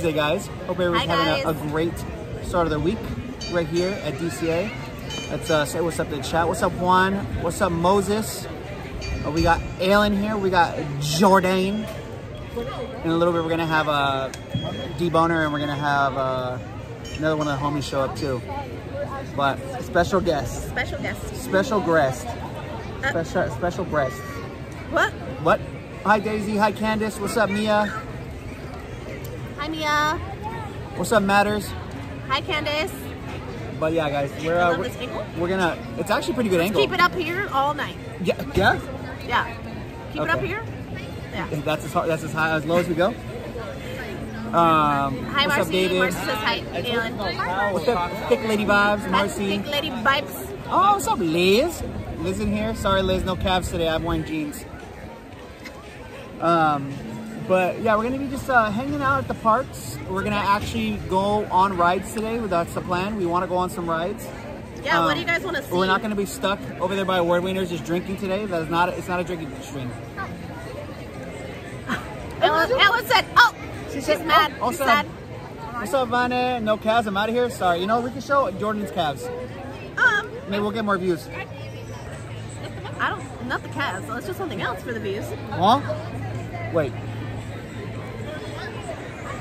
Tuesday, guys. Hope everyone's Hi, having a, a great start of their week right here at DCA. Let's uh, say what's up to the chat. What's up, Juan? What's up, Moses? Uh, we got Alan here. We got Jordan. In a little bit, we're gonna have a deboner, and we're gonna have uh, another one of the homies show up too. But special guest, Special guest. special guest, special special breast. What? What? Hi Daisy. Hi Candice. What's up, Mia? What's up, Matters? Hi Candice. But yeah, guys, we're uh, we're, we're gonna. It's actually a pretty good angle. Keep it up here all night. Yeah, yeah. Yeah. Keep it up here. Yeah. That's as hard, that's as high as low as we go. Um, Hi what's up, Marcy. David? Marcy says hi, Alan. What's up, thick lady vibes, Marcy? Big Lady Vibes. Oh, what's up, Liz? Liz in here. Sorry, Liz, no calves today. I'm wearing jeans. Um, but yeah, we're gonna be just uh, hanging out at the parks. We're gonna actually go on rides today. That's the plan. We want to go on some rides. Yeah, what Um, do you guys want to see? We're not gonna be stuck over there by award winners just drinking today. That is not. It's not a drinking stream. Ellen, Ellen said, oh, she's said, mad. oh, she's also- sad. What's up, Vane? No calves. I'm out of here. Sorry. You know we can show Jordan's calves. Um, Maybe we'll get more views. I don't, not the cats. Let's do something else for the views. Huh? Wait.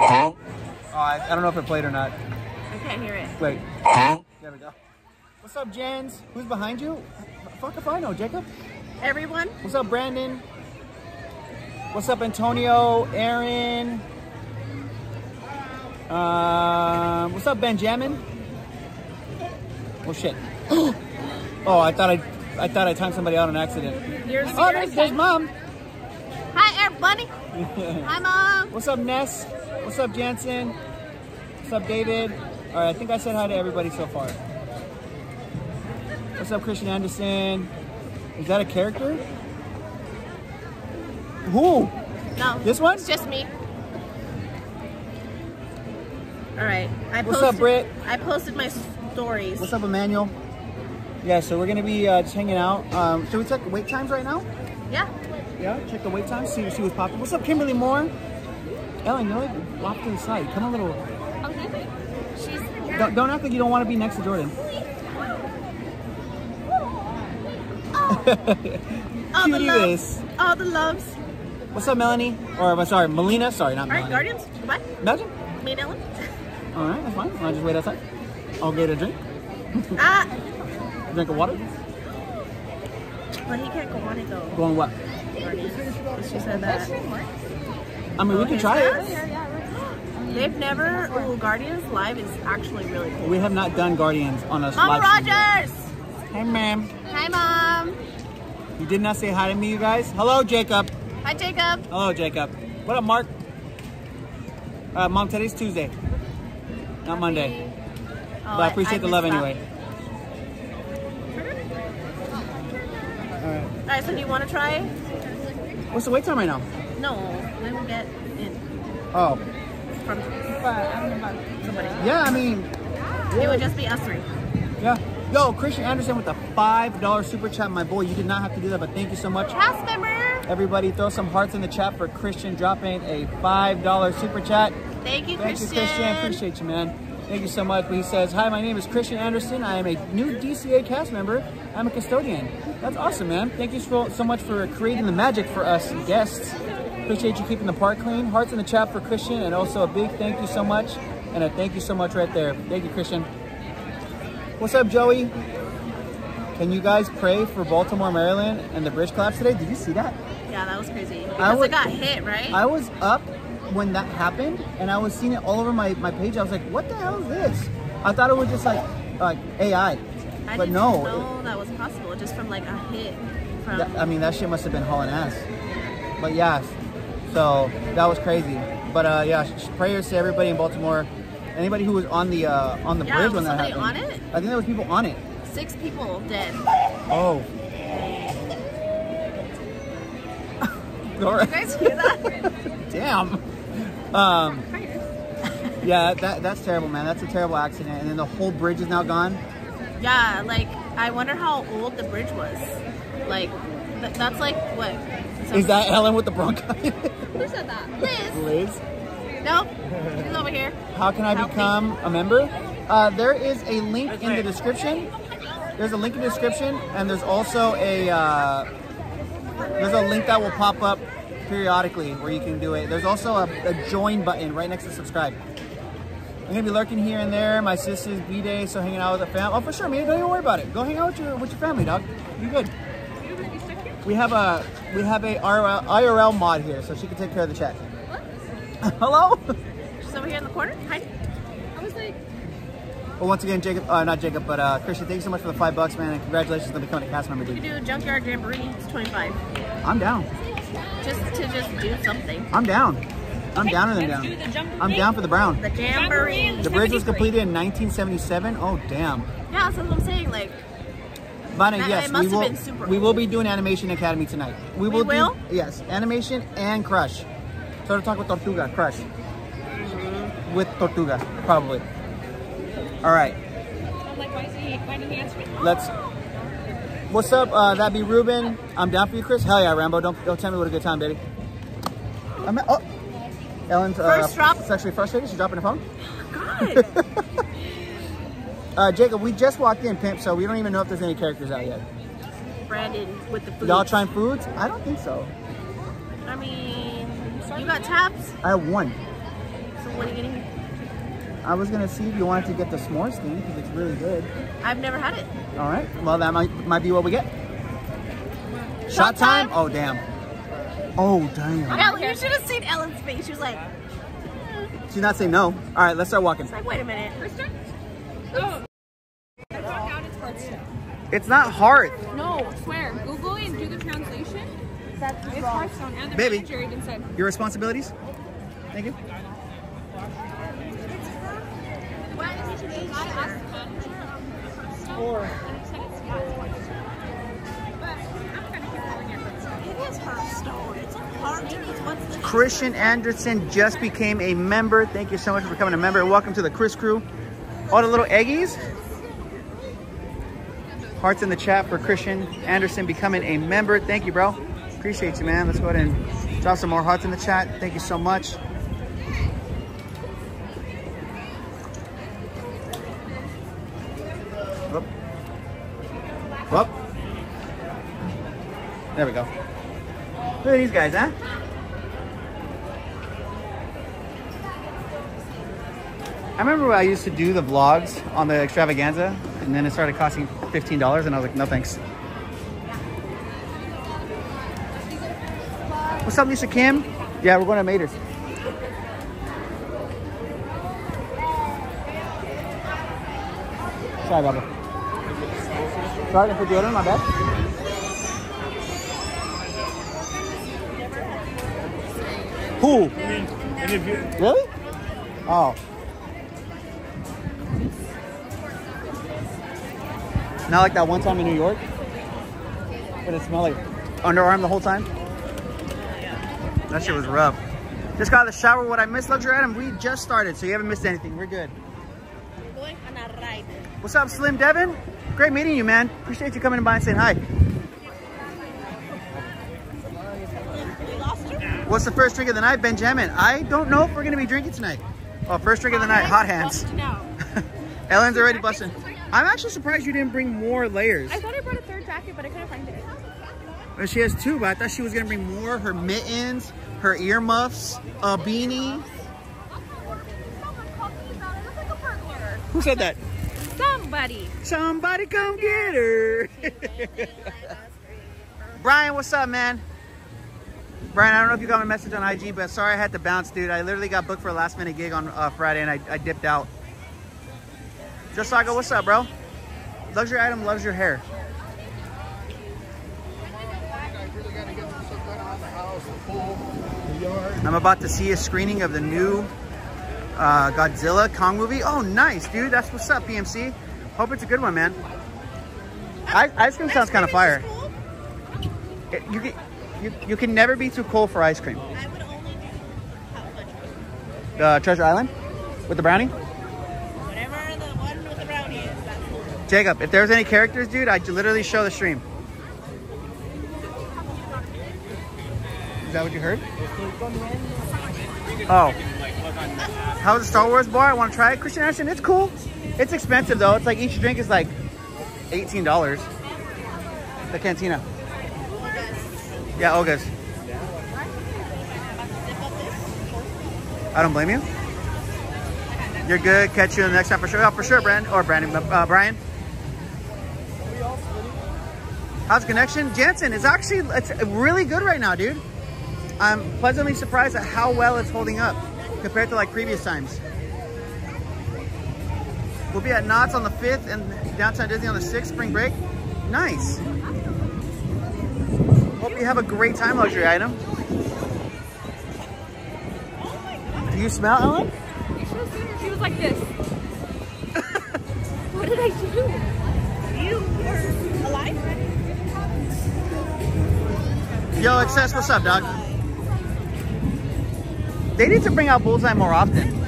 Oh, I, I don't know if it played or not. I can't hear it. Wait. There we go. What's up, Jens? Who's behind you? Fuck if I know, Jacob. Everyone, What's up, Brandon? What's up, Antonio? Aaron? Um, what's up, Benjamin? Oh shit! oh, I thought I, I thought I timed somebody out on accident. here's Oh, there's, there's mom. Hi, Air Bunny. Hi, Mom. What's up, Ness? What's up, Jansen? What's up, David? All right, I think I said hi to everybody so far. What's up, Christian Anderson? Is that a character? Who? No. This one? It's just me. All right. I What's posted, up, Britt? I posted my stories. What's up, Emmanuel? Yeah, so we're gonna be uh, just hanging out. Um, should we check the wait times right now? Yeah. Yeah, check the wait times, see, see what's popping. What's up, Kimberly Moore? Ellen, you're like off to the side. Come a little. She's. Don't, don't act like you don't want to be next to Jordan. All the loves. this. All the loves. What's up, Melanie? Or I'm sorry, Melina. Sorry, not All right, Melanie. Guardians. Goodbye. Imagine. Me and Ellen. All right, that's fine. I'll just wait outside. I'll get a drink. ah. Drink of water. But he can't go on it though. Go on what? Guardians. She said that. I mean, we can try it. They've never. Oh, Guardians Live is actually really cool. We have not done Guardians on a Mama stream. Rodgers. Hey, ma'am. Hi, Mom. You did not say hi to me, you guys. Hello, Jacob. Hi, Jacob. Hello, Jacob. What up, Mark? Uh, Mom, today's Tuesday, not Monday. Oh, But I appreciate the love that. anyway. All right. All right, so do you want to try? What's the wait time right now? No, let me get in Oh, from somebody. yeah. I mean, It would just be us three. yeah. Yo, Christian Anderson with a five dollar super chat, my boy. You did not have to do that, but thank you so much. Cast member. Everybody, throw some hearts in the chat for Christian dropping a five dollar super chat. Thank you, Thank Christian. you, Christian. Appreciate you, man. Thank you so much. He says, Hi, my name is Christian Anderson. I am a new DCA cast member. I'm a custodian. That's awesome, man. Thank you so, so much for creating the magic for us guests. Appreciate you keeping the park clean. Hearts in the chat for Christian, and also a big thank you so much. And a thank you so much right there. Thank you, Christian. What's up, Joey? Can you guys pray for Baltimore, Maryland, and the bridge collapse today? Did you see that? Yeah, that was crazy. Because would- it got hit, right? I was up when that happened, and I was seeing it all over my, my page. I was like, what the hell is this? I thought it was just like like AI, I but didn't no. know that was possible just from like a hit from. That- I mean, that shit must have been hauling ass. But yeah, so that was crazy. But uh, yeah, prayers to everybody in Baltimore. Anybody who was on the uh, on the Yeah, bridge when that happened. on it? I think there was people on it. Six people dead. Oh. All You guys hear that? Damn. Um, yeah, that that's terrible, man. That's a terrible accident. And then the whole bridge is now gone. yeah, like I wonder how old the bridge was. Like th- that's like what? Is that Ellen with the bronchitis? Who said that? Liz. Liz? Nope. She's over here. How can I Help me. become a member? Uh, there is a link in the description. There's a link in the description, and there's also a uh, there's a link that will pop up periodically where you can do it. There's also a, a join button right next to subscribe. I'm gonna be lurking here and there. My sister's b day, so hanging out with the fam. Oh, for sure, man. Don't even worry about it. Go hang out with your with your family, dog. You're good? We have a we have a IRL, IRL mod here, so she can take care of the chat. Hello. She's over here in the corner. Hi. I was like, Well, once again, Jacob, uh, not Jacob, but uh, Christian, thank you so much for the five bucks, man, and congratulations on becoming a cast member, we dude. could do a junkyard jamboree. It's 25. I'm down. Just to just do something. I'm down. I'm down and Let's do down. the I'm down for the brown. The jamboree. The bridge was completed in 1977. Oh, damn. Yeah, that's what I'm saying. Like, Vana, That- yes, we will. We will be doing Animation Academy tonight. We We will. will? Do, yes, animation and Crush. So to talk with Tortuga, Crush. Mm-hmm. With Tortuga, probably. All right. I'm like, why, is he, why didn't he answer me? Let's. What's up? Uh, that be Ruben. I'm down for you, Chris. Hell yeah, Rambo. Don't don't tell me what a good time, baby. I'm at, oh, Ellen's uh, First drop. sexually frustrated. She's dropping the phone. God. Uh, Jacob, we just walked in, pimp, so we don't even know if there's any characters out yet. Brandon with the food. Y'all trying foods? I don't think so. I mean, you got tabs. I have one. So what are you getting? I was gonna see if you wanted to get the s'mores thing because it's really good. I've never had it. All right. Well, that might might be what we get. Shot, Shot time? time? Oh damn. Oh damn. Ellen, you should have seen Ellen's face. She was like, She's not saying no. All right, let's start walking. it's like, wait a minute. Oh. I found out it's not hard. No, swear. Google it and do the translation. That's It's Hearthstone. And the Baby. manager even said. Your responsibilities. Thank you. I asked the manager Or- And it said it's, yeah, it's Hearthstone. But I'm going to keep calling it Hearthstone. It is Hearthstone. It's a heart. It's what's the Christian Anderson just became a member. Thank you so much for becoming a member. Welcome to the Chris crew. All the little eggies. Hearts in the chat for Christian Anderson becoming a member. Thank you, bro. Appreciate you, man. Let's go ahead and drop some more hearts in the chat. Thank you so much. Whoop. Whoop. There we go. Look at these guys, huh? I remember when I used to do the vlogs on the extravaganza, and then it started costing $15, and I was like, no thanks. What's up, Lisa Kim? Yeah, we're going to Mater's. Sorry, Baba. Sorry to put the order in my bed. Who? Really? Oh. Not like that one time in New York? But it smelled like underarm the whole time? That shit was rough. Just got out of the shower. What I missed, Luxury Item, we just started, so you haven't missed anything. We're good. What's up, Slim Devin? Great meeting you, man. Appreciate you coming by and saying hi. What's the first drink of the night, Benjamin? I don't know if we're going to be drinking tonight. Oh, first drink of the night, hot hands. Ellen's already busting. I'm actually surprised you didn't bring more layers. I thought I brought a third jacket, but I couldn't find it. Well, She has two, but I thought she was gonna bring more. Her mittens, her earmuffs, a beanie. Who said that? Somebody. Somebody come get her. Brian, what's up, man? Brian, I don't know if you got my message on IG, but sorry I had to bounce, dude. I literally got booked for a last minute gig on uh, Friday and I, I dipped out. Saga, what's up, bro? Luxury item loves your hair. I'm about to see a screening of the new uh, Godzilla Kong movie. Oh, nice, dude. That's what's up, PMC. Hope it's a good one, man. I, ice cream sounds kind of fire. It- you, can, you, you can never be too cold for ice cream. I would only do hot fudge. Uh, Treasure Island with the brownie. Whatever the one with the brownie is, that's cool. Jacob, if there's any characters, dude, I'd literally show the stream. Is that what you heard? Oh. How's the Star Wars bar? I want to try it. Christian Anderson, it's cool. It's expensive though. It's like each drink is like $18. The cantina. Yeah, Oga's. I don't blame you. You're good. Catch you in the next time for sure. Oh, for sure, Brandon. Or Brandon, uh, Brian. How's the connection? Jansen is actually it's really good right now, dude. I'm pleasantly surprised at how well it's holding up compared to like previous times. We'll be at Knott's on the 5th and downtown Disney on the 6th, spring break. Nice. Hope you have a great time, luxury item. Do you smell, Ellen? You should have seen her. She was like this. what did I do? Yo, Excess, what's up, dog? They need to bring out Bullseye more often.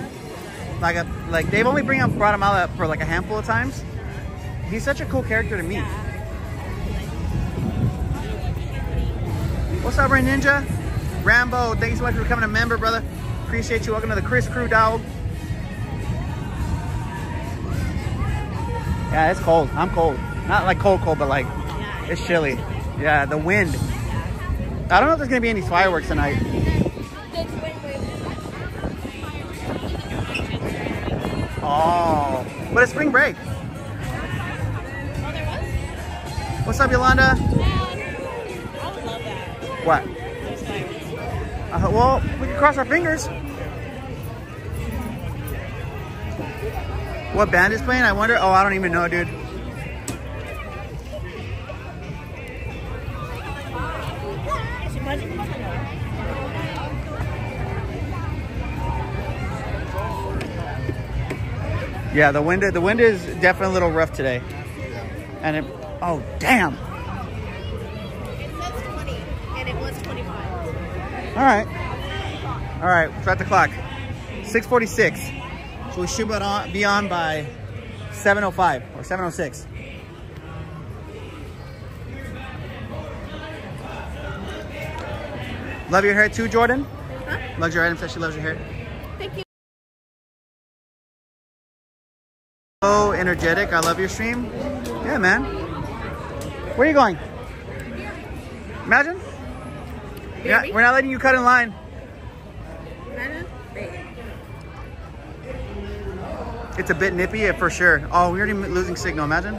Like, a, like they've only bring out, brought him out for like a handful of times. He's such a cool character to meet. What's up, Ray Ninja? Rambo, thank you so much for becoming a member, brother. Appreciate you. Welcome to the Chris Crew, dog. Yeah, it's cold. I'm cold. Not like cold, cold, but like it's chilly. Yeah, the wind. I don't know if there's gonna be any fireworks tonight. Oh, but it's spring break. Oh? What's up, Yolanda? I would love that. What? Uh, well, we can cross our fingers. What band is playing? I wonder. Oh, I don't even know, dude. Yeah, the wind. The wind is definitely a little rough today. And it. Oh, damn. It says 20, and it was 25. All right. All right, start the clock. 646. So we should be on, be on by 705 or 706. Love your hair too, Jordan? Huh? Luxury item says she loves your hair. Oh, energetic. I love your stream. Yeah, man. Where are you going? Imagine. Yeah, Baby. we're not letting you cut in line. Imagine. It's a bit nippy for sure. Oh, we're already losing signal. Imagine.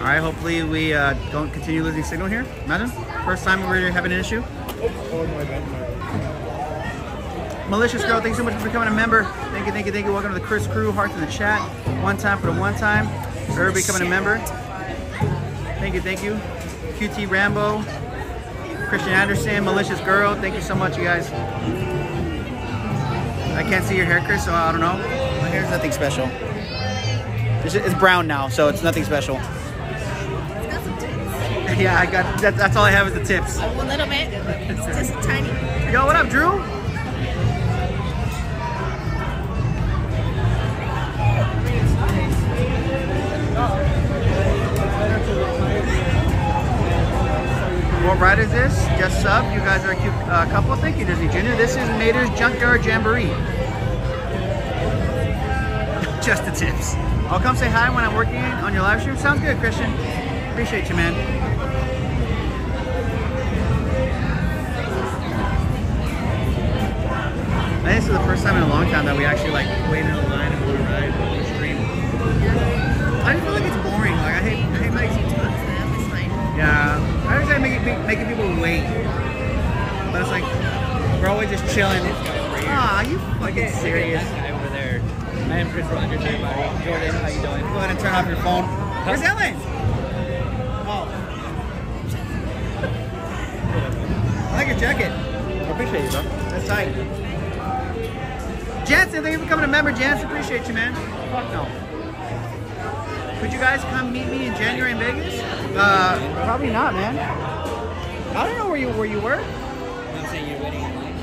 All right. Hopefully we uh, don't continue losing signal here. Imagine. First time we're having an issue. Malicious girl, thanks so much for becoming a member. Thank you, thank you, thank you. Welcome to the Chris Crew. Hearts in the chat. One time for the one time. For everybody becoming a member. Thank you, thank you. QT Rambo. Christian Anderson, Malicious Girl. Thank you so much, you guys. I can't see your hair, Chris, so I don't know. My hair's nothing special. It's, it's brown now, so it's nothing special. It's got some tits. Yeah, I got that, that's all I have is the tips. A little bit. It's just a tiny. Yo, what up, Drew? More ride is this? Just sub. You guys are a cute uh, couple. Thank you, Disney Junior. This is Mater's Junkyard Jamboree. Just the tips. I'll come say hi when I'm working on your live stream. Sounds good, Christian. Appreciate you, man. I think this is the first time in a long time that we actually like waited in a line and want to ride on the stream. I feel like it's boring. Like I hate, I hate fine. Yeah, I just like making pe- making people wait. But it's like we're always just chilling. Ah, you fucking serious? Guy over there. I am Chris Rodgers, everybody. Jordan, how you doing? Go ahead and turn off your phone. Where's Ellen? Oh. I like your jacket. I appreciate you, bro. That's tight. Jansen, thank you for becoming a member. Jansen, appreciate you, man. Fuck no. Could you guys come meet me in January in Vegas? Uh, probably not, man. I don't know where you where you were. I'm saying you're waiting in line.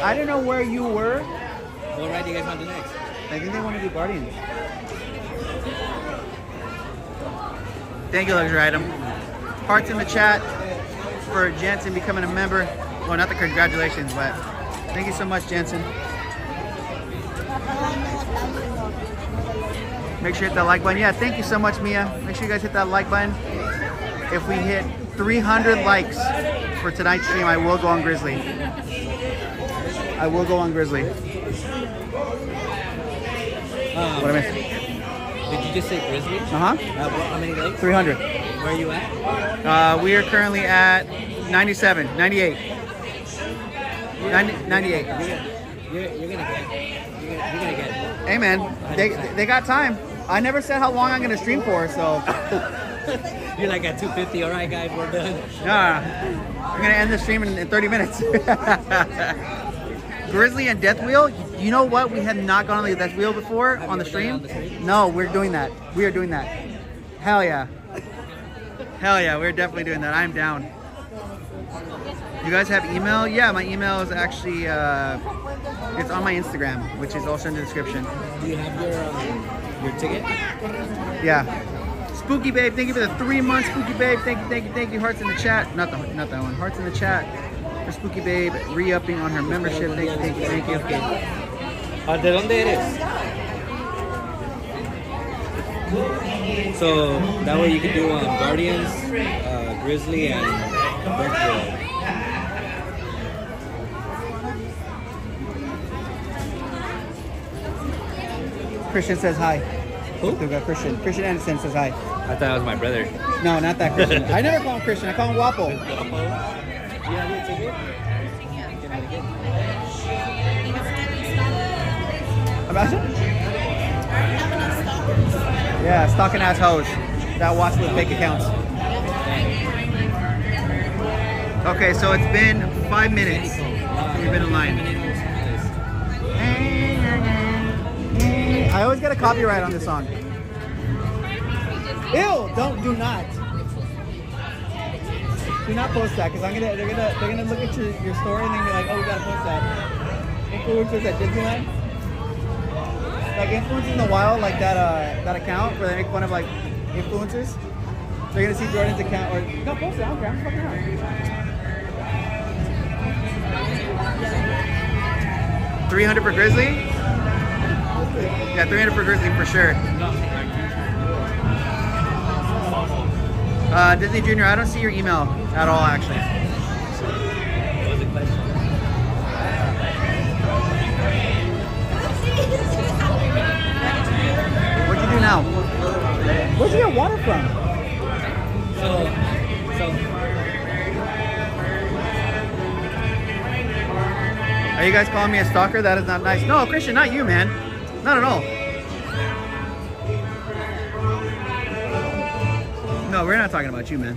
I don't know where you were. What ride do you guys want to do next? I think they want to do Guardians. Thank you, luxury item. Hearts in the chat for Jansen becoming a member. Well, not the congratulations, but thank you so much, Jansen. Make sure you hit that like button. Yeah, thank you so much, Mia. Make sure you guys hit that like button. If we hit 300 likes for tonight's stream, I will go on Grizzly. I will go on Grizzly. Um, What I missed? Did you just say Grizzly? Uh huh. Uh, how many legs? 300. Where are you at? Uh, we are currently at 97, 98. 90, 98. You're, you're, you're gonna get it. You're gonna, you're gonna get it. Hey man, they, they got time. I never said how long I'm gonna stream for, so You're like at 250. All right, guys, we're done. nah, I'm gonna end the stream in, in 30 minutes. Grizzly and Death Wheel. You know what? We have not gone on the Death Wheel before Have on the ever done it stream. on the stream? No, we're doing that. We are doing that. Hell yeah. Hell yeah, we're definitely doing that. I'm down. You guys have email? Yeah, my email is actually uh, it's on my Instagram, which is also in the description. Do you have your um, your ticket? Yeah. Spooky Babe, thank you for the three months, Spooky Babe. Thank you, thank you, thank you. Hearts in the chat. Not the not that one. Hearts in the chat for Spooky Babe re-upping on her membership. Thank you, thank you, thank you. Ah, ¿De dónde eres? So that way you can do um, Guardians, uh, Grizzly, and Deathwheel. Christian says hi. Who? Christian. Christian Anderson says hi. I thought it was my brother. No, not that Christian. I never call him Christian. I call him Wapo. Imagine. Yeah, stalking ass hoes that watch with fake accounts. Okay, so it's been five minutes. We've been in line. I always get a copyright on this song. Ew! Don't do not. Do not post that because I'm gonna they're gonna they're gonna look at your, your story and then be like, oh we gotta post that. Influencers at Disneyland. Like influencers in the wild, like that uh that account where they make fun of like influencers. They're gonna see Jordan's account or no post it, I don't care, I'm fucking around. 300 for Grizzly? Yeah, 300 for Grizzly for sure. Uh, Disney Junior, I don't see your email at all, actually. What'd you do now? Where'd you get water from? So, so Are you guys calling me a stalker? That is not nice. No, Christian, not you, man. Not at all. No, we're not talking about you, man.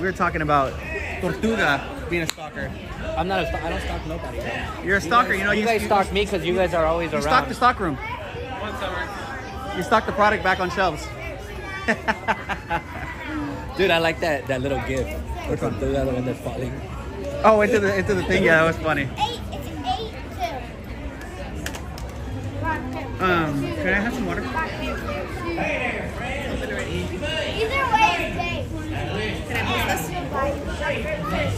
We're talking about Tortuga being a stalker. I'm not a stalker. I don't stalk nobody. bro. You're a stalker, you know. You guys stalk me because you guys are always You around. stock the stock room. You stock the product back on shelves. Dude, I like that that little gift. Which one? The other one that's falling. Oh, into the into the thing. Yeah, that was funny. Eight. It's eight two. Um, can I have some water? Either way, it's eight. Can I post this?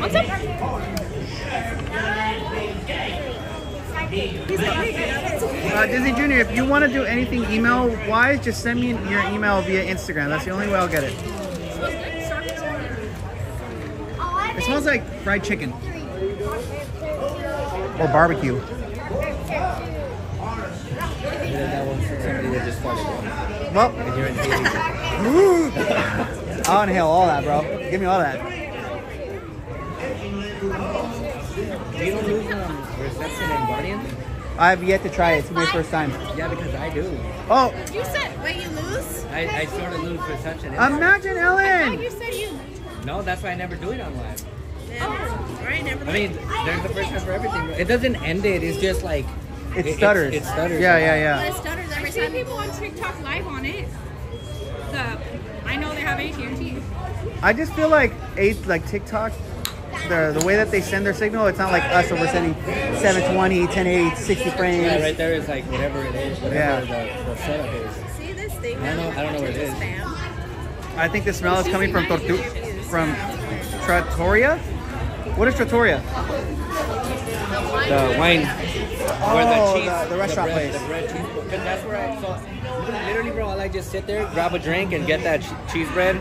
What's up? He's like, hey, Uh, Disney Junior, if you want to do anything email wise, just send me your email via Instagram. That's the only way I'll get it. It smells like fried chicken or barbecue. Well. I'll inhale all that, bro. Give me all that. You don't lose reception in Guardians? I've yet to try it. It's my first time. Yeah, because I do. Oh, You said, wait, you lose? I, I sort of lose reception. imagine Ellen. You said you. No, that's why I never do it on live. Oh, right, never I mean, there's the first time for everything. It doesn't end it. It's just like It it- stutters. It, stutters. Yeah, yeah, But yeah. it stutters I every see time. people on TikTok live on it. The I know they have AT&T. I just feel like eight, like TikTok, the the way that they send their signal, it's not like us where we're sending 720, 1080, 60 frames. Yeah, right there is like whatever it is, whatever Yeah. the, the setup is. See this thing? I don't know- I don't know what it is. Spam. I think the smell is coming from Tortu from Trattoria. What is Trattoria? The wine, where the Oh, cheese, the- the restaurant bread, place. the bread cheese. Because that's where I saw. Literally, bro, I like just sit there, grab a drink, and get that cheese bread.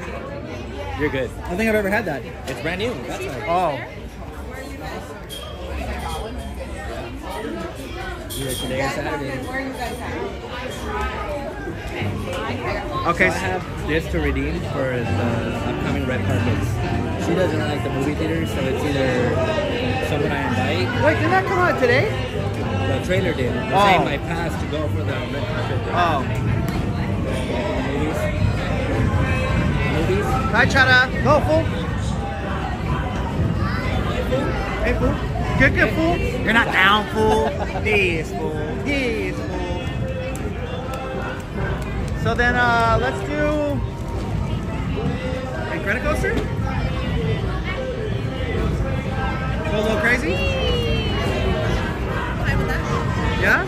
You're good. I don't think I've ever had that. It's brand new. That's right. Oh, Either today or Saturday. okay. So I have this to redeem for the upcoming red carpets. She doesn't like the movie theater, so it's either someone I invite. Wait, did that come out today? The trailer did. The Oh. same my pass to go for the red carpet. Oh. Movies. Movies. Hi, Chada. Go, fool. Hey, fool. Good, good, fool. You're not down, fool. This, fool. This, fool. So then, uh, let's do a credit coaster. Go a little crazy. Fine with that. Yeah?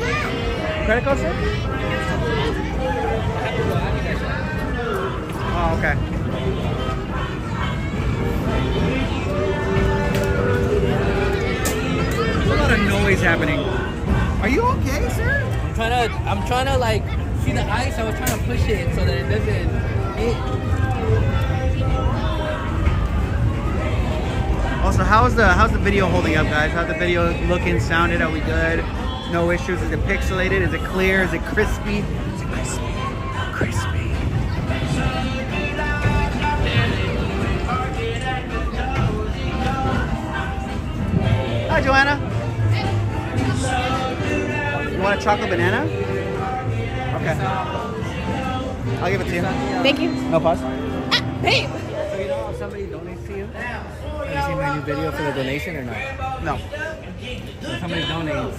Credit coaster? Oh, okay. There's a lot of noise happening. Are you okay, sir? I'm trying to. I'm trying to like see the ice. I was trying to push it so that it doesn't. Hit. Also, how's the how's the video holding up, guys? How's the video looking, sounded? Are we good? No issues. Is it pixelated? Is it clear? Is it crispy? Is it crispy? Crispy. Joanna. You want a chocolate banana? Okay. I'll give it to you. Thank you. No pause. Ah, Babe. So you know if somebody donates to you? Have you seen my new video for the donation or not? No. When somebody donates.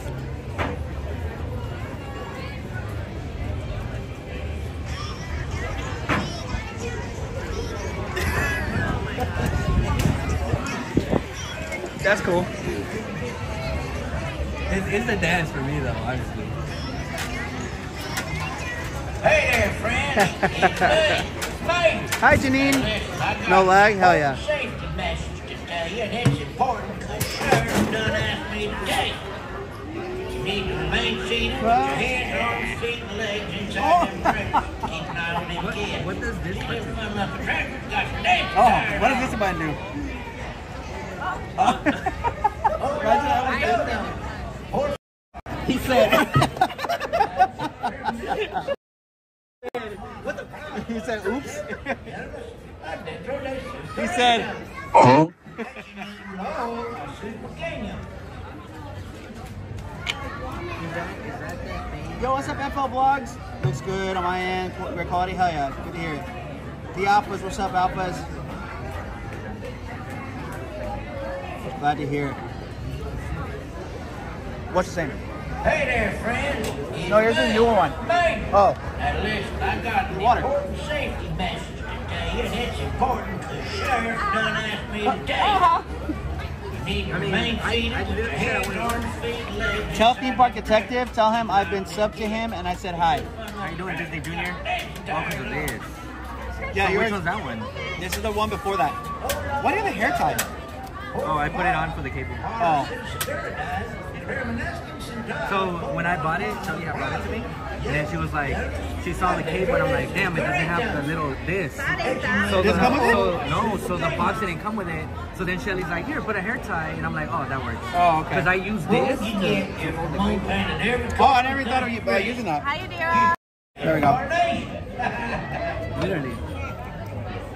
That's cool. It's, it's a dance for me though, honestly. Hey there, friend. It's me, Hi, Janine. Listen, I got No lag? Hell yeah. Safety message to tell you, and it's important because Sheriff done asked me to tell you. You need to remain seated with your hands on the feet and legs inside them trailers. Keep an eye on them kids. What does this You button live from up the tractor, got your dance Oh, what does this button do? He said. what the? He said, "Oops." he said, Oh, "Yo, what's up, FL Vlogs? Looks good on my end. Great quality. Hell yeah, good to hear it. The Alphas, what's up, Alphas? Glad to hear it. What's the same? Hey there, friend. It's No, here's the me, newer one. Mike. Oh, Now listen, I got an Water. important safety message to tell you, and it's important because Sheriff done asked me to tell you. You need to remain seated with your hands on feet legs. tell theme park detective. Tell him I've been sub to him and I said hi. How you doing, Disney Junior? Welcome to this. Yeah, So you're. which one's that one? This is the one before that. Why do you have a hair tie? Oh, I put it on for the cable. Oh. So when I bought it, Shelly had brought it to me, and then she was like, she saw the cable, and I'm like, damn, it doesn't have the little this. So the, come with it? so, No, so the box didn't come with it. So then Shelly's like, here, put a hair tie, and I'm like, oh, that works. Oh, okay. Because I use this to, to hold the cable. Oh, I never thought of you about using that. Hi, Adira. There we go. Literally.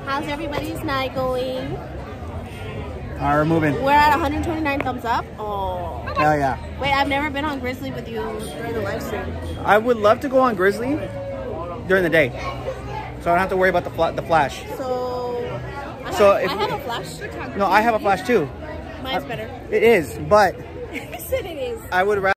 How's everybody's night going? All right, we're moving. We're at 129 thumbs up. Oh. Hell yeah. Wait, I've never been on Grizzly with you during the live stream. I would love to go on Grizzly during the day, so I don't have to worry about the fla- the flash. So, I, So have, if I have a flash. No, I have a flash too. Mine's better. It is, but I said it is. I would rather.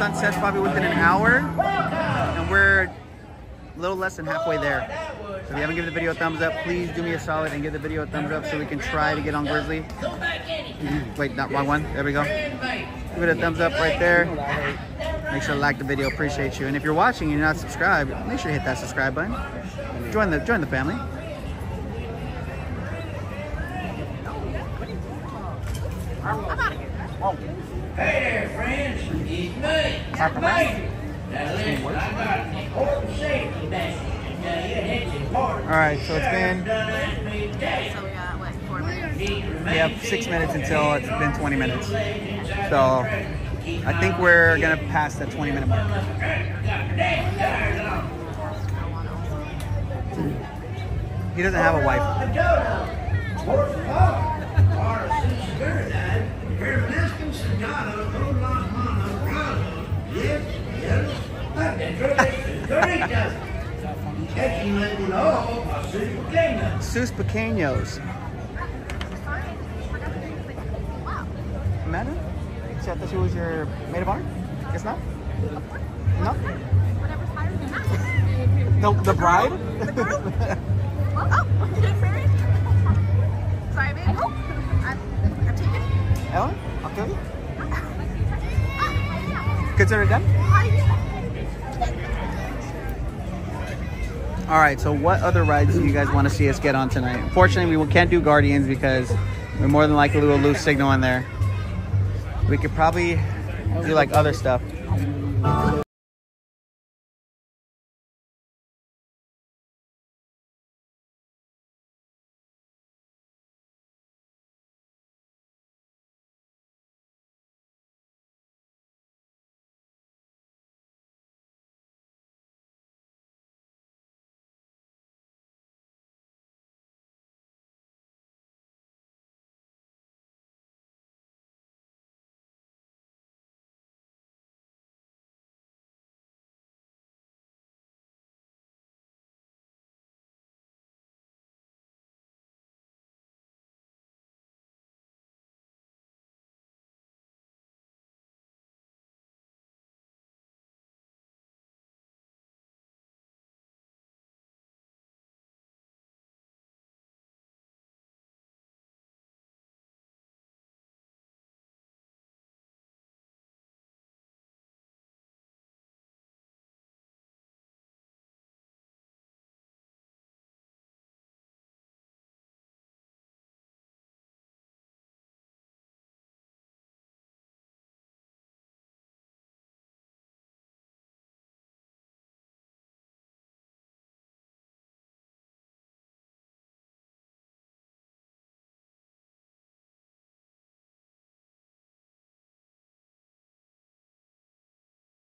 I think the sun sets probably within an hour, and we're a little less than halfway there. So if you haven't given the video a thumbs up, please do me a solid and give the video a thumbs up so we can try to get on Grizzly. Wait, not wrong one. There we go. Give it a thumbs up right there. Make sure to like the video. Appreciate you. And if you're watching and you're not subscribed, make sure to hit that subscribe button. Join the join the family. Hey there, friends. It's important. All right, so it's been Done asked me today. So we got, what, four minutes? We have six minutes until it's been 20 minutes. So I think we're gonna pass the 20 minute mark. He doesn't have a wife. Sus Pequeños. Amanda? She thought she was your maid of honor? Guess not? No? Whatever's higher than that. The, the bride? Oh, good for it. Sorry, babe. I'm, I'm. Ellen? I'll kill you. Consider it done? All right, so what other rides do you guys want to see us get on tonight? Unfortunately, we can't do Guardians because we're more than likely will lose signal in there. We could probably do like other stuff.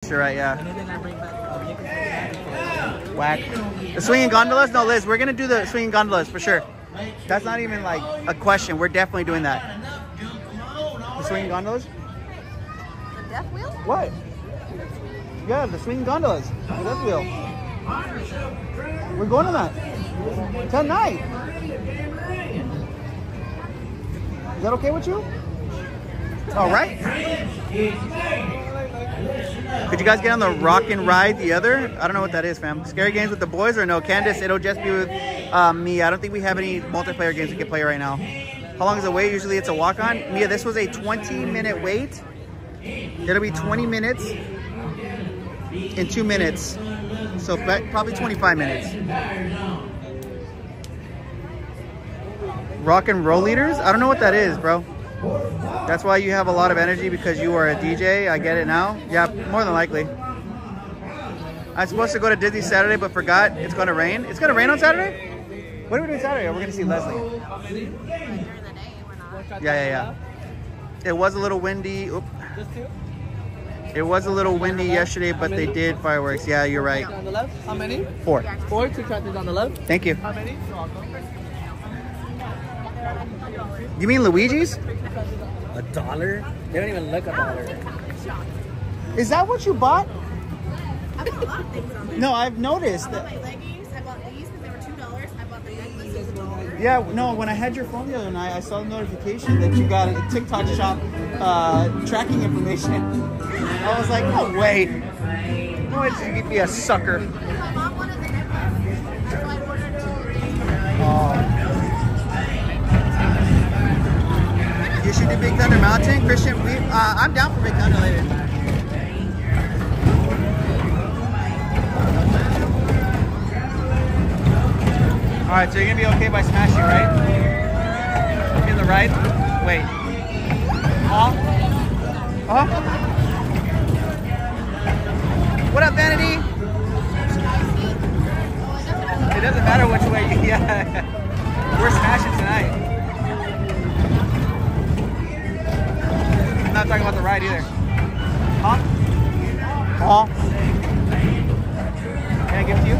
Jacob's Ladder for Whack. The swinging gondolas? No, Liz, we're gonna do the swinging gondolas for sure. That's not even like a question. We're definitely doing that. The swinging gondolas? The death wheel? What? Yeah, the swinging gondolas. The death wheel. We're going to that tonight. Is that okay with you? All right. Could you guys get on the rock and ride the other? I don't know what that is, fam. Scary games with the boys or no? Candace, it'll just be with uh, me. I don't think we have any multiplayer games we can play right now. How long is the wait? Usually it's a walk on. Mia, this was a 20 minute wait. It'll be 20 minutes in two minutes. So probably 25 minutes. Rock and roll leaders? I don't know what that is, bro. That's why you have a lot of energy because you are a DJ. I get it now. Yeah, more than likely. I'm supposed to go to Disney Saturday, but forgot it's going to rain. It's going to rain on Saturday? What are we doing Saturday? We're going to see Leslie. During the day, we're not. Yeah, yeah, yeah. It was a little windy. Oop. Just two? It was a little windy yesterday, but they did fireworks. Yeah, you're right. On the left? How many? Four. Four, two tractors on the left. Thank you. How many? You mean Luigi's? A dollar? They don't even look a dollar. Is that what you bought? I bought a lot of things on there. No, I've noticed I bought that. my leggings. I bought these because they were two dollars. I bought the necklace. It was a dollar. Yeah, no, when I had your phone the other night, I saw the notification that you got a TikTok shop uh, tracking information. I was like, no way. No way you'd be a sucker. My You should do Big Thunder Mountain. Christian, we, uh, I'm down for Big Thunder later. All right, so you're gonna be okay by smashing, right? In the right? Wait. Huh? Huh? What up, Vanity? It doesn't matter which way yeah. We're smashing tonight. Not talking about the ride either. Huh? Huh? Can I give it to you?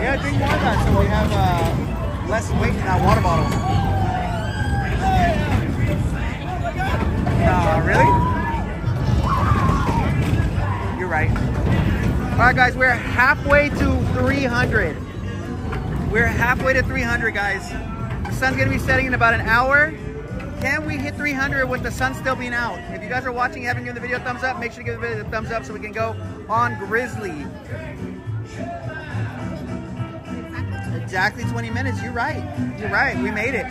Yeah, drink more that so we have uh, less weight in that water bottle. No, really? You're right. All right, guys, we're halfway to 300. We're halfway to 300, guys. The sun's gonna be setting in about an hour. Can we hit 300 with the sun still being out? If you guys are watching, haven't given the video a thumbs up, make sure to give the video a thumbs up so we can go on Grizzly. Exactly 20 minutes. You're right. You're right. We made it.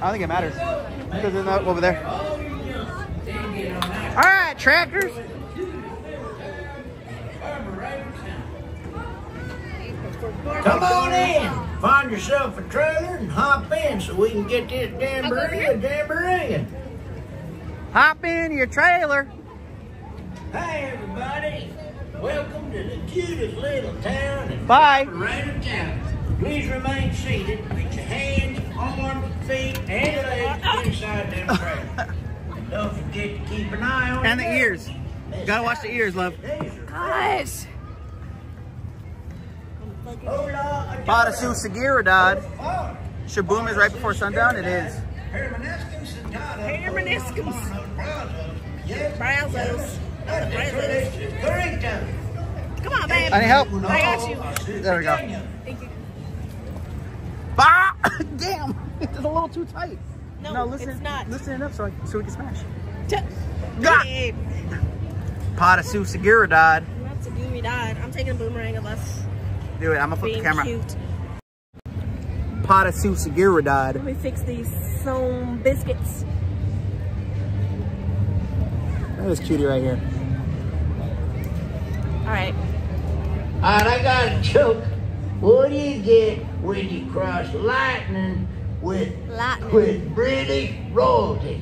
I don't think it matters because over there. All right, junk, Come on in. Find yourself a trailer and hop in so we can get this jamboree a jamboree. Hop in your trailer. Hey, everybody. Welcome to the cutest little town in Bye. right town. Please remain seated with your hands, arms, feet, and legs inside them trailers. And don't forget to keep an eye on And the your ears. Gotta watch the ears, love. Guys. Hola, Badasu Sagiradad. Shaboom is right before sundown. It is. Hermaniscums. Brazos. Brazos. Come on, babe. I need help. I got you. There we go. Thank you. Bah! Damn, it's a little too tight. No, listen, it's not. Listen enough so, I, so we can smash. T- Gah! Babe. Badasu Sagiradad. Not to do me died. I'm taking a boomerang of us Do it. I'm gonna flip the being camera. cute. Badasu Sagiradad. Let me fix these some biscuits. That is cutie right here. All right. All right, I got a joke. What do you get when you cross lightning with Lightning. with British royalty?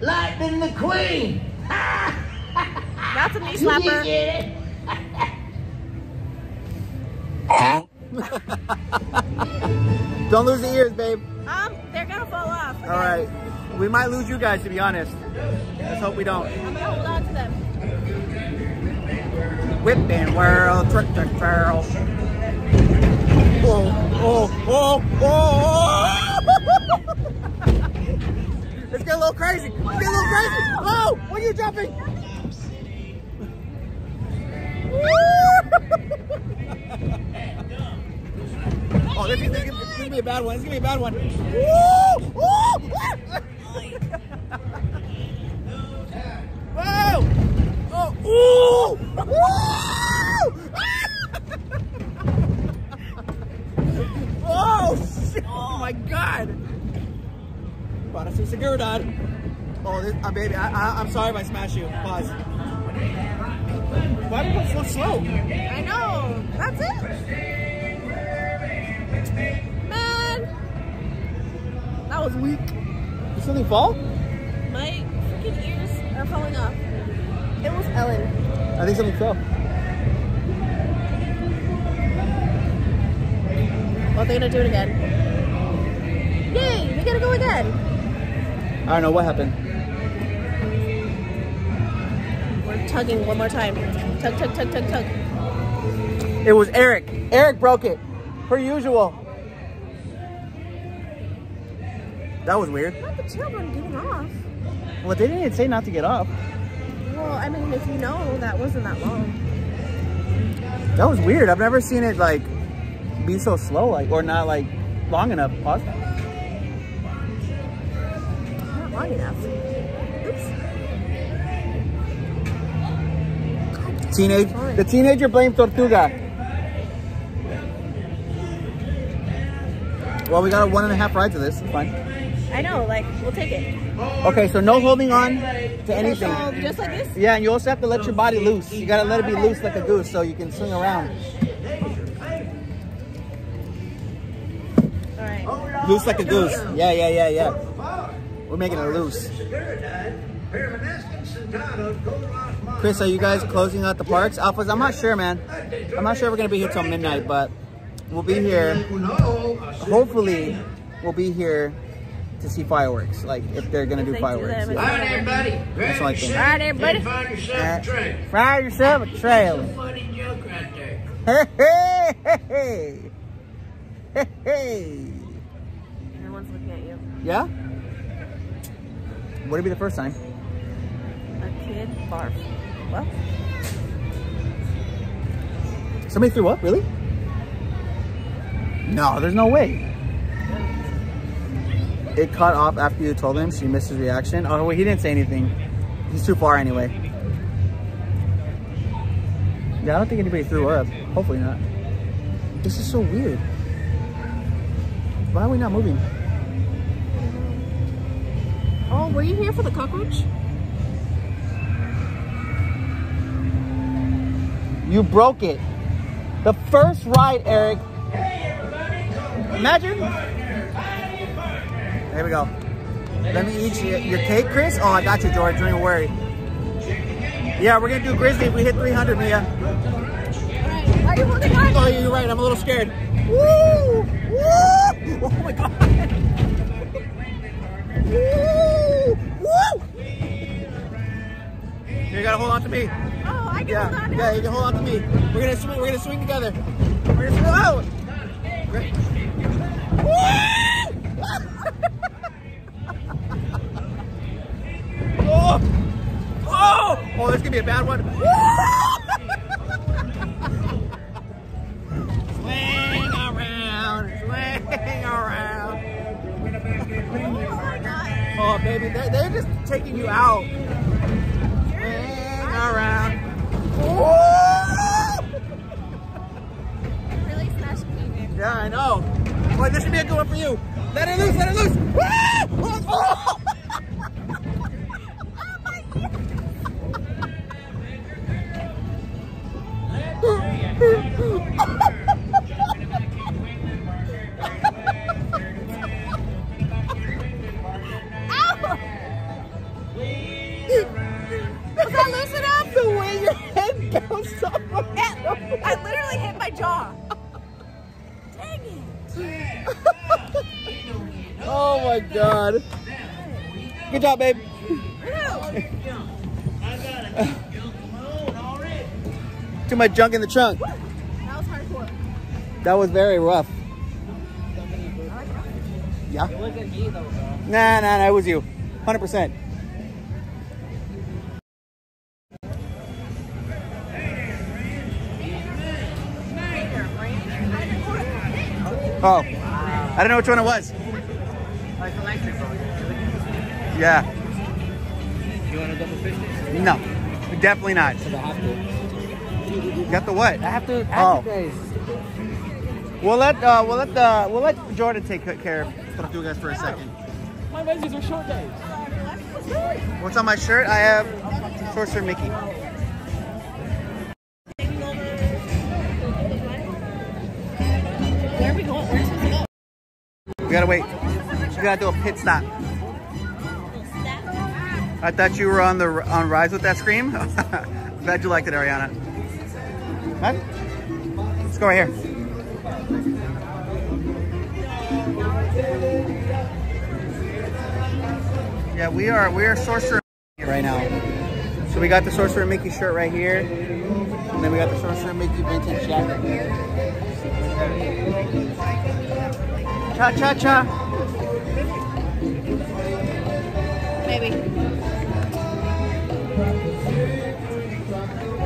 Lightning the Queen. That's a knee You slapper. get it? Don't lose the ears, babe. Um, they're gonna fall off. Okay? All right. We might lose you guys, to be honest. Let's hope we don't. I'm gonna hold on to them. Whipping world, trick, trick, barrel. Whoa, whoa, whoa, whoa! Let's get a little crazy. Let's get a little crazy. Oh, what are you jumping? Oh, this is, gonna be a bad one. This is gonna be a bad one. Woo! Oh! Oh, shit. oh my god! Para sa seguridad. Oh, this, uh, baby, I, I, I'm sorry if I smash you. Pause. Why do you go so slow? I know. That's it. Man. That was weak. Did something fall? My freaking ears are falling off. It was Ellen. I think something fell. Well, they're gonna do it again. Yay! We gotta go again. I don't know what happened. Tugging one more time. Tug, tug, tug, tug, tug. It was Eric. Eric broke it, per usual. That was weird. Not the children getting off. Well, they didn't say not to get off. Well, I mean, if you know, that wasn't that long. That was weird. I've never seen it like be so slow, like or not like long enough. Pause. Not long enough. Teenage. The teenager blamed Tortuga. Well, we got a one and a half ride to this. It's fine. I know, like, we'll take it. Okay, so no holding on to anything. so just like this? Yeah, and you also have to let your body loose. You gotta let it be loose like a goose so you can swing around. All right. Loose like a goose. Yeah, yeah, yeah, yeah. We're making it loose. Chris, are you guys closing out the parks? Alphas, I'm not sure, man. I'm not sure we're gonna be here till midnight, but we'll be here. Hopefully, we'll be here to see fireworks. Like if they're gonna do If do fireworks. yeah. All right, everybody. That's what I think. Grab All right, your everybody. seat and Find yourself a drink. Fry yourself a trailer. Funny joke right there. Hey, hey, hey, hey, hey. Everyone's looking at you. Yeah? Would it be the first time? A kid barf. Well, Somebody threw up? Really? No, there's no way. It cut off after you told him. She missed his reaction. Oh, wait, he didn't say anything. He's too far anyway. Yeah, I don't think anybody threw up. Hopefully not. This is so weird. Why are we not moving? oh, were you here for the cockroach? You broke it. The first ride, Eric. Imagine. Here we go. Let me eat your, your cake, Chris. Oh, I got you, George. Don't even worry. Yeah, we're gonna do Grizzly if we hit 300, Mia. Are you holding on? Oh, you're right. I'm a little scared. Woo! Woo! Oh my god. Woo! Woo! You gotta hold on to me. Oh, Yeah, yeah, you can hold on to me. We're gonna swing. We're gonna swing together. We're gonna swing oh! out. Great. oh, oh, oh! This is gonna be a bad one. Much junk in the trunk. That was hardcore. That was very rough. Yeah? wasn't me though, bro. Nah, nah, nah, it was you. 100%. Oh, I don't know which one it was. Like electric, bro. Yeah, You want to double fish no, definitely not. You got the what? I have to Oh. ask you guys. We'll let uh, we'll let the we'll let Jordan take care of Tortugas for a second. My Wednesdays are short days. What's on my shirt? I have Sorcerer Mickey. Where are we going? Where's supposed to go? We gotta wait. We gotta do a pit stop. I thought you were on the on Rise with that scream. Glad you liked it, Ariana. What? Let's go right here. Yeah, we are we are Sorcerer right now. So we got the Sorcerer Mickey shirt right here, and then we got the Sorcerer Mickey vintage jacket. Here. Cha cha cha. Maybe.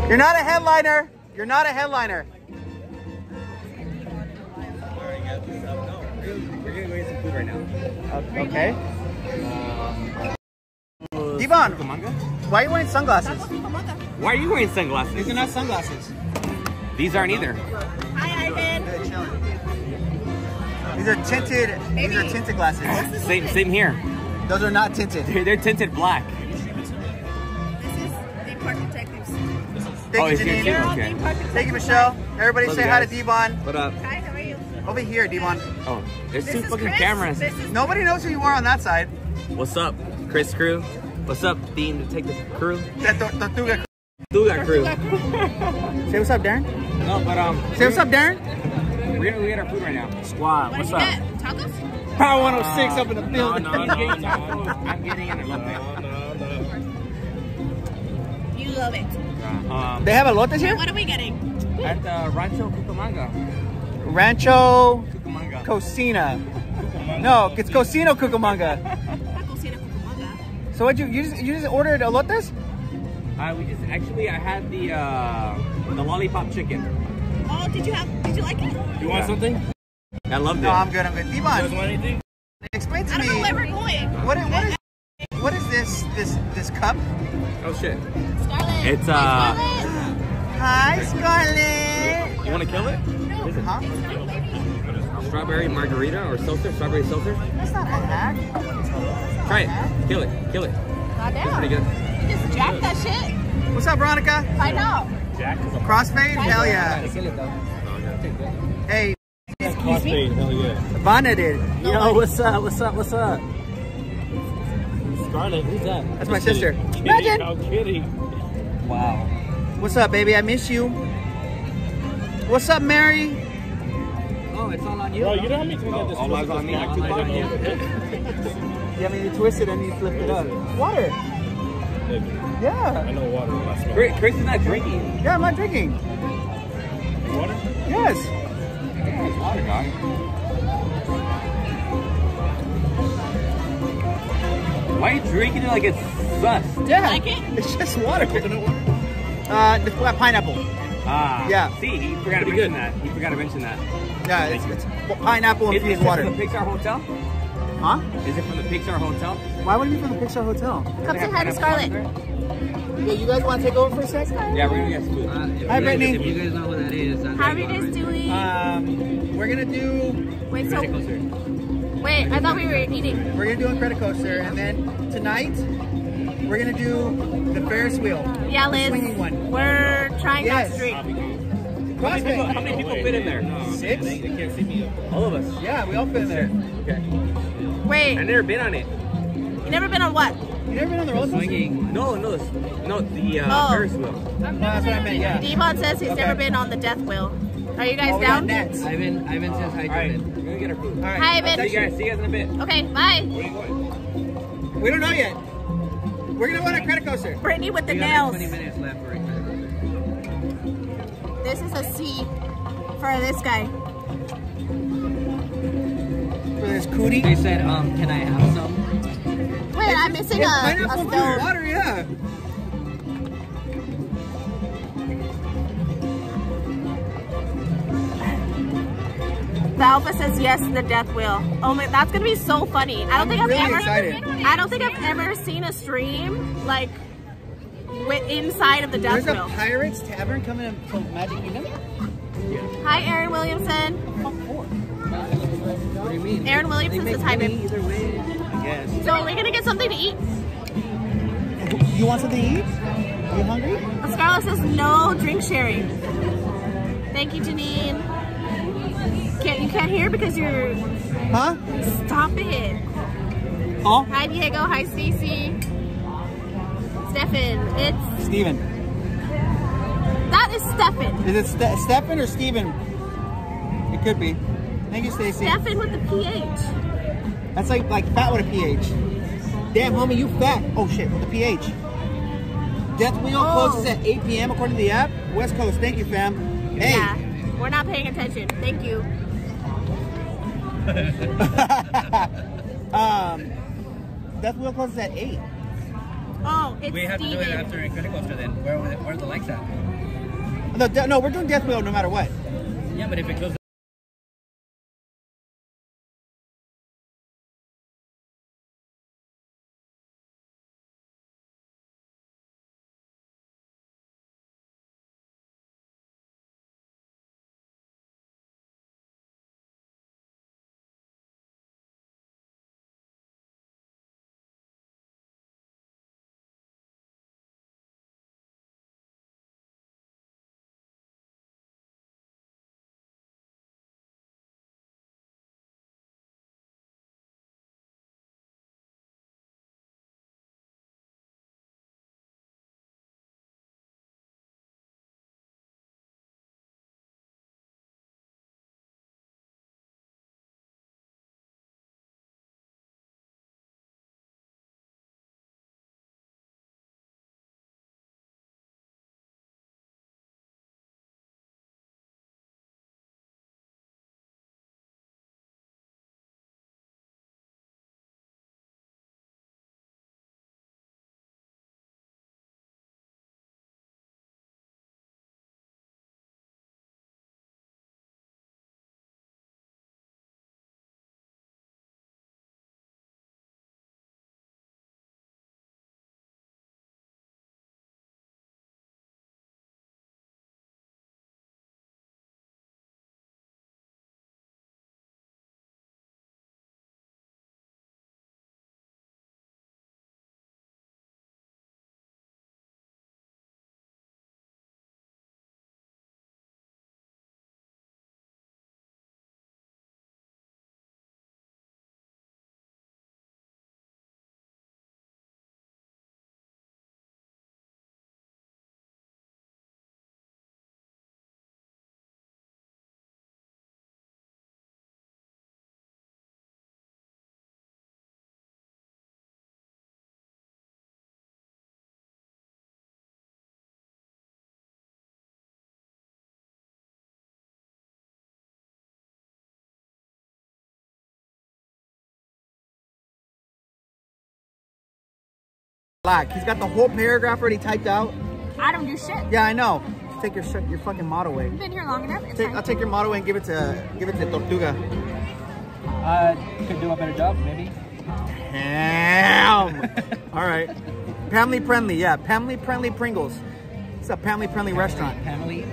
You're not a headliner. You're not a headliner. We're gonna go get some food right now. Okay. Devon, why are you wearing sunglasses? Why are you wearing sunglasses? These are not sunglasses. These aren't either. Hi, Ivan. These are tinted. These are tinted glasses. Same, same here. Those are not tinted. They're, they're tinted black. Thank Oh, you, it's here Janine. too? They're all Okay. theme park detectives. Thank you, Michelle. Everybody Love say hi to guys. Devon. What up? Hi, how are you? Over here, Devon. Oh, there's This two fucking Chris. cameras. Nobody knows who you are on that side. What's up, Chris Crew? What's up, Dean Detective Crew? That tor- Tortuga. Tuga Crew. Say what's up, Darren. No, but um, Say what's up, Darren. we're gonna go get our food right now. Squad, What what's up? get? Tacos? Power 106 up in the No, building. no, no, no. I'm getting in love it. Um, They have a elotes here? What are we getting? at the Rancho Cucamonga. Rancho Cucamonga. Cocina. No, it's Cocina Cucamonga. Tacos in a Cucamonga. So what you you just you just ordered elotes? Uh, we just actually I had the uh, the lollipop chicken. Oh, did you have? Did you like it? You want something? I loved it. No, I'm good. I'm good. Devon, want anything? explain to I don't know me where we're going. what is, what is what is this this this cup? oh shit! Scarlett. It's, Hi, uh, Hi, Scarlett. You want to kill it? Huh? Strawberry margarita or seltzer? Strawberry seltzer? That's not a hack. Try it. Kill it. Kill it. Goddamn. Pretty good. You just jack that shit. What's up, Veronica? I know. Jack. Crossfade? Hell yeah. Kill it though. Hey, Crossfade, hell yeah. Vanna did. Yo, what's up? What's up? What's up? Scarlett, who's that? That's my sister. Kidding, Imagine. I'm kidding. Wow. What's up, baby? I miss you. What's up, Mary? Oh, it's all on you. Bro, you know how many times I just all eyes on me. back All to on you. over? Yeah, I mean, you twist it and you flip it up. Water. Yeah. I know water when I smell Chris, Chris is not drinking. Yeah, I'm not drinking. water. Yes. Yeah, it's water, dog. Why are you drinking it like it's sus? Yeah. Like it? It's just water. Coconut water? Uh, the uh, pineapple. Ah. Yeah. See, he forgot to Pretty mention good. that. He forgot to mention that. Yeah, it's, it's pineapple Is, is infused it water. from the Pixar Hotel? Huh? Is it from the Pixar Hotel? Why would it be from the Pixar Hotel? Come say hi to Scarlett. Yeah, you guys want to take over for a sec? Yeah, we're gonna get food. Hi, Brittany. If you guys know who that is, How are you guys doing? Um, we're gonna do wait, so wait. I thought we were eating. we're gonna do Incredicoaster, and then tonight we're gonna do the Ferris wheel. Yeah, The Liz. swinging one. We're trying Yes. not to drink. How many Crossfade. people fit in there? Six? They can't see me. All of us. Yeah, we all fit in there. Okay. Wait, I've never been on it. you never been on what? You never been on the roller coaster? No, no, no, the uh, Oh. Ferris wheel. No, that's what I meant. Yeah. Devon says he's Okay. never been on the death wheel. Are you guys Oh, we got down? nets. All Ivan, Ivan says hi, All right, we're gonna get our food. right. Hi, See you guys. See you guys in a bit. Okay, bye. Where are you going? We don't know yet. We're gonna want a credit coaster. Brittany with the We got like nails. 20 minutes left for it. This is a C for this guy. For this cootie. They said, um, can I have some? Wait, I'm missing a, Yeah, a pineapple fruit stone. water, yeah. The Alpha says yes to the death wheel. Oh my, that's gonna be so funny. I don't I'm think I've really ever, excited. I don't think I've ever seen a stream like with inside of the death There's a wheel. Pirates Tavern coming in from Magic Kingdom. Hi, Aaron Williamson. What do you mean? Aaron Williamson says hi, babe. either way. I guess. So are we gonna get something to eat? You want something to eat? Are you hungry? Scarlett says no drink sharing. Thank you, Janine. Can't you can't hear because you're Huh? stop it. Oh, Hi Diego, hi Cece. Stefan, it's Steven. that is Stefan. Is it Ste- Stefan or Steven? It could be. Thank you, Stacy. Stefan with the PH. That's like like fat with a PH. Damn, homie, you fat. Oh shit, with a PH. Death Wheel Oh. closes at 8 p.m. according to the app. West Coast, thank you, fam. Hey. Yeah, we're not paying attention. Thank you. um, Death Wheel closes at 8. Oh, it's We have to do it after Incredicoaster then. Where, where, where are the lights at? No, no, we're doing Death Wheel no matter what. Yeah, but if it closes Black. He's got the whole paragraph already typed out. I don't do shit. Yeah, I know. Take your shirt, your fucking model away. I've been here long enough. It's Take. I'll take your model away and give it to give it to Tortuga. Uh, could do a better job, maybe. Damn. All right. Family friendly, yeah. Family friendly Pringles. It's a family friendly restaurant. Family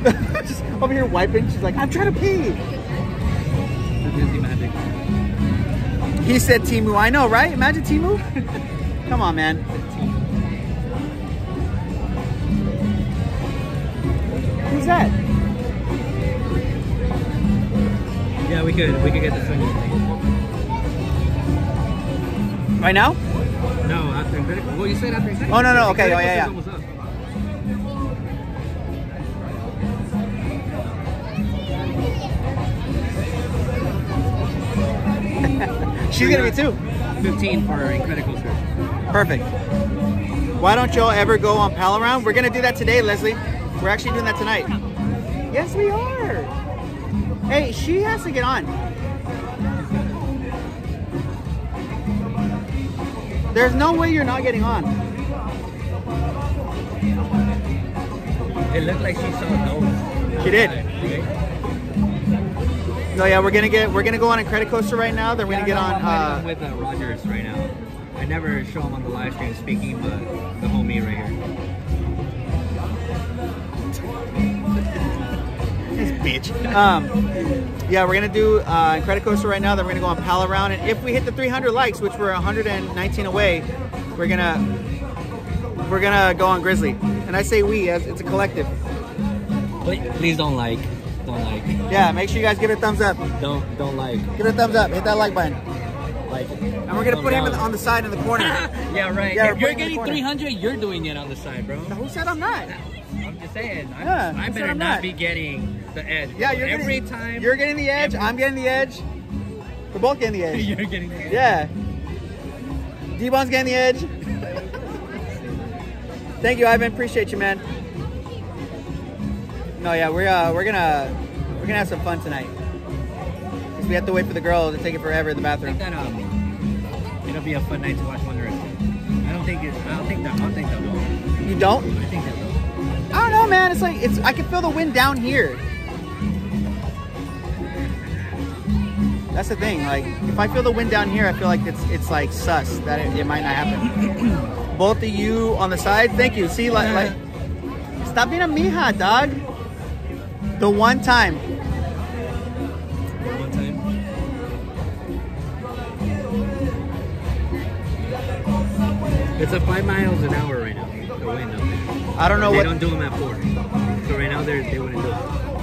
Just over here wiping. She's like, I'm trying to pee. The Disney magic. He said Temu. I know, right? Imagine Temu. Come on, man. Who's that? Yeah, we could we could get the swinging thing. Right now? No, after Well, you said after Oh, no, no, okay, oh, yeah, yeah. She's gonna be too. 15 for Incredicoaster. Perfect. Why don't y'all ever go on Pal-A-Round? We're gonna do that today, Leslie. We're actually doing that tonight. Yes, we are. Hey, she has to get on. There's no way you're not getting on. It looked like she saw a nose. She did. No, yeah, we're gonna get we're gonna go on Incredicoaster right now. Then we're gonna get on. I'm Uh, with uh, Rodgers right now. I never show him on the live stream speaking, but the homie right here. this bitch. Um, yeah, we're gonna do uh, credit coaster right now. Then we're gonna go on Pal-A-Round, and if we hit the 300 likes, which we're 119 away, we're gonna we're gonna go on Grizzly. And I say we as it's a collective. Please don't like. Don't like. Yeah, make sure you guys give it a thumbs up. Don't don't like. Give it a thumbs up. Hit that like button. Like. It. And we're gonna put him in the- on the side in the corner. yeah, right. Yeah, if you're putting him in the getting 300, you're doing it on the side, bro. Who said I'm not? I'm just saying. I, Yeah, I better not not. be getting the edge. Yeah, you're every getting, time. You're getting the edge. every- I'm getting the edge. We're both getting the edge. you're getting the edge. Yeah. D-Bon's getting the edge. Thank you, Ivan. Appreciate you, man. No, yeah, we're uh, we're gonna we're gonna have some fun tonight. 'Cause we have to wait for the girl to take it forever in the bathroom. that um, it'll be a fun night to watch Wonder Egg. I don't think it. I don't think that. I don't think they'll go. You don't? I think they'll. I don't know, man. It's like it's. I can feel the wind down here. That's the thing. Like, if I feel the wind down here, I feel like it's it's like sus that it, it might not happen. Both of you on the side. Thank you. See, like, like stop being a mija, dog. The one time. One time. It's a five miles an hour right now. The wind. I don't know they what. They don't do them at four. So right now they're, they wouldn't do it.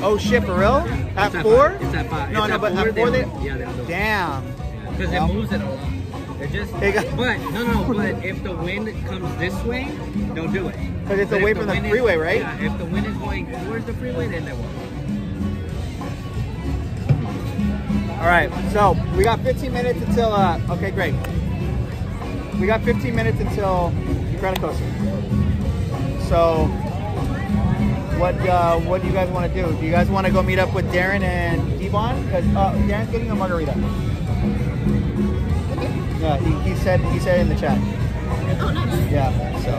Oh shit, for real? At It's four? Five. It's at five. No, it's no, at but four, at four they. don't- Yeah, they don't. Damn. Because Well. it moves it a lot. It just. It got- but no, no. But if the wind comes this way, they'll do it. Because it's But away from the is- freeway, right? Yeah. If the wind is going towards the freeway, then they won't. All right, so we got 15 minutes until. Uh, okay, great. We got 15 minutes until the credit coaster. So, what uh, what do you guys want to do? Do you guys want to go meet up with Darren and Devon? Because uh, Darren's getting a margarita. Yeah, he, he said he said in the chat. Oh, nice. Yeah. So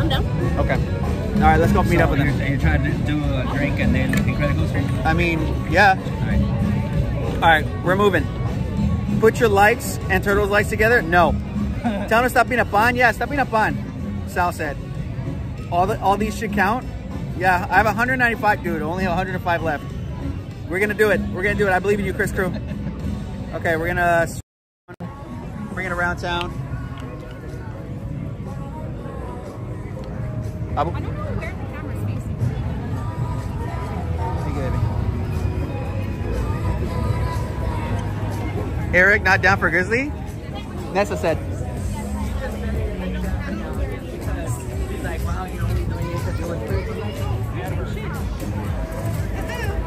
I'm down. okay. All right, let's go meet so up with you're, them. you're trying to do a drink and then incredible coaster. I mean, yeah. All right. All right, we're moving. Put your likes and Turtles likes together? No. Tell them to stop being a pan? Yeah, stop being a pan. Sal said. All the all these should count? Yeah, I have 195, dude. Only 105 left. We're gonna do it. We're gonna do it. I believe in you, Chris Crew. Okay, we're gonna bring it around town. I don't know where Eric, not down for Grizzly? Nessa said.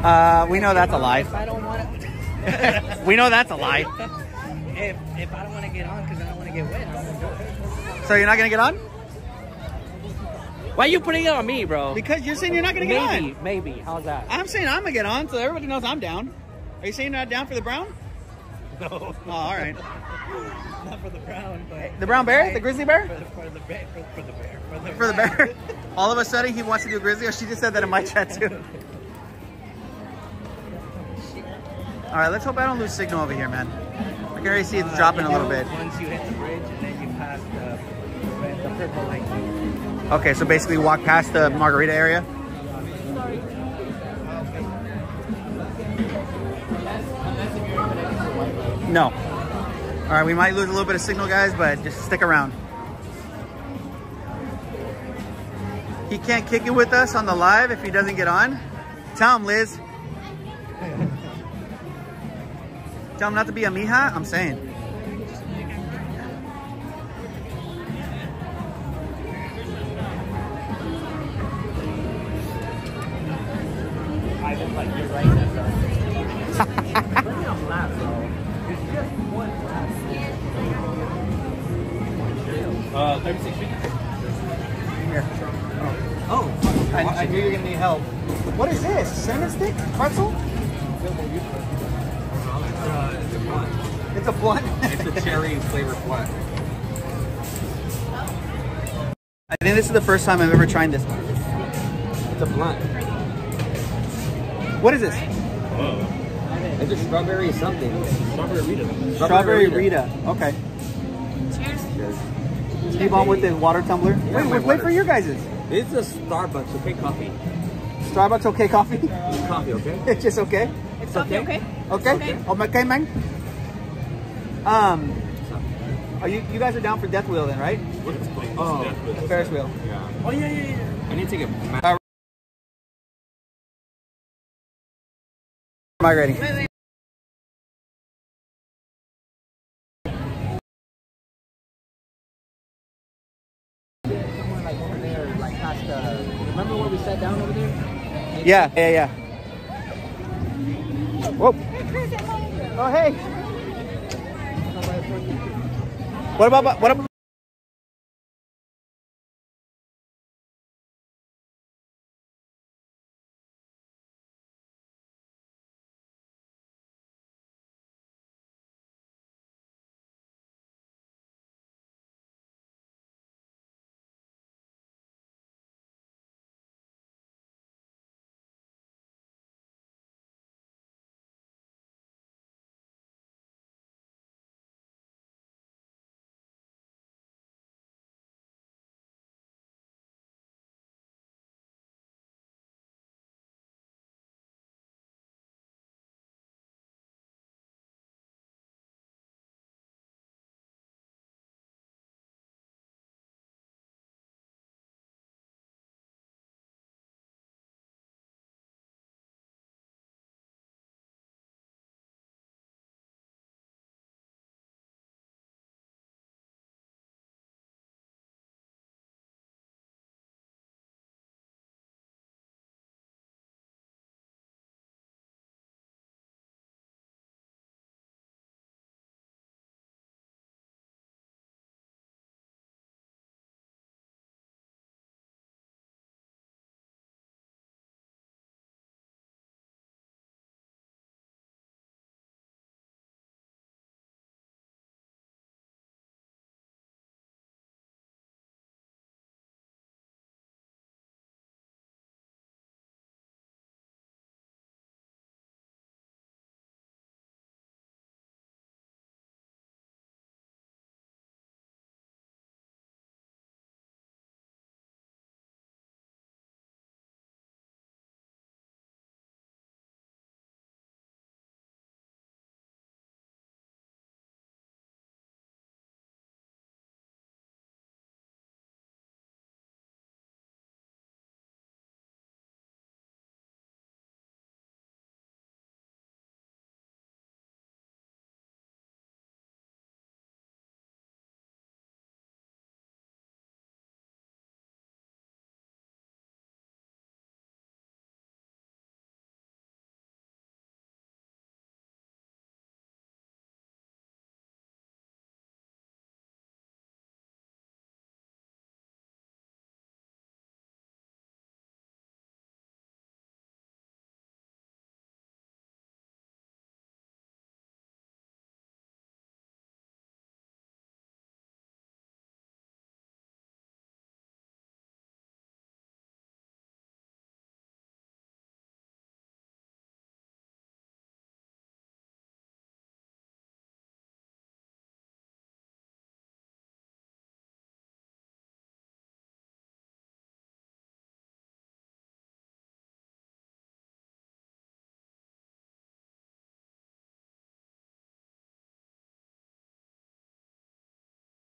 Uh, we know that's a lie. I don't want to. we know that's a lie. If if I don't want to get on because I don't want to get wet, I don't want to do. So you're not gonna get on? Why are you putting it on me, bro? Because you're saying you're not gonna get maybe, on. Maybe, maybe. How's that? I'm saying I'm gonna get on, so everybody knows I'm down. Are you saying you're not down for the brown? No, Oh, all right. not for the brown, but The brown bear? The grizzly bear? for the, for the bear, for, for the bear, for the, For the bear? All of a sudden he wants to do grizzly, or she just said that in my chat too. All right, let's hope I don't lose signal over here, man. I can already see it's uh, dropping a little bit. Once you hit the bridge and then you pass the the purple light. Okay, so basically walk past the margarita area. No. All right, we might lose a little bit of signal, guys, but just stick around. He can't kick it with us on the live if he doesn't get on. Tell him, Liz. Tell him not to be a mija. I'm saying. 36 feet. Here. Oh, I, I hear you're gonna need help. What is this? Cinnamon stick? Pretzel? Uh, it's a blunt. It's a blunt. It's a cherry flavored blunt. I think this is the first time I've ever tried this. one. It's a blunt. What is this? It's a strawberry something. Strawberry Rita. Strawberry Rita. Okay. Cheers. Keep on with the water tumbler. wait, wait, wait for your guys's. It's a Starbucks, okay? Coffee. Starbucks okay coffee? It's coffee, okay? it's just okay. It's okay, okay? Okay. Okay. Oh, okay, man. Um, are you you guys are down for Death Wheel then, right? Oh, The Ferris wheel. yeah. Oh, yeah, yeah, yeah. I need to take a Migrating. Wait, wait. Sat down over there? Yeah, yeah, yeah. Whoa. Oh, hey. What about what about?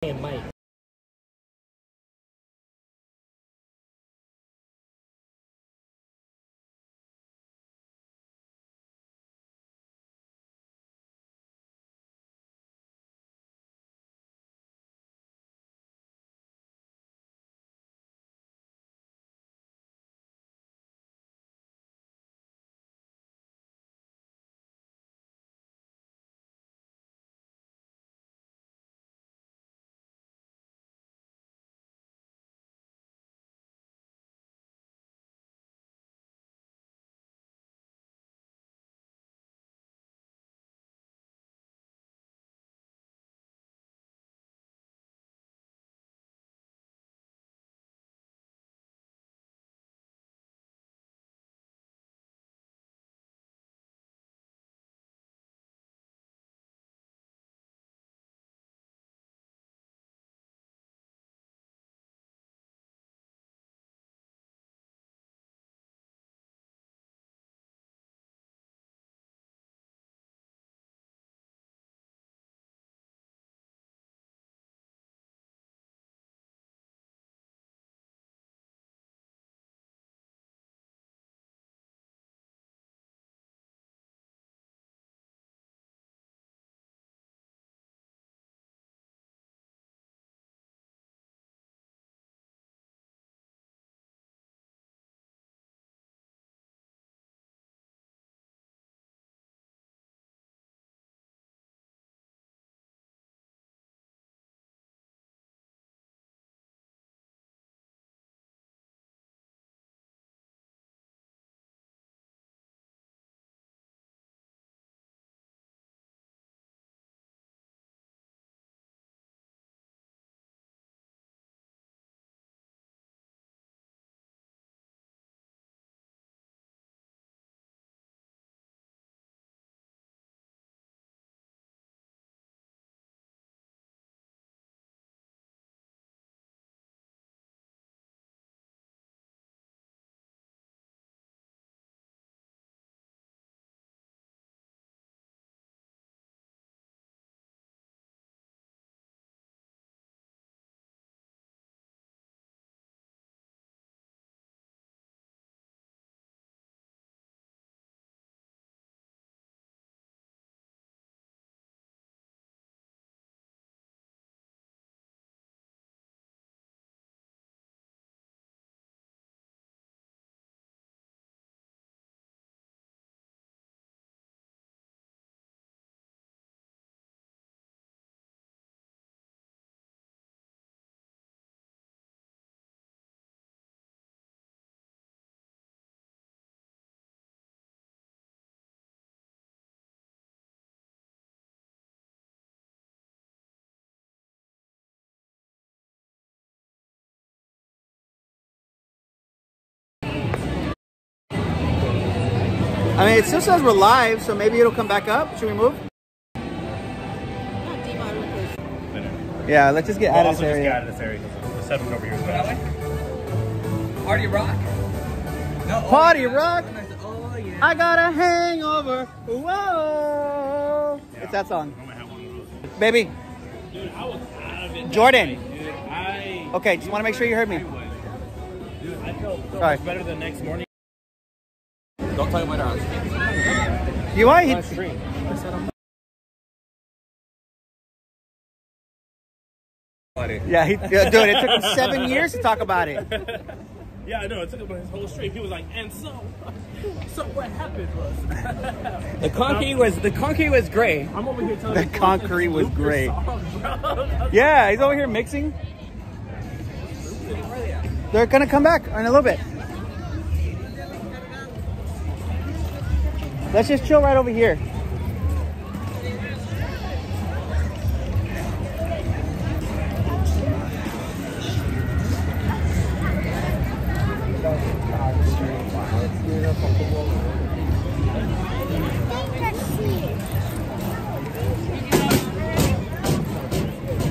And Mike. I mean, it still says we're live, so maybe it'll come back up. Should we move? Yeah, let's just get We'll out of also this just get area. out of this area because the seven over here is better. Party rock. No, oh, Party yeah. rock. Oh yeah. I got a hangover. Whoa. It's that song. I'm gonna have one of those. Baby. Dude, I was out of it. Jordan. Dude, I. Okay, just want to make sure you heard me. Dude, I felt so right. much better the next morning. Don't talk about it on You are? He, yeah, he, yeah, dude, it took him seven years to talk about it. Yeah, I know. It took him his whole stream. He was like, and so, so what happened was. The concrete was the concrete was gray. I'm over here telling The you, concrete was loop your great. song. Yeah, he's over here mixing. They're gonna come back in a little bit. Let's just chill right over here.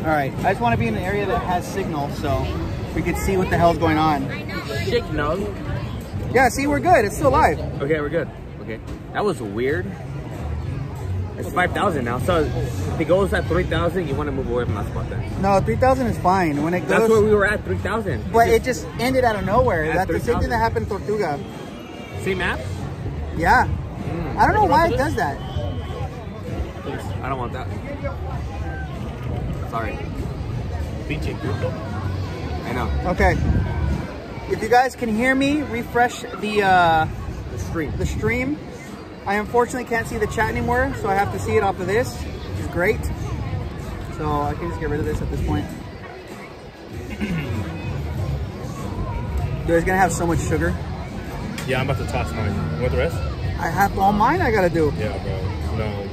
All right, I just want to be in an area that has signal so we can see what the hell's going on. Signal. Yeah, see, we're good. It's still live. Okay, we're good. Okay, that was weird. It's 5,000 now. So if it goes at 3,000, you want to move away from that spot then. No, 3,000 is fine. When it goes, That's where we were at, 3,000. but it just ended out of nowhere. At That's the same thing that happened in Tortuga. Same map? Yeah. I don't know why it does that. I don't want that. Sorry. Pinche. I know. Okay. If you guys can hear me, refresh the uh, The stream. the stream. I unfortunately can't see the chat anymore, so I have to see it off of this, which is great. So I can just get rid of this at this point. Dude, it's gonna have so much sugar. Yeah, I'm about to toss mine. You want the rest? I have all mine I gotta do. Yeah, bro. No,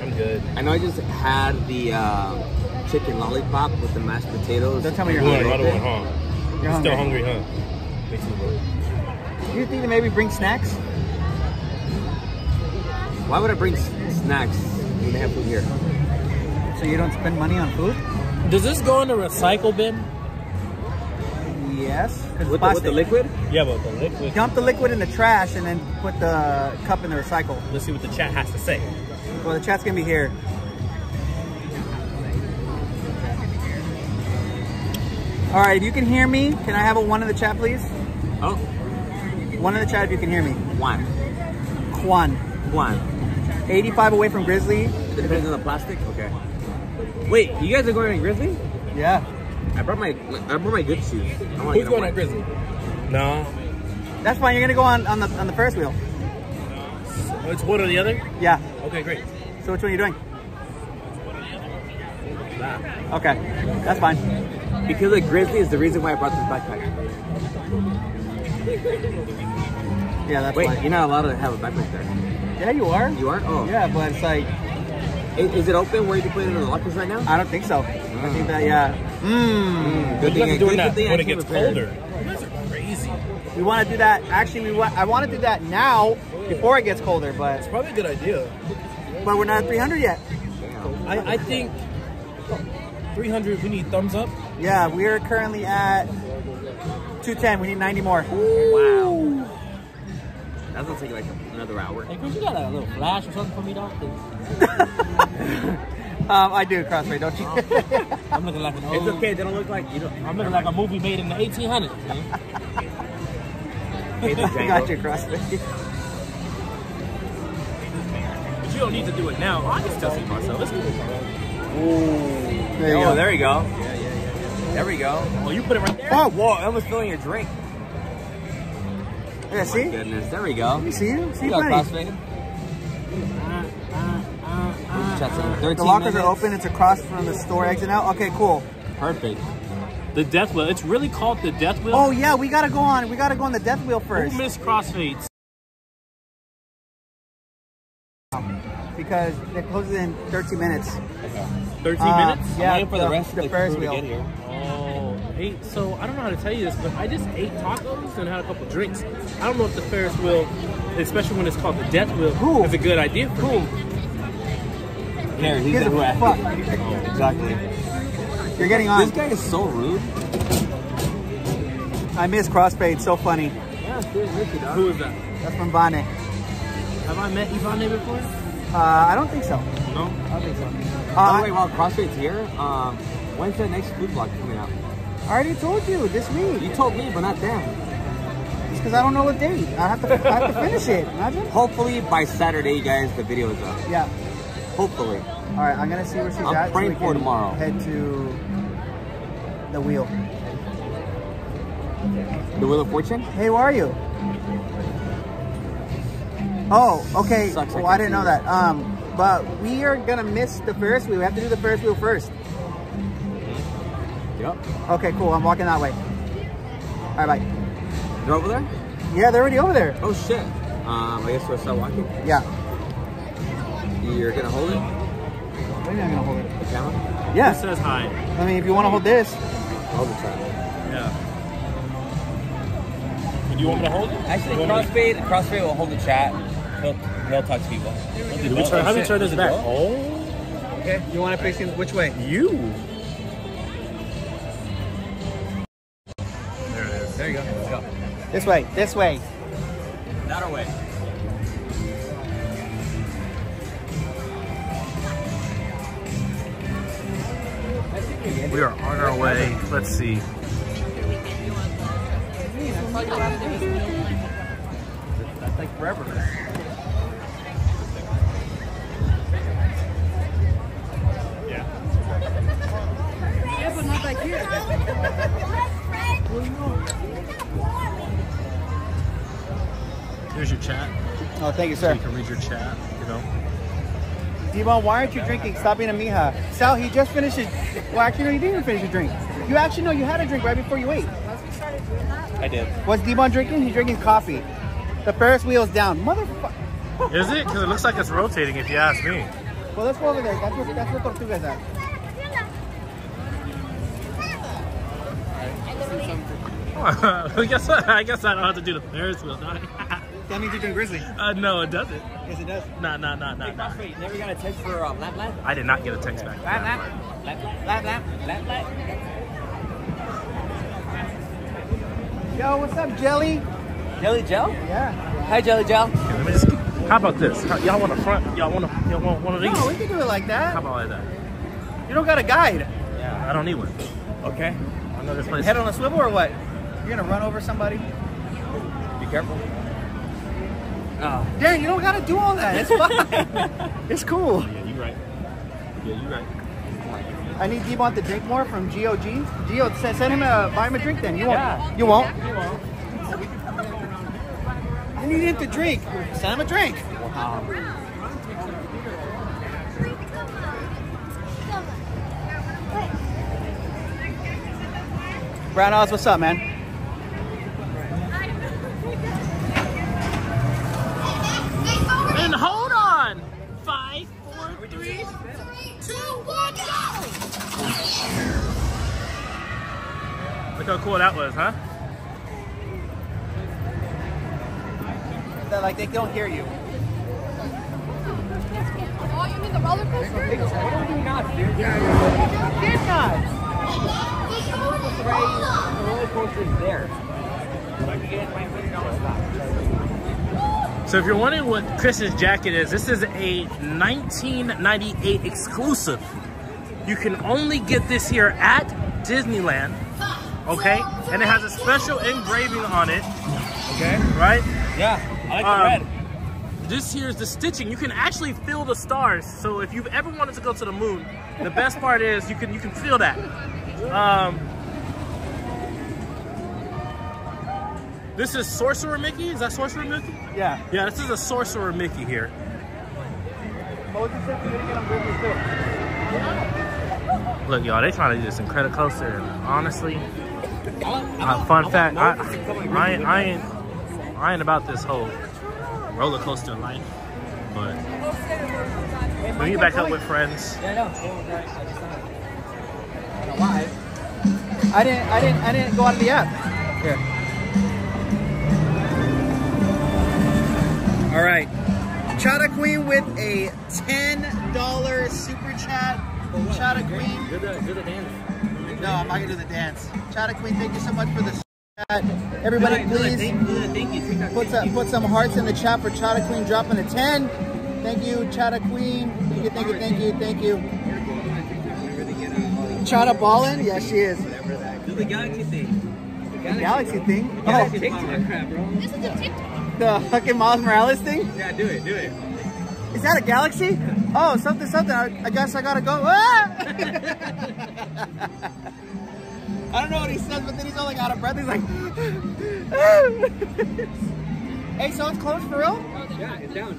I'm good. I know I just had the uh, chicken lollipop with the mashed potatoes. Don't tell me you're You want hungry. another one, huh? You're Still hungry. hungry, huh? Me too, bro. Do you think they maybe bring snacks? Why would I bring s- snacks when they have food here? So you don't spend money on food? Does this go in the recycle bin? Yes. With the, with the liquid? Yeah, but the liquid. Dump the liquid in the trash and then put the cup in the recycle. Let's see what the chat has to say. Well, the chat's gonna be here. All right, if you can hear me, can I have a one in the chat, please? Oh, One in the chat if you can hear me. one. Juan, One. 85 away from Grizzly. It depends on the plastic? Okay. Wait, you guys are going to Grizzly? Yeah, I brought my I brought my good shoes. Who's going at Grizzly? No. that's fine. You're gonna go on on the on the Ferris wheel. Oh, it's one or the other? Yeah. Okay, great. So which one are you doing? That. Okay, that's fine. Because the Grizzly is the reason why I brought this backpack. Yeah, that's Wait, fine. you're not allowed to have a backpack there. Yeah, you are. You are? Oh. Yeah, but it's like Is, is it open where you can put it in the lockers right now? I don't think so. I mm. think that yeah. Mmm. Good You guys are doing good that thing I when it gets prepared. colder. You guys are crazy. We want to do that. Actually, we want. I want to do that now before it gets colder, but It's Probably a good idea. but we're not at 300 yet. I, I think 300, we need thumbs up. Yeah, we are currently at 210. We need 90 more. Wow. That's gonna take like another hour. Hey, Chris, you got a little flash or something for me, dog? 'Cause Um, I do crossfade, don't you? I'm looking like an old. It's okay. They don't look like you don't. I'm looking like a movie made in the 1800s, man. I got Django. you crossfade. But you don't need to do it now. I can still see myself. Let's move. There you oh, go. there you go. Yeah, yeah, yeah. There we go. Oh, you put it right there? Oh, whoa! I almost filling your drink. Yeah, see? Goodness, there we go. See you? See You got plenty. crossfade. Chat saying 13 The lockers minutes. are open. It's across from the store exit out. Okay, cool. Perfect. The Death Wheel. It's really called the Death Wheel. Oh yeah, we gotta go on. We gotta go on the death wheel first. Who first missed crossfades? because it closes in 13 minutes. 13 Uh, minutes? Yeah, waiting for the rest of the the Ferris crew to wheel. get here. Hey, so I don't know how to tell you this, but I just ate tacos and had a couple drinks. I don't know if the Ferris wheel, especially when it's called the Death Wheel, Who? is a good idea for me. There, he's Gives the who a asked fuck. Oh, exactly. You're getting on. This guy is so rude. I miss crossfade. So funny. Yeah, seriously, dog. Who is that? That's from Bane. Have I met Ivane before? Uh, I don't think so. No. I don't think so. By Uh, the way, while CrossFit's here, um, when's the next food vlog coming out? I already told you this week. You told me, but not them. It's because I don't know what date. I have to. I have to finish it. Imagine. Hopefully by Saturday, guys, the video is up. Yeah. Hopefully. All right. I'm gonna see where she's I'm at. praying we for tomorrow. Head to the wheel. The Wheel of Fortune? Hey, where are you? Oh, okay. Sucks, I well, I can't didn't know that. Um, but we are gonna miss the Ferris wheel. We have to do the Ferris wheel first. Yep. Okay, cool. I'm walking that way. All right, bye. They're over there? Yeah, they're already over there. Oh shit. Um, I guess we'll start walking. Yeah. You're gonna hold it? Maybe I'm gonna hold it. The camera? Who Yeah. says hi? I mean, if you want to hold this, Hold the camera. Yeah. Do you want me to hold it? Actually, You want me Crossfade, Crossfade will hold the chat. He'll, he'll talk to people. to- Do we turn, how do we turn this back? Oh, okay. You want to face it which way? you. This way, this way. That way. We are on our way. Let's see. That's like forever. Yeah. Yeah, but not back here. Here's your chat. Oh, thank you, So sir. you can read your chat, you know. Devon, why aren't you drinking? Stop being a mija. Sal, he just finished his. Well, actually, no, you didn't even finish your drink. You actually know you had a drink right before you ate. I did. What's Devon drinking? He's drinking coffee. The Ferris wheel's down. Motherfucker. Is it? Because it looks like it's rotating if you ask me. Well, let's go over there. That's where, that's where Tortuga's at. I guess I guess I don't have to do the Ferris wheel, do I? That means you're doing Grizzly. uh, no, it doesn't. Yes, it does. Nah, nah, nah, nah, nah. Wait, never got a text for um, lap lap? I did not get a text back. Lap, lap. Lap lap? Lap, lap. Lap lap? Yo, what's up, Jelly? Jelly gel? Yeah. Hi, Jelly gel. Okay, let me just. How about this? Y'all want a front? Y'all want a? Y'all want one of these? No, we can do it like that. How about like that? You don't got a guide. Yeah, I don't need one. Okay. I know this place. Head on a swivel or what? You're gonna run over somebody? Be careful. Oh. Darren, you don't gotta do all that. It's fine. it's cool. Yeah, you're right. Yeah, you're right. I need Devon to drink more from GOG. Geo, send, send him a buy him a drink then. You won't. Yeah. You won't. You won't. I need him to drink. Send him a drink. Um. Wow. Brown Oz, what's up, man? Look how cool that was, huh? That, like they don't hear you. Oh, you mean the roller coaster? Did not. The roller coaster is there. I can get my $100 back. So if you're wondering what Chris's jacket is, this is a 1998 exclusive. You can only get this here at Disneyland, okay? And it has a special engraving on it, Okay. right? Yeah. I like Um, the red. This here is the stitching. You can actually feel the stars. So if you've ever wanted to go to the moon, the best part is you can you can feel that. Um, this is Sorcerer Mickey. Is that Sorcerer Mickey? Yeah. Yeah, this is a Sorcerer Mickey here. Moses said we're gonna get on Grizzlies too. Look, y'all, they trying to do this Incredicoaster. Honestly, uh, fun fact, I, I, ain't, I ain't, I ain't about this whole roller coaster life. But when you back up with friends, Yeah, I know. I just thought. I don't know why. I didn't. I didn't. I didn't go out of the app. Here. All right. Chata Queen with a ten dollar super chat. Chata Queen. Good, good, do the dance. No, I'm not gonna do the dance. Chata Queen, thank you so much for the super chat. Everybody, please put some put some hearts in the chat for Chata Queen dropping a ten. Thank you, Chata Queen. Thank you, thank you, thank you, thank you. Chata ballin'? Yeah, she is. Do the galaxy thing. The galaxy thing. Oh, Oh, TikTok crap, bro. This is a TikTok. the fucking Miles Morales thing? Yeah, do it, do it. Is that a galaxy? Oh, something, something. I, I guess I gotta go. Ah! I don't know what he says, but then he's all like out of breath. He's like, hey, so it's closed for real? Yeah, it's down.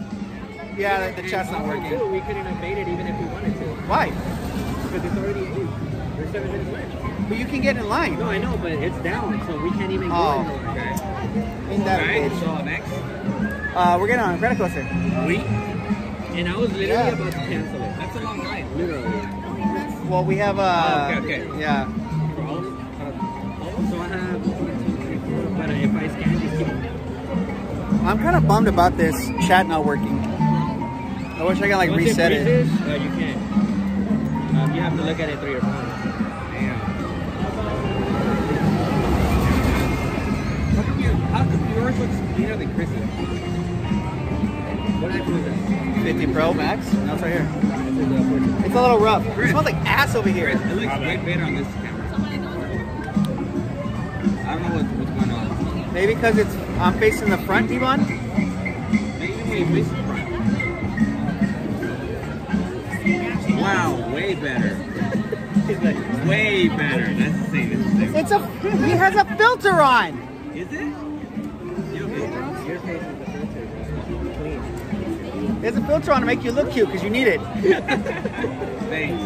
Yeah, the, the chat's not working. Too, we couldn't invade it even if we wanted to. Why? Because it's already eight. There's seven minutes left. But you can get in line. No, I know, but it's down, so we can't even go Oh. in line. In that bitch. so next. Uh, we're getting on Incredicoaster. We? And I was literally Yeah. about to cancel it. That's a long ride. Literally. Well, we have uh, Oh, okay, okay. yeah. For all of uh, So I have one, two, three, four, but if I scan these people. I'm kind of bummed about this chat not working. I wish I could like Once reset it. freezes, Uh, you can't. Um, you have to look at it through your phone. Damn. How come, you, how come yours looks cleaner than Chris's? What iPhone is 50 Pro Max. No, it's right here. This is the 14. It's a little rough. It smells like ass over here. It looks way better on this camera. I don't know what, what's going on. Maybe because it's I'm facing the front, Devon. Maybe when you face the front. Wow, way better. Like, Way better. That's the thing. That's the thing. It's a. He has a filter on. Is it? You okay? your face is There's a filter on to make you look cute because you need it. Thanks.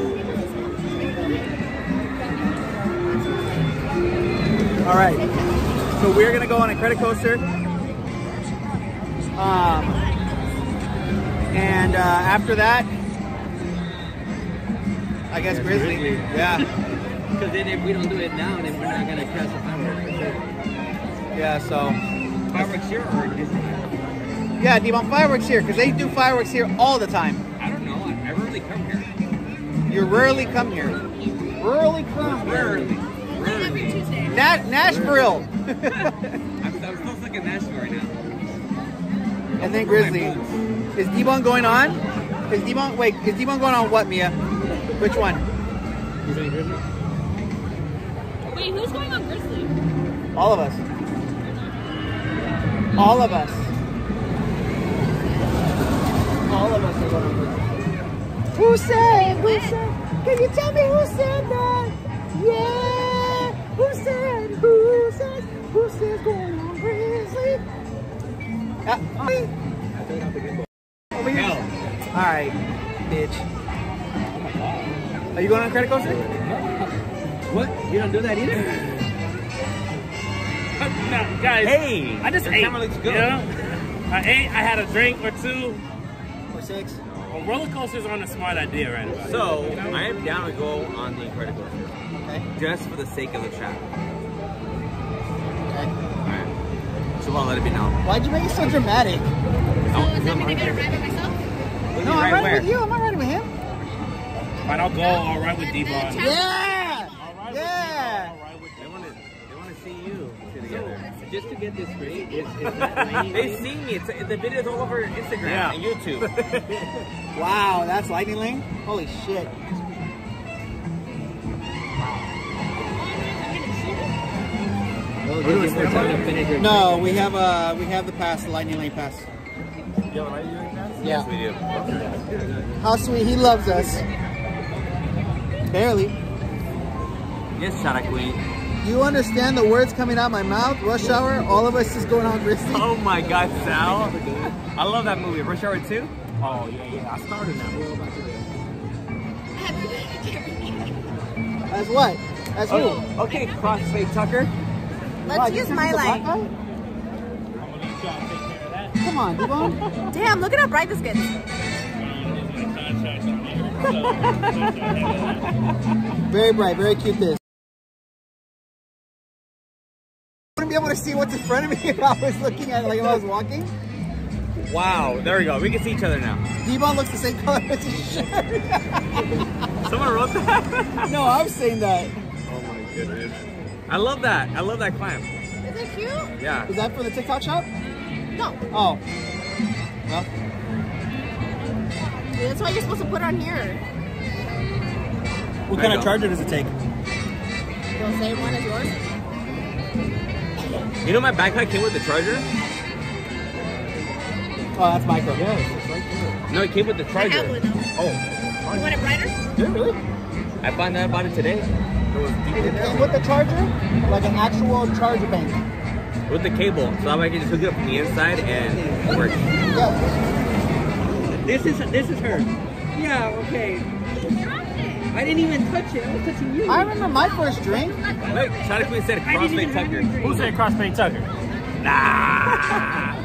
All right. So we're gonna go on Incredicoaster. Um, and uh, after that, I guess Grizzly. Grizzly. Yeah, Because then if we don't do it now, then we're not gonna catch the fireworks. yeah. So Fireworks here or Disney? Yeah, Devon fireworks here because they do fireworks here all the time. I don't know. I rarely come here. You rarely come here. Rarely come here. Rarely. Every Rarely. Tuesday. Na- Nashville. I'm, I'm still stuck in Nashville right now. and then Grizzly. Is Devon going on? Is Devon wait? Is Devon going on what, Mia? Which one? You saying Grizzly? Wait, who's going on Grizzly? All of us. All of us. All of us are going on Grizzly. Who said? Who said? Can you tell me who said that? Yeah. Who said? Who said? Who said going on Grizzly? Uh, over here. Hell. All right, bitch. Are you going on Incredicoaster? What? You don't do that either? No, guys. Hey, I just the ate. camera looks good. You know? I ate. I had a drink or two. Or six? Well, roller coasters aren't a smart idea right now. So, You know? I am down to go on the Incredicoaster. Okay. Just for the sake of the chat. okay. Alright. So, well, let it be known. Why'd you make it so dramatic? Oh, Does that mean I gotta ride by myself? No, I'm riding with you. I'm not riding with him. Alright, I'll go. All right with Devon. Yeah. All right with Yeah. Devon, all right with They want to, they want to see you two together. Just to get this straight, is, is that lightning They lane? see me. It's the video's all over Instagram Yeah. and YouTube. Wow, that's lightning lane. Holy shit. Give you more time to finish your No, we have uh we have the pass, the lightning lane pass. Yes, Yeah. we do. How sweet. He loves us. Barely. Yes, Shara Queen. Do you understand the words coming out my mouth? Rush hour. All of us is going on grizzly. Oh my God, Sal. I love that movie. Rush Hour 2? Oh yeah, yeah. I started that. movie. As what? As who? Oh, okay, Crossfade Tucker. Let's you use my he's a black light. guy? I'm gonna let y'all take care of that. Come on, Devon. Damn, look at how bright this gets. Very bright, very cute this. Wouldn't be able to see what's in front of me if I was looking at it like if I was walking. Wow, there we go. We can see each other now. Devon looks the same color as his shirt. Someone wrote that? no, I'm saying that. oh my goodness. I love that. I love that clamp. Is it cute? Yeah. Is that for the TikTok shop? No. Oh. Well, That's why you're supposed to put on here. what There kind of charger does it take? The same one as yours? You know my backpack came with the charger? Oh, that's micro. Yeah, it's right No, it came with the I charger. have one though. Oh, You want it brighter? Yeah, really? I found out about it today. It was deep in there. with the charger, like an actual charger bank. With the cable. So now I can just hook it up from the inside and it works. Yeah. This is this is her. Yeah, okay. I didn't even touch it. I was touching you. I remember my first drink. Look, Shada Queen said Crossfade Tucker. Who said Crossfade Tucker? Nah.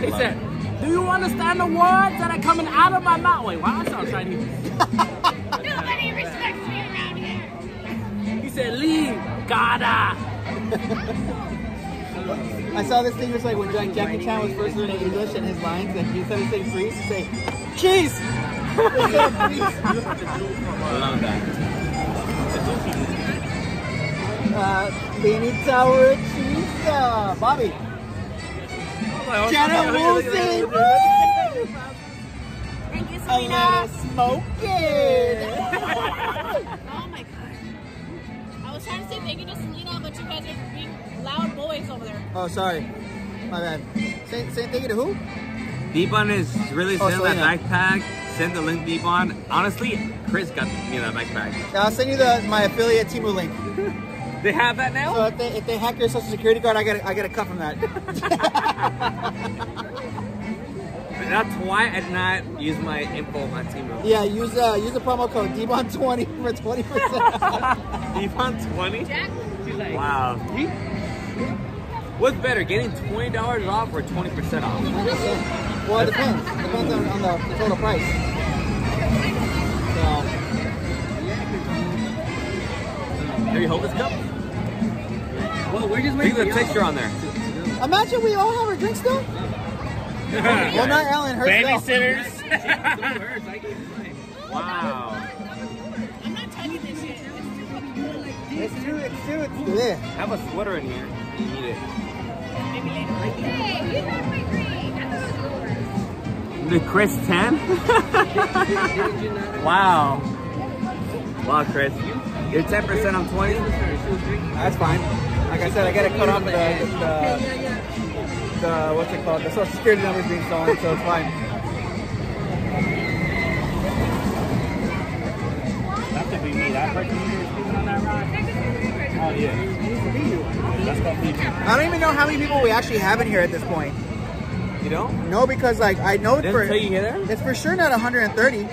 He said, "Do you understand the words that are coming out of my mouth?" Wait, why I sound Chinese? Nobody respects me around here. He said, "Leave, Gada." I saw this thing was like when Jack, Jackie Chan was first learning English and his lines, and instead of saying freeze, he say cheese. Instead freeze. I love that. uh, Beanie Tower cheese. Uh, Bobby. like, Jenna oh, Wilson. Thank you, A Selena. little smoking. Oh my god. I was trying to say thank you to Selena, but you guys are being loud boys over there. oh, sorry. My bad. Say, say thank you to who? Deepon is really Oh, selling that Selena. backpack. Send the link, Deepon. Honestly, Chris got me that backpack. I'll send you the my affiliate Temu link. They have that now? So if they, if they hack your social security card, I get a, I get a cut from that. That's why I did not use my info on my team. yeah, use uh, use the promo code Dbon20 for 20%. Deepon 20? Jack? Wow. What's better, getting $20 off or 20% off? Well, it depends. It depends on, on the total price. So, Have you Hobus Cup? Well, we're just Look waiting at the y'all. texture on there. imagine we all have our drinks still. well, not Ellen, herself. Babysitters. Wow. I'm not touching this shit. It's too, it's too, it's bleh. Have a sweater in here. You need it. Hey, you have my green. The Chris 10? wow. Wow, Chris. You're 10%, I'm 20 That's fine. Like I said, I gotta cut off the, the, the, what's it called? The social security number's being stolen, so it's fine. That could be me. That person you were speaking on that ride. Oh yeah. That's gonna be me. I don't even know how many people we actually have in here at this point. You don't? No, because like I know it's for tell you there? it's for sure not 130.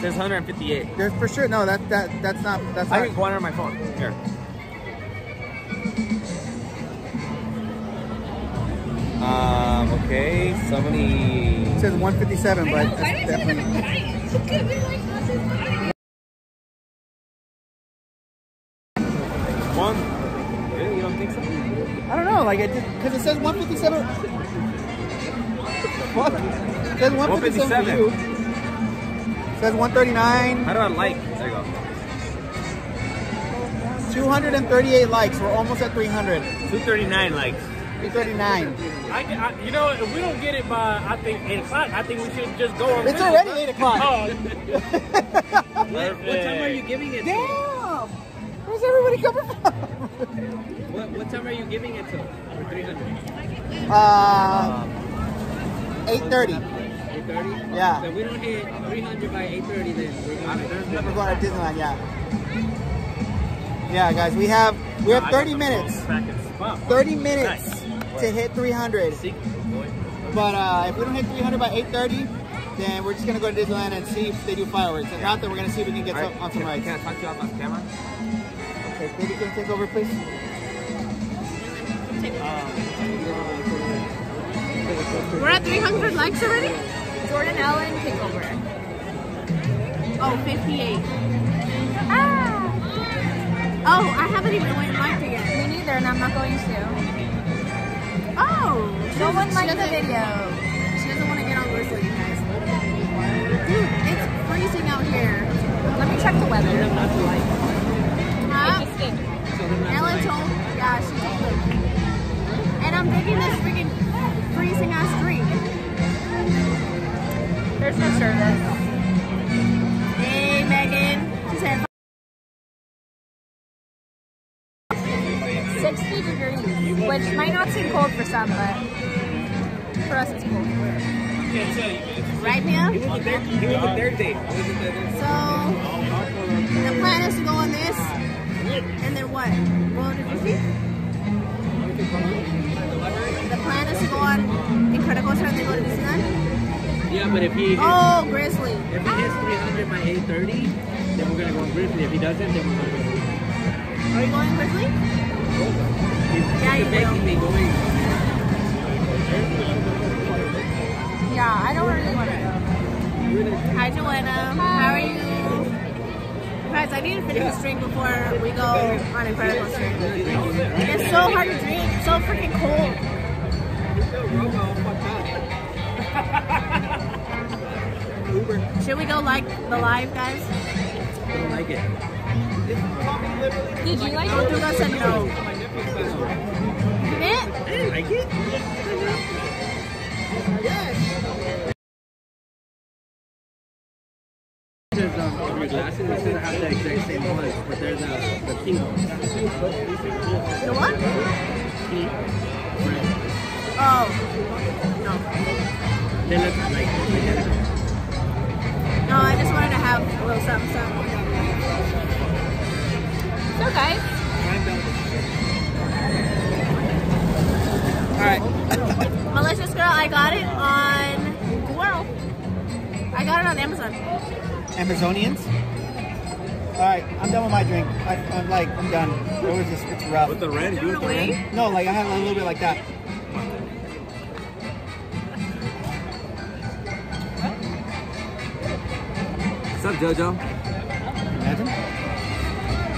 There's 158. There's for sure no that that that's not that's I not. can go on my phone. Here. Um, okay, somebody. It says 157, but I know, it's why did you definitely. never buy it? It could be like us is it. One. Really? You don't think so? I don't know, like it because it says 157. What? It says 157 for you. It says 139, How do I like? There you go. 238 likes. We're almost at 300. 239 likes. 339. I, can- I, you know, if we don't get it by, I think, 8 o'clock, I think we should just go on It's with already 8 o'clock. Oh, What, what time are you giving it to? Damn! Where's everybody coming from? What, what time are you giving it to? For 300? Uh, 8.30. 8.30? Yeah. So we don't hit 300 by 8.30, then we're going We're going to Disneyland, yeah. Yeah, guys, we have we have 30 minutes. 30 minutes to hit 300. But uh, if we don't hit 300 by 8.30, then we're just going to go to Disneyland and see if they do fireworks. If not, then we're going to see if we can get some, on some rides. Can I talk to you off the camera? Okay, baby, can you take over, please? We're at 300 likes already? Jordan Allen, take over. Oh, 58. Ah! Oh, I haven't even went liked it yet. Me neither, and I'm not going to. Oh! No one liked the video. She doesn't want to get on Grizzly, you guys. Dude, it's freezing out here. Let me check the weather. Huh? Ellen told, yeah, she told me. And I'm drinking this freaking freezing ass drink. There's no service. Hey, Megan. She said, 60 degrees, which might not seem cold for some, but for us it's cold. right, Mia? He was there. He was with their date. So, the plan is to go on this, and then what? Go to Disney? The plan is to go on Incredicoaster and then go to Disneyland? Yeah, but if he, Oh, Grizzly. if he hits 300 by 8.30, then we're going to go on Grizzly. If he doesn't, then we're going to go Are you going Grizzly? Yeah, you You're making me going. Yeah, I don't really want to go. Hi, Joanna. How are you? Guys, I need to finish this drink before we go on Incredicoaster. It's so hard to drink. It's so freaking cold. Should we go like the live, guys? I don't like it. Did you like it? do us a no. Eh? I didn't like it. Your glasses are gonna have the exact same ones, but they're the the pink ones. The what? Pink. Oh. No. They look like identical. No, I just wanted to have a little something, something. So guys, All right. Malicious Girl, I got it on World. I got it on Amazon. Amazonians. All right, I'm done with my drink. I, I'm like, I'm done. It was just, it's rough. With the red, you with the Wait. red? No, like I had a little bit like that. What's up, JoJo? Imagine.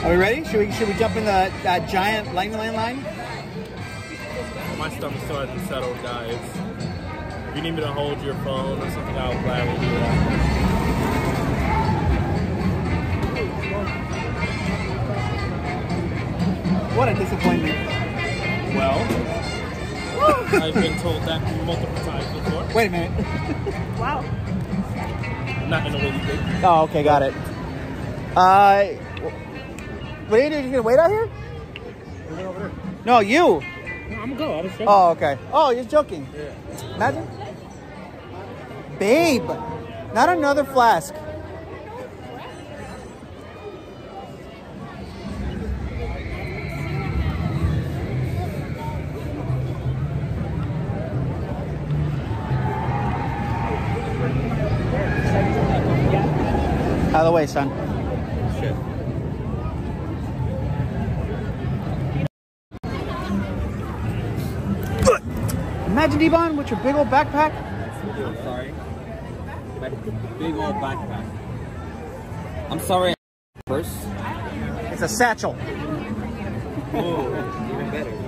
Are we ready? Should we should we jump in the that giant lightning lane line? My stomach still hasn't settled, guys. If you need me to hold your phone or something, I'll gladly do that. What a disappointment. Well, I've been told that multiple times before. Wait a minute. Wow. Not in a way you think. Oh, okay, got it. Uh, what are you doing? You gonna wait out here? No, you. No, I'm gonna go. I was joking. Oh, okay. Oh, you're joking. Yeah. Imagine. Babe, not another flask. Way, son. Shit. Imagine Devon with your big old backpack. I'm sorry. My big old backpack. I'm sorry. Purse. It's a satchel. Oh, even better.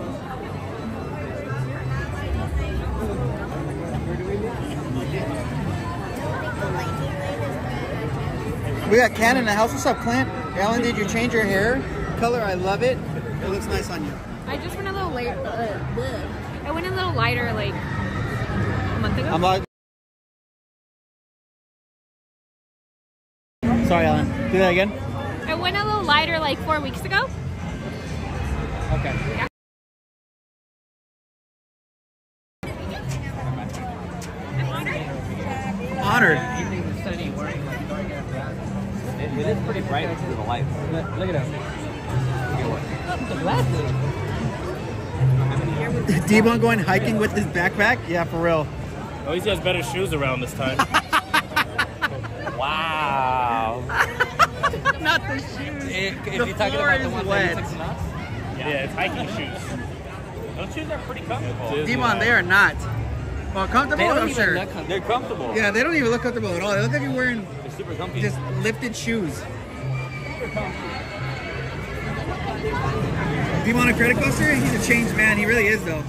We got Ken in the house. What's up, Clint? Alan, did you change your hair color? I love it. It looks nice on you. I just went a little later. Uh, I went a little lighter like a month ago. I'm like. Sorry, Alan. Do that again. I went a little lighter like four weeks ago. Okay. Honored. It, it is pretty bright because of the lights. Look, look at him. Devon going hiking with his backpack? Yeah, for real. At least he has better shoes around this time. Wow. Not the shoes. Eh, if The you're talking floor about the is ones wet. 36 knots, yeah, it's hiking shoes. Those shoes are pretty comfortable. Devon, they are not. Well, comfortable, they don't I'm even sure. look com- They're comfortable. Yeah, they don't even look comfortable at all. They look like you're wearing They're super comfy. just lifted shoes. Devon Incredicoaster? He's a changed man. He really is, though.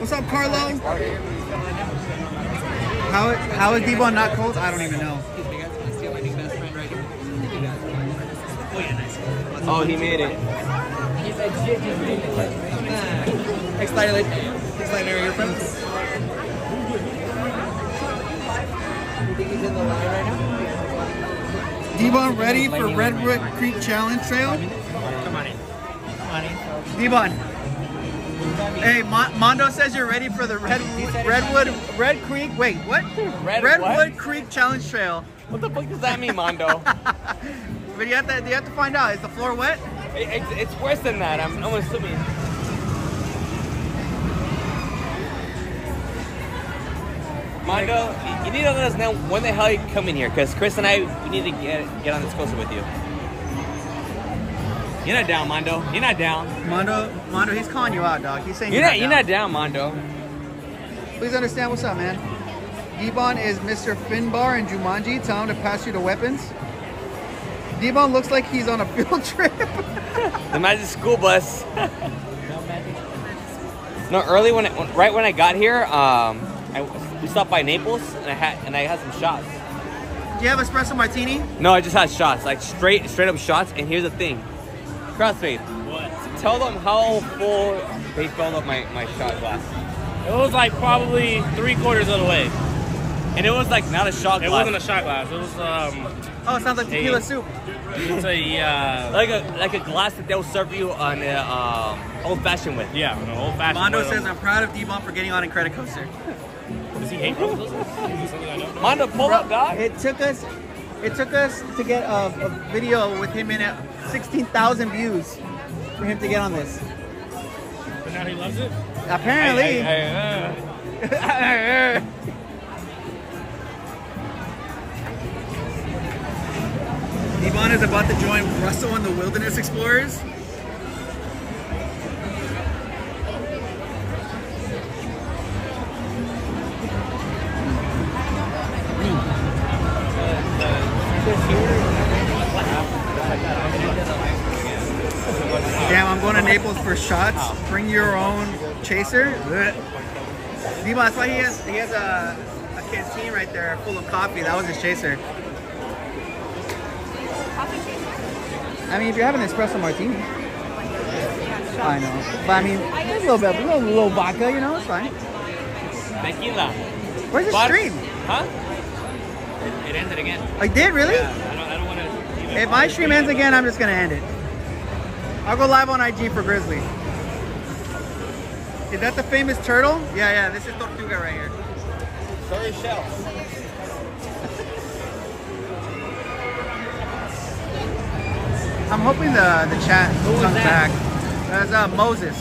What's up, Carlo? How, how is Devon not cold? I don't even know. oh, he made it. Excited, excited your friends. Devon ready for Redwood Creek Challenge Trail? Come on in. Come on in. Devon. Hey, Mon- Mondo says you're ready for the Red Redwood Red Creek. Wait, what? Red Redwood what? Creek Challenge Trail. What the fuck does that mean, Mondo? But you have to you have to find out. Is the floor wet? It- it's, it's worse than that. I'm, I'm assuming. Mondo, you- need to let us know when the hell you come in here, because Chris and I, we need to get get on this coaster with you. You're not down, Mondo. You're not down. Mondo, Mondo, he's calling you out, dog. He's saying You're not. You're not down, Mondo. Please understand what's up, man. Devon is Mr. Finbar and Jumanji. Tell him to pass you the weapons. Devon looks like he's on a field trip. The Magic School Bus. no, early when, I, right when I got here, um, we stopped by Naples and I had and I had some shots. Do you have espresso martini? No, I just had shots, like straight straight up shots. And here's the thing, crossfade. What? tell them how full they filled up my, my shot glass. It was like probably three quarters of the way. And it was like not a shot glass. It wasn't a shot glass. It was um, Oh, it sounds like tequila Hey. soup. it's a uh, like a like a glass that they'll serve you on a um, old fashioned with. yeah, an old fashioned. Mondo says, I'm proud of D-Bomb for getting on Incredicoaster. Does he hate roller coasters? Is it something I know? Mondo, pull up, dog. It took us, it took us to get a, a video with him in it, 16,000 views for him to get on this. But now he loves it. Apparently. I- I- uh, is about to join Russell and the Wilderness Explorers. Damn, I'm going to Naples for shots. Bring your own chaser. Diva, that's why he has he has a, a canteen right there full of coffee. That was his chaser. I mean, if you're having an espresso martini, I know. But I mean, a little bit, a little, little vodka, you know, it's fine. Tequila. Where's the But- stream? Huh? It ended again. Oh, I did really? I don't, I don't want to. If my stream ends again, I'm just gonna end it. I'll go live on IG for Grizzly. Is that the famous turtle? Yeah, yeah. This is Tortuga right here. Sorry, shell. I'm hoping the the chat was comes that? back. That's uh, Moses.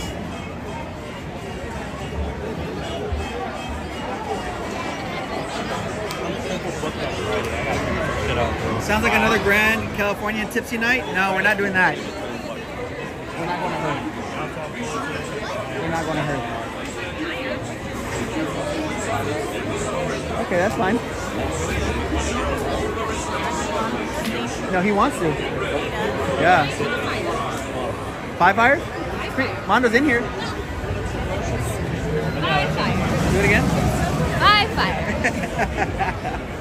Sounds like another Grand Californian tipsy night. No, we're not doing that. We're not going to hurt. We're not going to hurt. Okay, that's fine. No, he wants to. Yeah. Five fires? Mondo's in here. Do it again. High fire.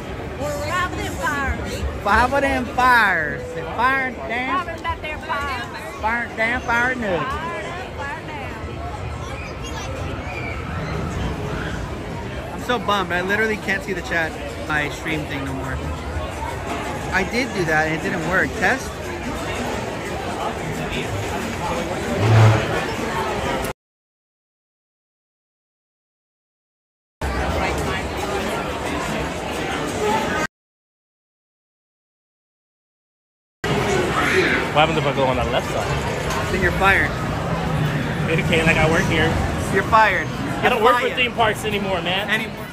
Five of them fires. They fired down, that there fire. fired down, fired up. I'm so bummed. I literally can't see the chat, my stream thing no more. I did do that and it didn't work. Test? What happens if I go on the left side? Then you're fired. Okay, like I work here. You're fired. I don't work for theme parks anymore, man. Any more.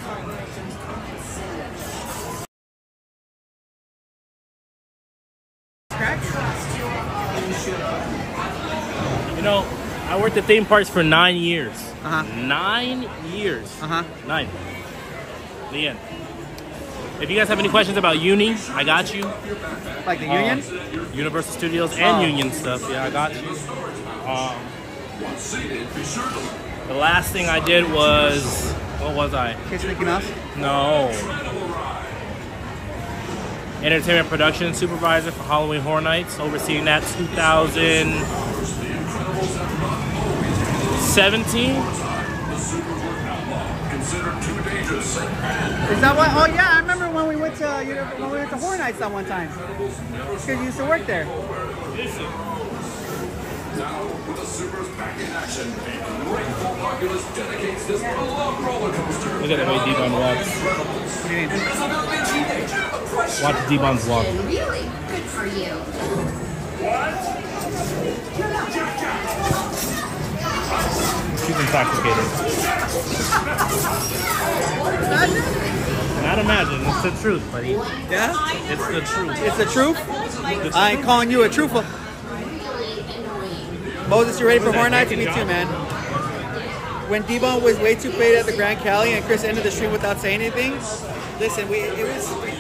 You know, I worked at theme parks for nine years. Uh-huh. Nine years. Uh-huh. Nine. The end. If you guys have any questions about uni, I got you. Like the Um, union? Universal Studios and Oh. union stuff. Yeah, I got you. Um, the last thing I did was what was I? Kiss Mickey Mouse? No. Entertainment production supervisor for Halloween Horror Nights, overseeing that 2017. Is that what? Oh yeah, I remember when we went to you know, when we went to Horror Nights that one time. Because you used to work there. Look at the way D-Bomb vlogs. What do you mean? Watch D-Bomb's vlog. Really? Good for you. She's intoxicated. Not imagine, it's the truth, buddy. Yeah? It's the truth. It's the truth? The I ain't calling you a truthful. Moses, you ready for Horror Nights? Me too, man. When D-Bone was way too faded at the Grand Cali and Chris ended the stream without saying anything, listen, we it was it was a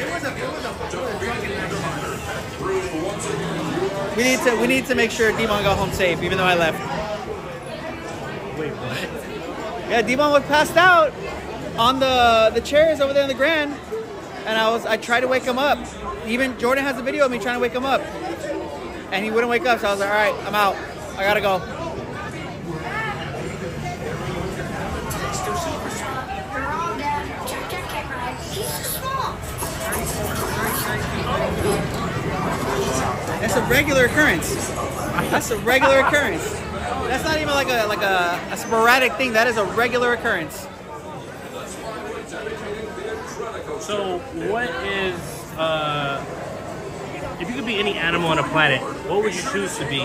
it was a, it was a drunken We need to we need to make sure D-Bone got home safe, even though I left. Wait, what? Yeah, D-Bone was passed out on the the chairs over there in the Grand, and I was I tried to wake him up. Even Jordan has a video of me trying to wake him up, and he wouldn't wake up. So I was like, all right, I'm out. I gotta go. That's a regular occurrence. That's a regular occurrence. That's not even like a like a, a sporadic thing. That is a regular occurrence. So, what is uh, if you could be any animal on a planet, what would you choose to be?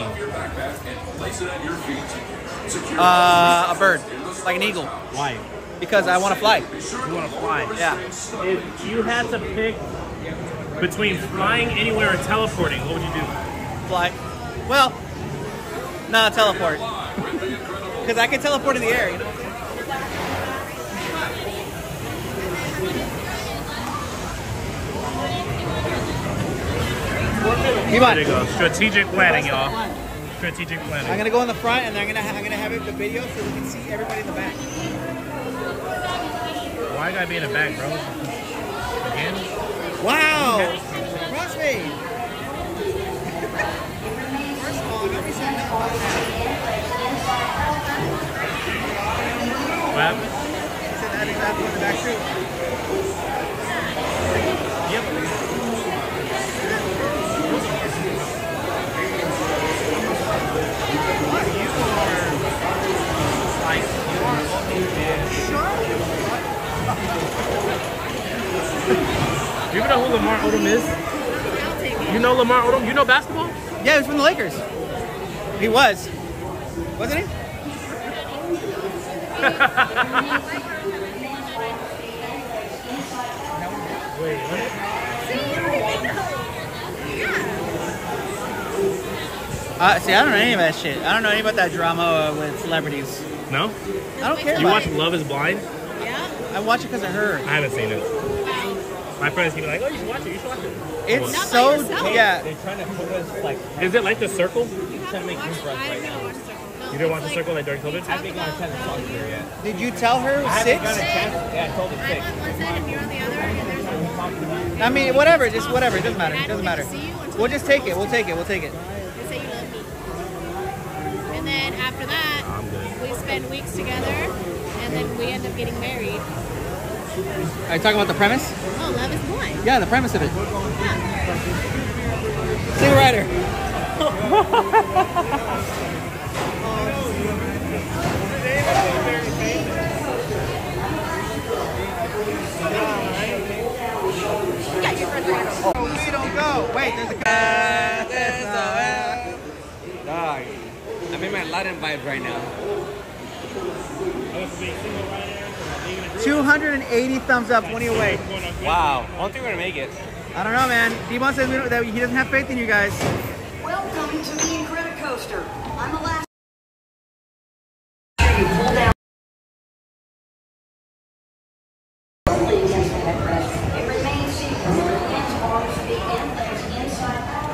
Uh, a bird, like an eagle, Why? because I want to fly. You want to fly? Yeah. If you had to pick between flying anywhere or teleporting, what would you do? Fly. Well, not teleport. Because I can teleport in the air, you know? There you go. Strategic planning, y'all. Strategic planning. I'm gonna go in the front and I'm gonna ha- I'm gonna have it the video so we can see everybody in the back. Why I gotta be in the back, bro? Again? Wow! Crossfade! First of all, don't be saying that. What happened? He said that exactly in the back too. You even know who Lamar Odom is? You know Lamar Odom? You know basketball? Yeah, he's from the Lakers. He was. Wasn't he? Wait. Uh, see, I don't know any of that shit. I don't know any about that drama uh, with celebrities. No? I don't care You about watch it. Love is Blind? Yeah. I watch it because of her. I haven't seen it. My friends keep like, oh, you should watch it, you should watch it. It's so yeah. They're trying to put us like Is it like The Circle? Trying to make new friends right now. You didn't watch The Circle that like during COVID? I haven't gotten a chance to talk to her yet. Um, Did you tell her I six? haven't gotten a chance. Yeah, I told her I'm six. on one side and you're on the other, and there's I mean, whatever. Just whatever. It doesn't matter. It doesn't matter. I don't get to see you until We'll just take it. We'll take it. We'll take it. They say you love me. And then after that, I'm good. we spend weeks together, and then we end up getting married. Are you talking about the premise? Oh, love is blind. Yeah, the premise of it. Yeah. Single rider. Oh, we don't go. Wait, there's a Dog. I'm in my Latin vibes right now. 280 thumbs up. You away? Wow. I don't think we're gonna make it. I don't know, man. Devon says we don't, that he doesn't have faith in you guys. Welcome to the Incredicoaster. I'm the last. You pull down. Slowly against the headrest. It remains secret. Hands, arms, feet, and legs inside out.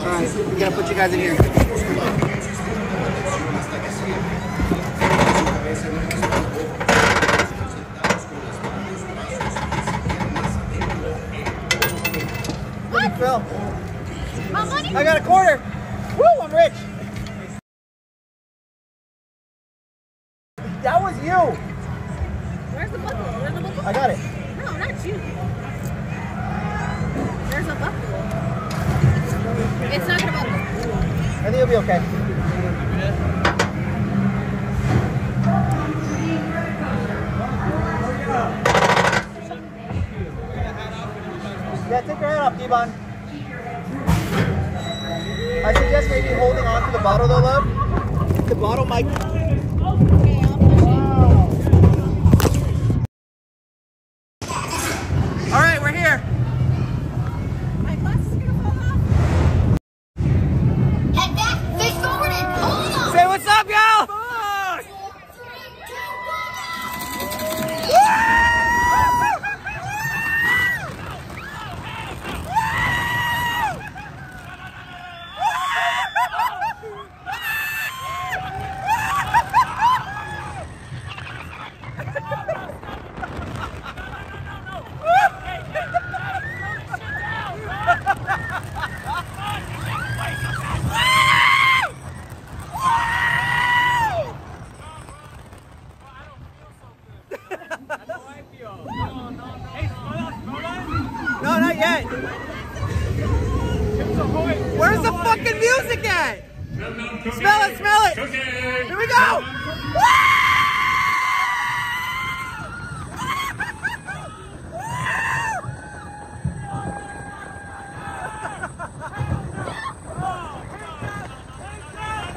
All right, we gotta put you guys in here. What? My money? I got a quarter. Woo, I'm rich. That was you. Where's the buckle? Where's the buckle? I got it. No, not you. There's a buckle. It's not gonna buckle. I think it'll be okay. Yeah, take your hand off, Devon. I suggest maybe holding on to the bottle though, love. The bottle might. All right, we're here. My glasses are gonna fall off. Head back, face forward, and hold on. Say what's up, y'all. Where's the fucking music at? Smell it, smell it. Here we go.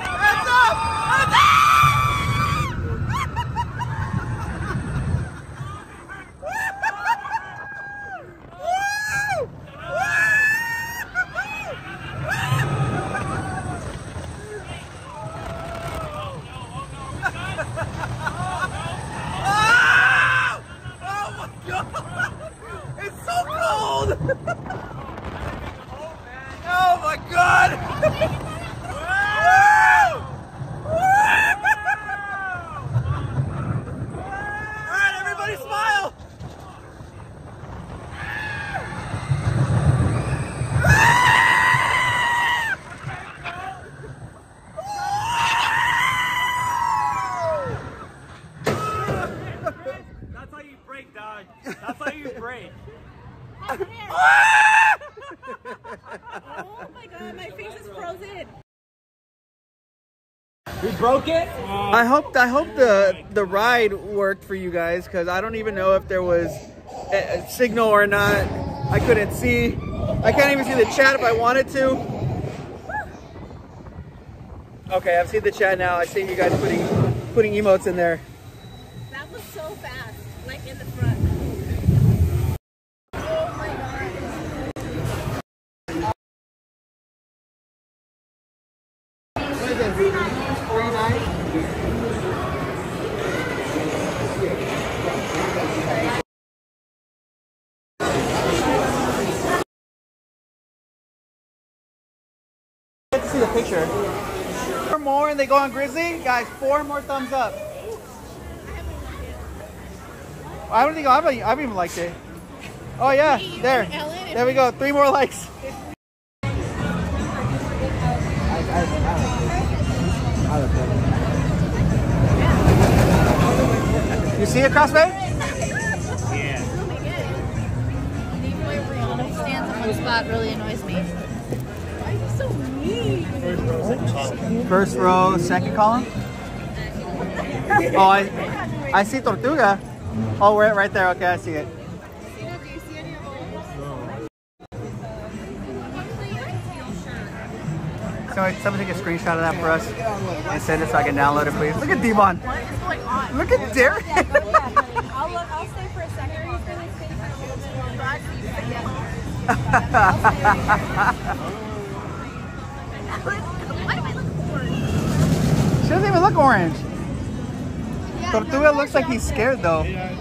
Hands up! Hands up! Oh! Oh my god! It's so cold! Oh my god! Woo! Alright, everybody smile! That's how you break, dog. That's how you break. Oh my god, my face is frozen. We broke it? I hope I hope the the ride worked for you guys because I don't even know if there was a, a signal or not. I couldn't see. I can't even see the chat if I wanted to. Okay, I've seen the chat now. I see you guys putting putting emotes in there. That was so fast, like in the front. Oh my god. What is this? Three nine? Get to see the picture. Four more they go on Grizzly? Guys, four more thumbs up. I don't think I've, I've even liked it. Oh yeah, there. There we go. Three more likes. You see it, Crossfade? Brianna oh stands in one spot really annoys First row, second column. Oh, I, I see Tortuga. Oh, we're right there. Okay, I see it. So somebody take a screenshot of that for us and send it so I can download it, please. Look at Devon. What is going on? Look at Derek. I'll look. I'll stay for a second. He's gonna stay for a little bit longer. Why do I look bored? She doesn't even look orange. Tortuga looks like he's scared though. Scared.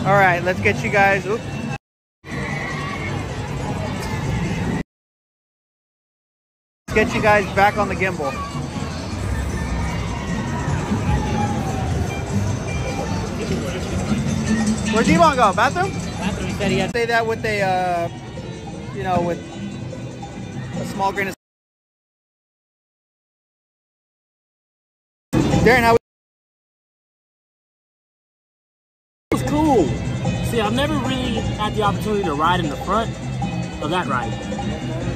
All right. Let's get you guys. Oop. Let's get you guys back on the gimbal. Where'd Devon go? Bathroom? Bathroom, he said he had Say that with a, uh, you know, with a small grain of. Darren, how? It was cool. See, I've never really had the opportunity to ride in the front of that ride.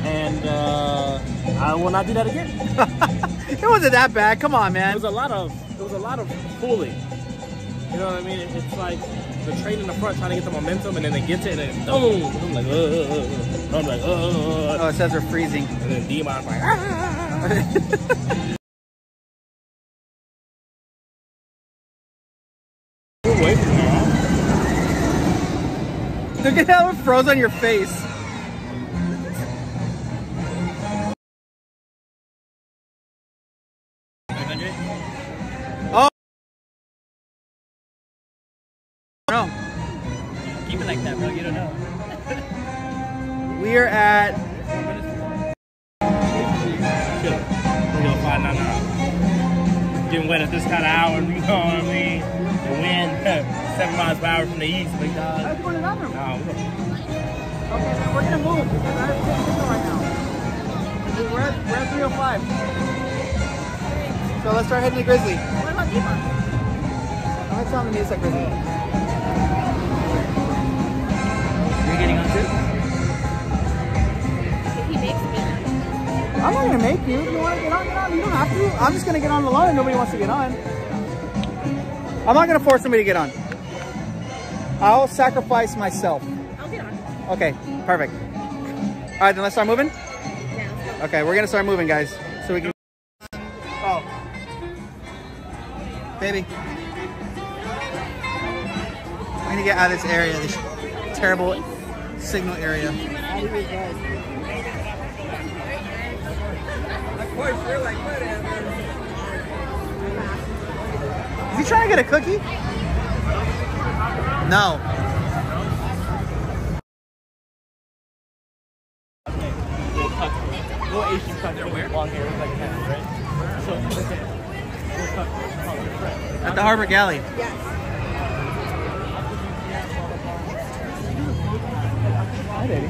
And uh, I will not do that again. it wasn't that bad. Come on, man. It was a lot of it was a lot of pulling. You know what I mean? It- It's like the train in the front trying to get the momentum, and then it gets it, and then boom! I'm like, uh, uh, uh. I'm like, uh, uh, uh. Oh, it says we're freezing. and then Demon's like, ah. Move away from there. huh? Look at how it froze on your face. No. keep it like that, bro. You don't know. We are at Chill. We're gonna find out now. Getting wet at this kind of hour, you know what I mean? The wind, seven miles per hour from the east, big dog. Uh, let's go to the bathroom. Nah, Okay, then we're gonna move because I have to right now. 305. So let's start heading to Grizzly. What about Devon? I'm gonna tell him to meet us at Grizzly. You're getting on too? If he makes me. I'm not gonna make you. If you wanna get on, get on. You don't have to. I'm just gonna get on alone and nobody wants to get on. I'm not gonna force somebody to get on. I'll sacrifice myself. I'll get on. Okay, perfect. All right, then let's start moving. Yeah, let's go. Okay, we're gonna start moving, guys, so we can. Oh, baby, we're gonna get out of this area, this terrible signal area. Is he trying to get a cookie? No. Little Asian cut their wear. Long hair, like that, right? So, we'll cut, call it friend. At the Harbor Galley. Hi, Daddy.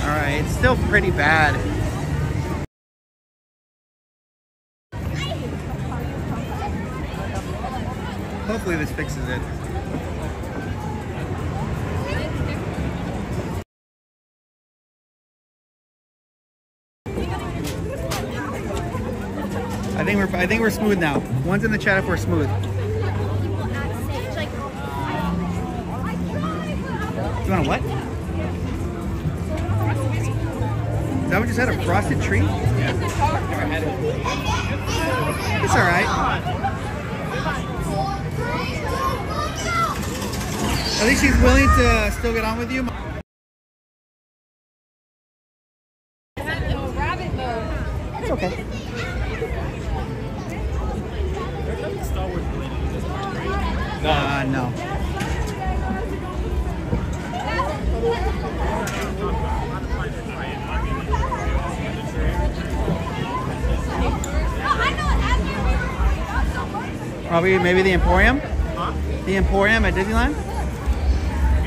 All right, it's still pretty bad. Hopefully this fixes it. I think we're I think we're smooth now. One's in the chat if we're smooth. You want a what? Is that what you said? A frosted treat? It's all At least she's willing to still get on with you. It's okay. Uh, no. Probably maybe the Emporium. The Emporium at Disneyland.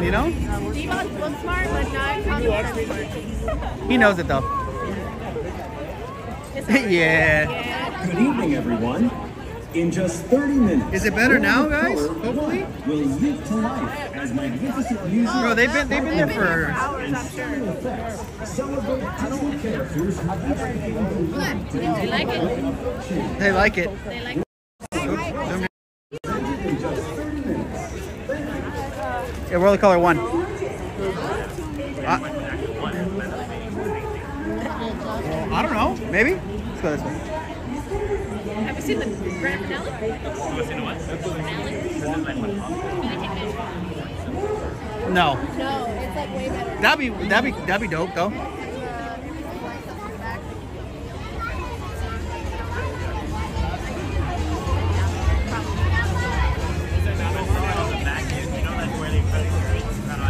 Devon, you know? Devon's book smart, but not probably. He knows it though. yeah. Yeah. Good evening, everyone. In just 30 minutes, Is it better now, guys? Color Hopefully. will leap to life as magnificent music Bro, they've been they've been there for. Hours, I'm sure. effects celebrate Disney characters They like it. They like it. They like it. Yeah, roll the color one. Uh, I don't know. Maybe. Let's go this way. Have you seen the grand finale? No. No, it's like way better. That'd be that'd be that'd be dope though.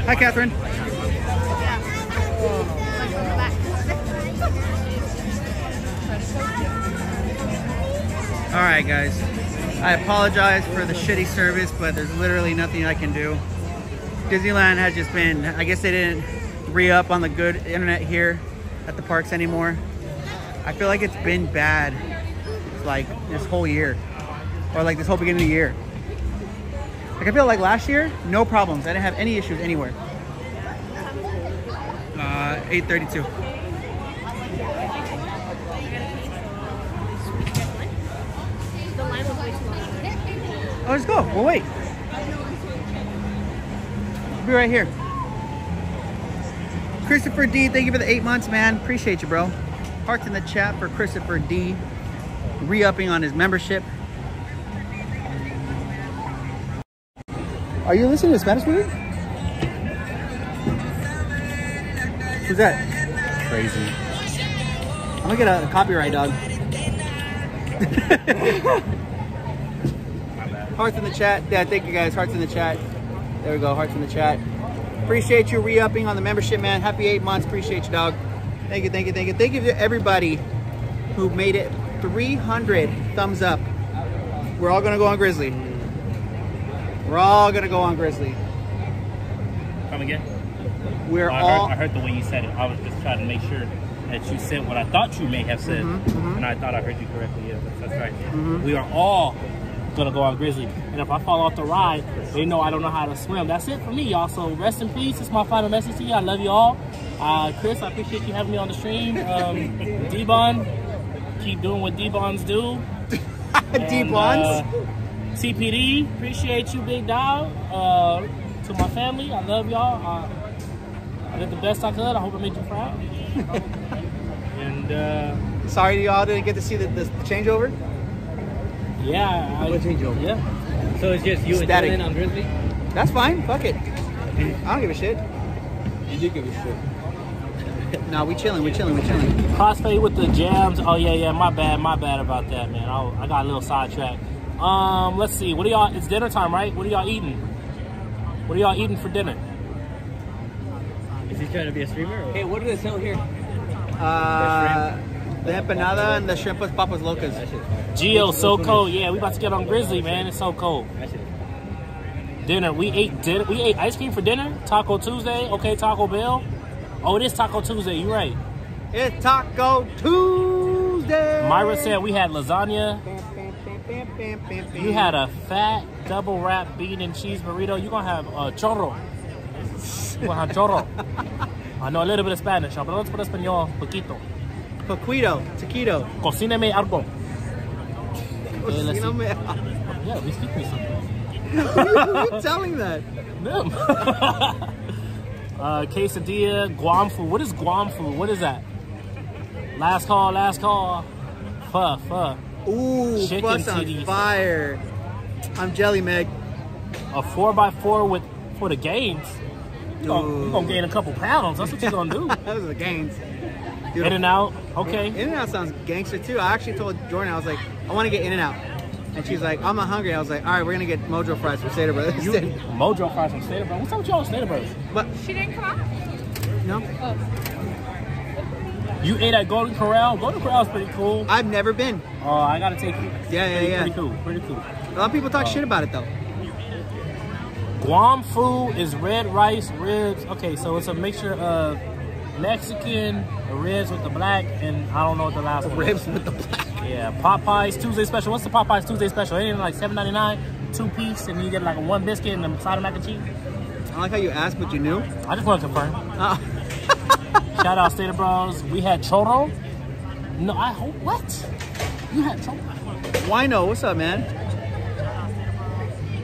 Hi, Catherine. All right, guys. I apologize for the shitty service, but there's literally nothing I can do. Disneyland has just been, I guess they didn't re-up on the good internet here at the parks anymore. I feel like it's been bad like this whole year or like this whole beginning of the year. Like I feel like last year, no problems. I didn't have any issues anywhere. Uh, 832. The line was way too long. Oh, let's go. We'll wait. Be right here. Christopher D, thank you for the eight months, man. Appreciate you, bro. Hearts in the chat for Christopher D. Re-upping on his membership. Are you listening to Spanish music? Who's that? Crazy. I'm gonna get a copyright dog. Hearts in the chat. Yeah, thank you guys. Hearts in the chat. There we go. Hearts in the chat. Appreciate you re-upping on the membership, man. Happy eight months. Appreciate you, dog. Thank you, thank you, thank you. Thank you to everybody who made it 300 thumbs up. We're all gonna go on Grizzly. We're all gonna go on Grizzly. Come again? We're Oh, I, all. heard, I heard the way you said it. I was just trying to make sure that you said what I thought you may have said, Mhm, and I thought I heard you correctly. Yeah, that's, that's right. Mhm. We are all gonna go on Grizzly, and if I fall off the ride, they know I don't know how to swim. That's it for me, y'all. So rest in peace. It's my final message to you. I love you all. Uh, Chris, I appreciate you having me on the stream. Um, keep doing what D-Bons do. And, D-Bons? CPD, appreciate you, big dog. Uh, to my family, I love y'all. Uh, I did the best I could. I hope I made you proud. and uh, Sorry y'all didn't get to see the, the changeover. yeah, I, What changeover? yeah. So it's just you Static. and Dylan on Grizzly? That's fine. Fuck it. I don't give a shit. You do give a shit. No, we chilling. We chilling. We chilling. Crossfade with the jams. Oh yeah, yeah. My bad. My bad about that, man. I, I got a little sidetracked. Um, let's see. What are y'all? It's dinner time, right? What are y'all eating? What are y'all eating for dinner? Is he trying to be a streamer? Or? Hey, what do they sell here? Uh, the empanada and the shrimpas papas locas. That. Geo, so cold. Yeah, we about to get on Grizzly, man. It's so cold. Dinner. We ate dinner. We ate ice cream for dinner. Taco Tuesday. Okay, Taco Bell. Oh, it is Taco Tuesday. You're right. It's Taco Tuesday. Myra said we had lasagna. You had a fat double wrap bean and cheese burrito. You're gonna have a chorro. You're gonna have chorro. I know a little bit of Spanish, but let's put español poquito. Paquito, taquito. Algo. Eh, let's. Cocíname. Yeah, we speak me something. Who are you telling that? Them. uh, quesadilla, Guam food. What is Guam food? What is that? Last call, last call. Pho, pho. Ooh, Chicken fuss on titties. fire. I'm Jelly Meg. A four by four with for the gains. You gonna, you Ooh. gonna gain a couple pounds. That's what you're gonna do. Those are the gains. Dude, In and out. Okay. In and Out sounds gangster too. I actually told Jordan, I was like, I want to get In and Out. And she's like, I'm not hungry. I was like, all right, we're gonna get Mojo fries for Stater Brothers. You, Mojo fries from Stater Bros. What's up with y'all Stater Bros? but She didn't come out? no, oh. You ate at Golden Corral. Golden Corral is pretty cool. I've never been. Oh, I gotta take you. Yeah, yeah, pretty, yeah. Pretty cool. Pretty cool. A lot of people talk shit about it though. Guam food is red rice, ribs. Okay, so it's a mixture of Mexican ribs with the black, and I don't know what the last one. is. Ribs with the black. Yeah, Popeyes Tuesday special. What's the Popeyes Tuesday special? It ain't like seven ninety nine, two piece, and you get like a one biscuit and a side of mac and cheese. I like how you asked, but you knew. I just want to confirm. Uh, Shout out Stater Bros. We had choro. No, I hope what? You had choro. Wino, what's up, man?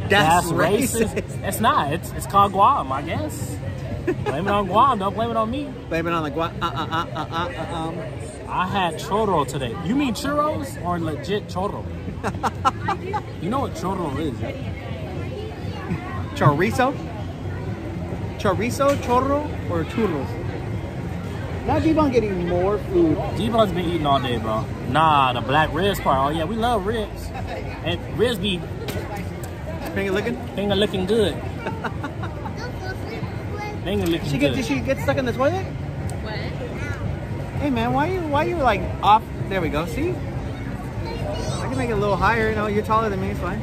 That's That's, racist. racist. It's not. It's it's called Guam, I guess. blame it on Guam. Don't blame it on me. Blame it on the gua- uh, uh, uh, uh, uh, uh, um. I had choro today. You mean churros or legit choro? you know what choro is, right? Chorizo? Chorizo, chorro, or churros? Now G-Bone getting more food. D-Bon's been eating all day, bro. Nah, the black ribs part. Oh yeah, we love ribs. And ribs be Finger licking? finger looking good. Finger looking She get, good. did she get stuck in the toilet? What? Hey man, why you why you like off? There we go. See, I can make it a little higher. You know, you're taller than me. It's fine.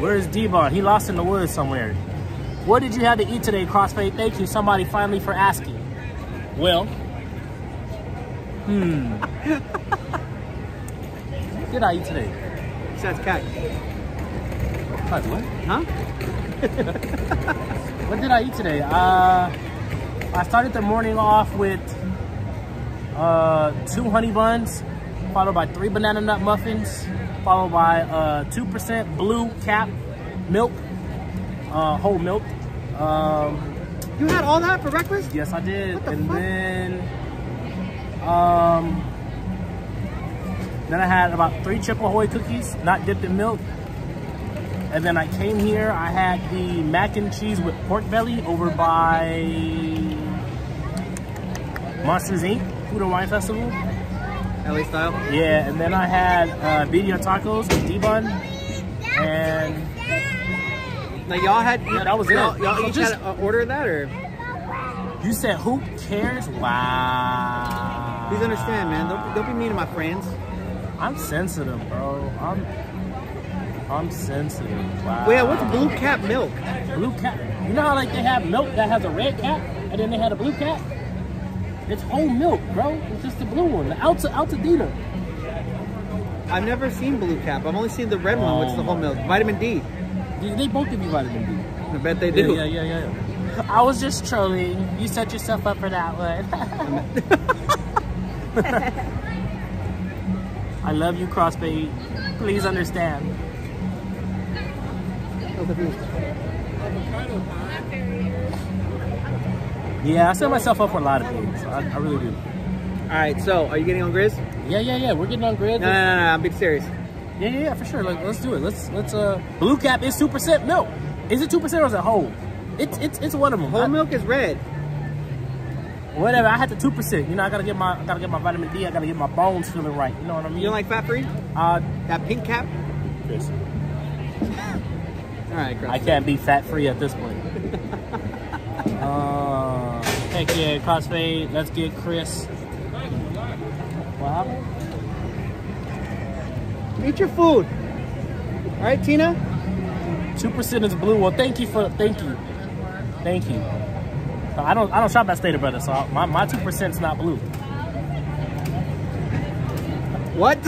Where's D-Bon? He lost in the woods somewhere. What did you have to eat today, Crossfade? Thank you, somebody finally for asking. Well, hmm. what did I eat today? Besides cat, Like what? huh? What did I eat today? Uh, I started the morning off with uh, two honey buns, followed by three banana nut muffins, followed by uh, 2% blue cap milk, uh, whole milk. Um, You had all that for breakfast? yes, I did. And fuck? then, um, then I had about three Chip Ahoy cookies, not dipped in milk. And then I came here, I had the mac and cheese with pork belly over by Monsters Inc. Food and Wine Festival. LA style. Yeah, and then I had uh, Birria tacos with D-Bon. And Now y'all had Yeah, that was it. y'all, y'all each just- had an order of that or you said, who cares? Wow. please understand, man. Don't, don't be mean to my friends. I'm sensitive, bro. I'm I'm sensitive. Wow. Wait, what's blue cap milk? blue cap? You know how like they have milk that has a red cap, and then they had a blue cap. It's whole milk, bro. It's just the blue one, the Alta Altadena. I've never seen blue cap. I've only seen the red one, which is the Oh whole milk. Vitamin D. They, they both give you vitamin D. I bet they do. Yeah, yeah, yeah, yeah. I was just trolling. You set yourself up for that one. I love you, Crossfade. Please understand. Yeah, I set myself up for a lot of things. I, I really do. All right, so are you getting on Grizz? Yeah, yeah, yeah. We're getting on grid. No, no, no, no. I'm being serious. Yeah, yeah, yeah, for sure. Like, let's do it. Let's let's uh blue cap is two percent milk. Is it two percent or is it whole? It's it's it's one of them. Whole I- milk is red. Whatever. I had the two percent. You know, I gotta get my I gotta get my vitamin D. I gotta get my bones feeling right. You know what I mean? You don't like fat free? Uh, That pink cap? Chris, All right, Chris. I can't be fat free at this point. uh, heck yeah, crossfade. Let's get Chris. What happened? Eat your food. All right, Tina. Two percent is blue. Well, thank you for thank you, thank you. I don't I don't shop at Stater Brothers, so my my two percent's not blue. What?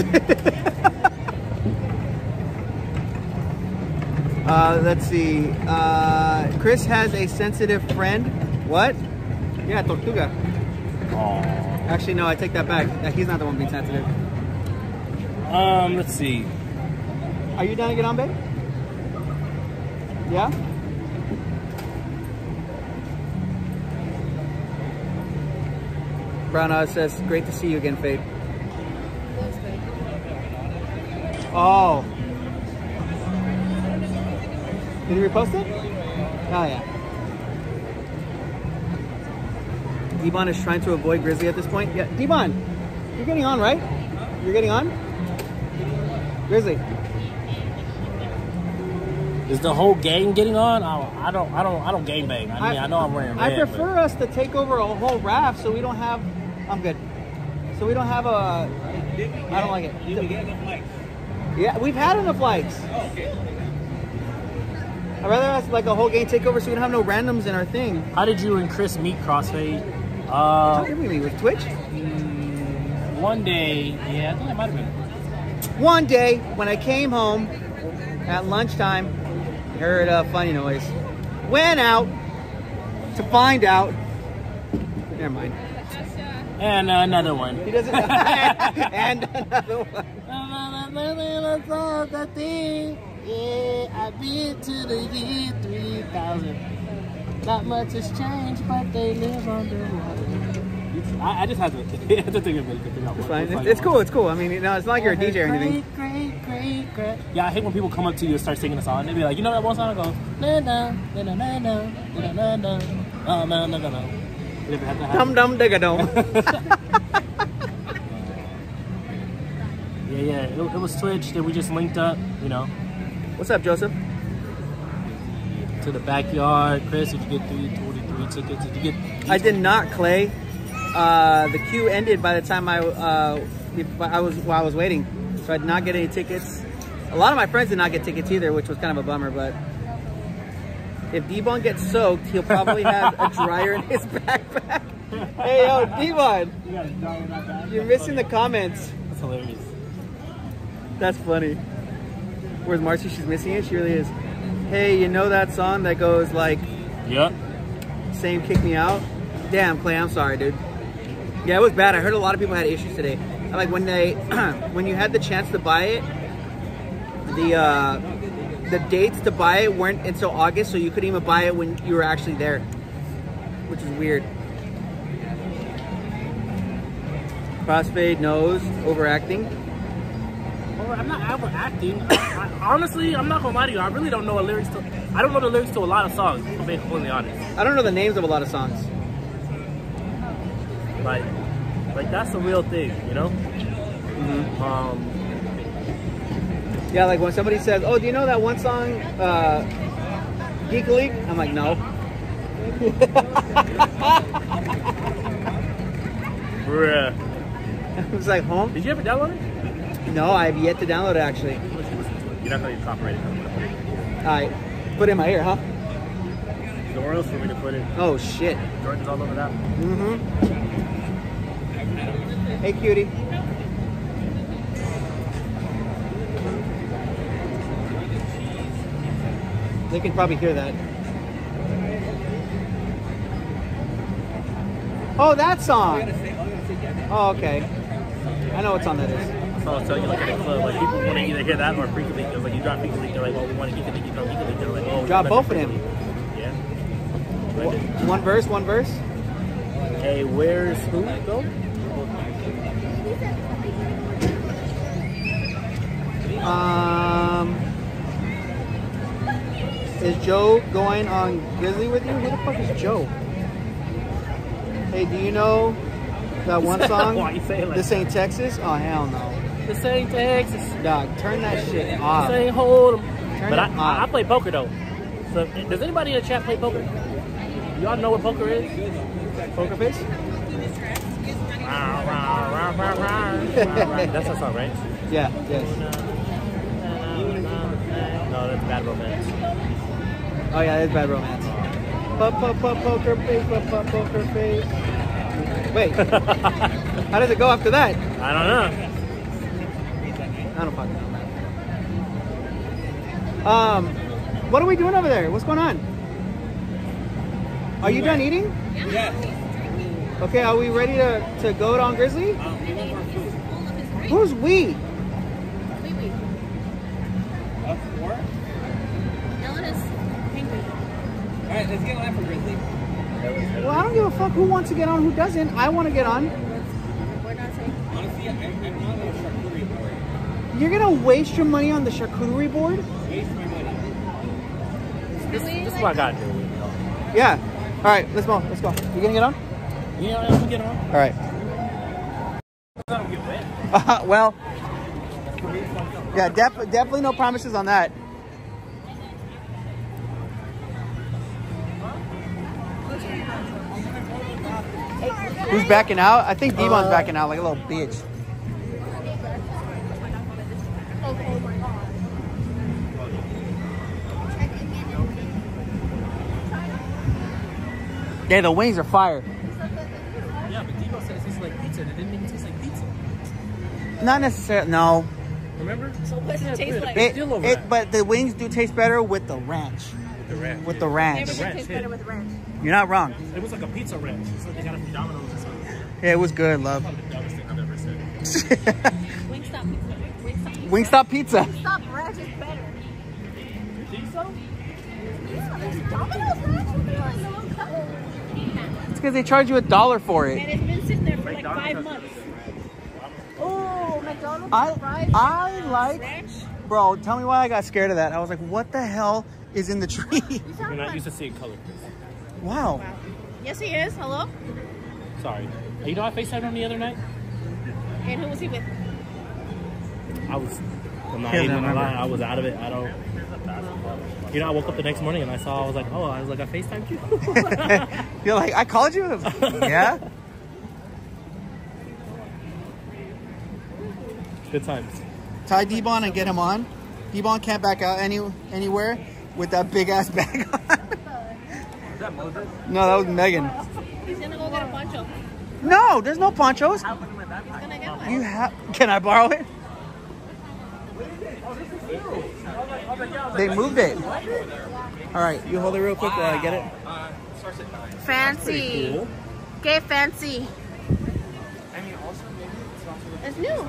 uh, let's see. Uh, Chris has a sensitive friend. What? Yeah, Tortuga. Aww. Actually, no, I take that back. He's not the one being sensitive. Um, let's see. Are you down to get on, babe? Yeah? Brown says, great to see you again, Fade. Oh. Did you repost it? Oh, yeah. Devon is trying to avoid Grizzly at this point. Yeah, Devon, you're getting on, right? You're getting on? Grizzly. Is the whole gang getting on? I, I don't I don't I don't gang bang. I mean I, know I'm wearing I red. but- prefer us to take over a whole raft so we don't have. I'm good. So we don't have a. I don't like it. Did we get enough likes? Yeah, we've had enough likes. Oh, okay. I'd rather have like a whole gang takeover so we don't have no randoms in our thing. How did you and Chris meet Crossfade? How Uh, did we meet with Twitch? one day, yeah, I think it might have been. One day when I came home at lunchtime, I heard a funny noise. Went out to find out. Never mind. And uh, another one. He doesn't. and another one. Yeah, I've been to the year 3000. Not much has changed, but they live underwater. I, I just had to, I had to think of it. to figure out It's fine. It's, it's cool. It's cool. I mean, you know, it's not like you're a. DJ or anything. Great, great, great. Yeah, I hate when people come up to you and start singing a song. They be like, you know that one song? I go, na na na na na na na na na oh, no, no, no, no. You ever had that happen? Dum dum digga dum. Yeah, yeah. It, it was Twitch. Then we just linked up, you know, What's up, Joseph? to the backyard. Chris, did you get three twenty-three tickets? Did you get? I did not, Clay. Uh, the queue ended by the time I uh, I was while I was waiting, so I did not get any tickets. A lot of my friends did not get tickets either, which was kind of a bummer. But if Devon gets soaked, he'll probably have a dryer in his backpack. hey, yo, Devon, You got a dog in that bag? you're missing the comments. That's hilarious. That's funny. Where's Marcy? She's missing it. She really is. Hey, you know that song that goes like Yep. "Same kick me out"? Damn, Clay, I'm sorry, dude. Yeah, it was bad. I heard a lot of people had issues today. Like when they, when you had the chance to buy it, the uh, the dates to buy it weren't until August, so you couldn't even buy it when you were actually there, which is weird. Crossfade nose overacting. Well, I'm not overacting. I, honestly, I'm not gonna lie to you. I really don't know the lyrics to. I don't know the lyrics to a lot of songs. I'm being completely honest. I don't know the names of a lot of songs. Like, like that's the real thing, you know. Mm-hmm. Um, Yeah, like when somebody says, "Oh, do you know that one song, uh, Geek League?" I'm like, "No." bruh. it's like, "Home." Did you ever download it? No, I have yet to download it actually. You're not gonna get copyrighted. All right, put it in my ear, huh? Nowhere else for me to put it. Oh shit. Jordan's all over that. Mm-hmm. Hey, cutie. They can probably hear that. Oh, that song. Oh, okay. I know what song that is. So I'll tell you, like at a club, like people want to either hear that or Freak League. Like you drop Freak League, they're like, well, we want to Geek League, you know, Geek League. They're like, oh, Drop both of them. Yeah. Wh- One verse, one verse. Hey, where's who? Um, is Joe going on Grizzly with you? Who the fuck is Joe? Hey, do you know that one song? Why you say like this ain't Texas? Oh hell no, This ain't Texas. dog. Turn that shit off. This ain't hold 'em. Turn But I, I, I play poker though. So does anybody in the chat play poker? Y'all know what poker is? Poker face? That's that song, right? Yeah. Yes. No, that's Bad Romance. Oh yeah, it's bad romance. Pop, pop, pop, poker face, pop, pop, poker face. Wait, how does it go after that? I don't know. I don't fucking know. Um, what are we doing over there? What's going on? Are you done eating? Yes. Okay, are we ready to, to go on Grizzly? Who's we? All right, let's get live for Grizzly. Well, I don't give a fuck who wants to get on, who doesn't. I want to get on. We're not saying. Honestly, I, I'm not on a charcuterie board. You're gonna waste your money on the charcuterie board? Waste my money. This, this is what I gotta do. Yeah. All right, let's go. Let's go. You gonna get on? Yeah, I'm gonna get on. All right. I don't get wet. Uh, well, yeah, def- definitely no promises on that. Who's backing out? I think Devon's uh, backing out like a little bitch. Yeah, the wings are fire. Yeah, but Devo said it tastes like pizza. and It didn't even taste like pizza. Not necessarily. No, Remember? So what's it taste like? it, deal over it, that. but the wings do taste better with the ranch. With the ranch. With the ranch. Everything ranch tastes better with ranch. You're not wrong. It was like a pizza ranch. It's like they got it from Domino's or something. Yeah, it was good, love. The dumbest thing I've ever said. Wingstop pizza. Wingstop. Wingstop pizza. Wingstop ranch is better. You think so? Yeah, there's Domino's ranch with like a little cup. It's because they charge you a dollar for it. And it. it's been sitting there for like five months. Oh, McDonald's I fries. I like, ranch. bro. Tell me why I got scared of that. I was like, what the hell is in the tree? You're not used to seeing color. Wow. Yes, he is. Hello. Sorry. You know, I FaceTimed him the other night. And who was he with? I was. I'm not even gonna lie. I was out of it. I don't. You know, I woke up the next morning and I saw. I was like, oh, I was like, I FaceTimed you. You're like, I called you. yeah. Good times. Tie D-Bon and get him on. D-Bon can't back out any anywhere with that big ass bag on. Is that Moses? no, that was Megan. He's gonna go get a poncho. No, there's no ponchos. He's gonna get one. You have. Can I borrow it? They moved it. All right, you hold it real quick while I get it. Uh, starts at nine. Fancy. Cool. Okay, fancy. It's new.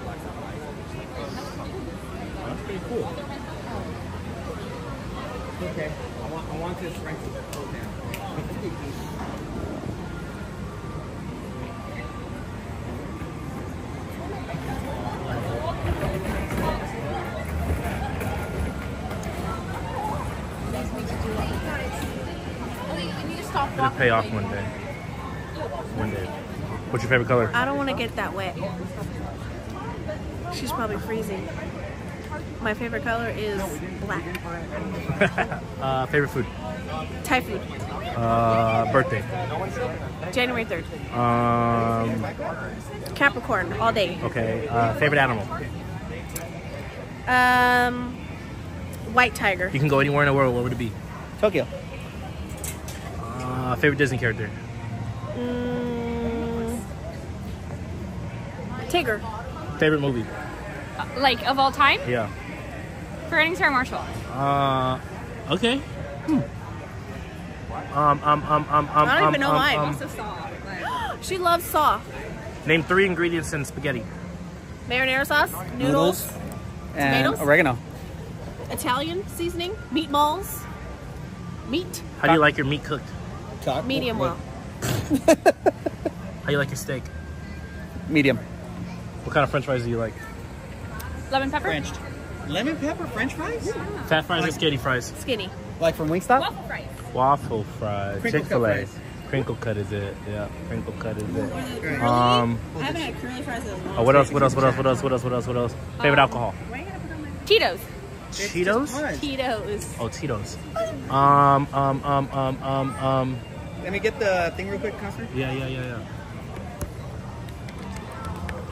That's pretty cool. Okay. I want, I want this right pay off one day. One day. What's your favorite color? I don't want to get that wet. She's probably freezing. My favorite color is black. uh, favorite food? Thai food. Uh, birthday. January 3rd. Um, Capricorn, all day. okay. Uh, favorite animal? Um, white tiger. You can go anywhere in the world. What would it be? Tokyo. Uh, favorite Disney character? Mm, Tigger. Favorite movie? Uh, like of all time? Yeah. Forgetting Sarah Marshall. Uh, okay. Hmm. Um, um, um, um, um, I don't um, even know um, mine. um, Also saw. but- She loves saw. name three ingredients in spaghetti. Marinara sauce, noodles, And Tomatoes? oregano. Italian seasoning, meatballs, meat, How do you like your meat cooked? Medium well. How you like your steak? Medium. What kind of French fries do you like? Lemon pepper? Frenched. Lemon pepper French fries? Fat fries or skinny fries? Skinny. Like from Wingstop? Waffle fries. Waffle fries. Crinkle Chick Fil A. cut. Crinkle cut is it? Yeah, crinkle cut is it. Um. I haven't had curly fries in a long Oh, what else? What else? What else? What else? What else? What else? What else? Favorite alcohol? Tito's. Cheetos? Tito's. Oh, Tito's. Um. Um. Um. Um. Um. Um. Let me get the thing real quick, Counselor. Yeah. Yeah. Yeah.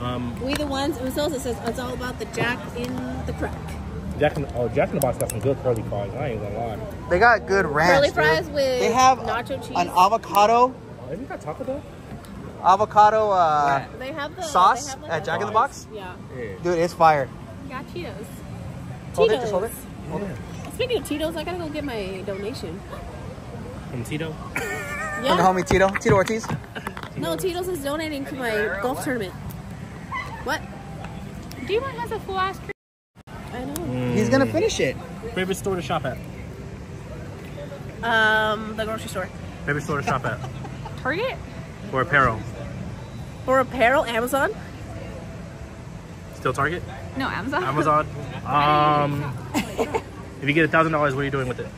Yeah. Um. We the ones, Usos, it says it's all about the jack in the crack. Jack in the, oh Jack in the Box got some good curly fries. I ain't gonna lie. They got good ranch. Curly dude. fries with They have nacho cheese. an avocado, Oh, isn't that Taco Bell? avocado uh, They have the sauce they have like at Jack in the Box. Yeah. Dude, it's fire. Got Cheetos. Hold it, just hold it. Hold it. Speaking of Tito's, I gotta go get my donation. From Tito. From the homie Tito, Tito Ortiz. No, Tito's is donating to my golf tournament. What? D1 has a full ass cream. I know. Mm. He's gonna finish it. Favorite store to shop at? Um, the grocery store. Favorite store to shop at? Target? For apparel? For apparel, Amazon. Still Target? No, Amazon. Amazon? Um. if you get a thousand dollars, what are you doing with it?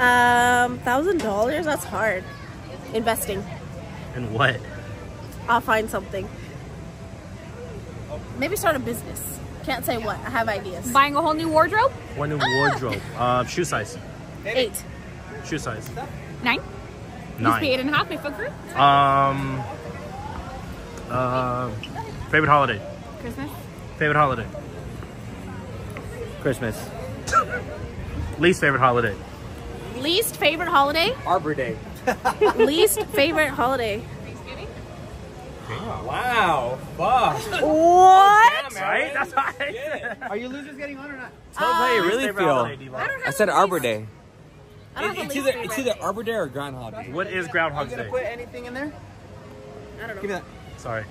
Um, thousand dollars. That's hard. Investing. And what? I'll find something. Maybe start a business. Can't say what. I have ideas. Buying a whole new wardrobe? One new wardrobe. Uh, shoe size. Eight. Shoe size. Nine? Used to be eight Nine. and a half, my foot grew. Um. Uh, favorite holiday. Christmas? Favorite holiday. Christmas. Least favorite holiday. Least favorite holiday? Arbor Day. Least favorite holiday. Wow. Fuck. What? Right? That's what I. Are you losers getting on or not? Tell how you Uh, really feel. holiday, Devon. I said Arbor Day. I don't have It's either, it's either Arbor Day or Groundhog Day. What is Are Groundhog's you gonna put anything in there? I don't know. Give me that. Sorry.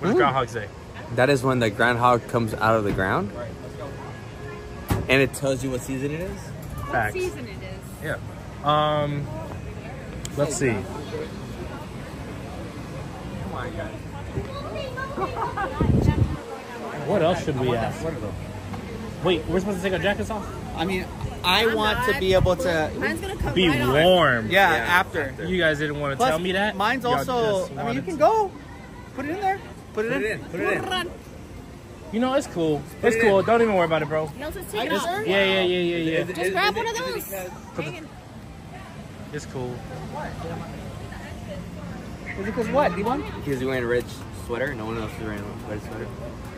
What is Groundhog's Day? That is when the groundhog comes out of the ground. Right, And it tells you what season it is. What Facts. season it is? Yeah. Um. Let's see. What else should we ask? Wait, we're supposed to take our jackets off? I mean, I I'm want to be able to. Mine's gonna come Be right warm. Yeah, after. You guys didn't want to Plus, tell me that. Mine's also. I mean, you can go. Put it in there. Put it in. Put it in. Run. You know, it's cool. It's cool. Don't even worry about it, bro. No, just take it just- off. Yeah, yeah, yeah, yeah, yeah. Just grab one of those. It's cool. Is it because what? D1? He's wearing a red sweater. No one else is wearing a red sweater.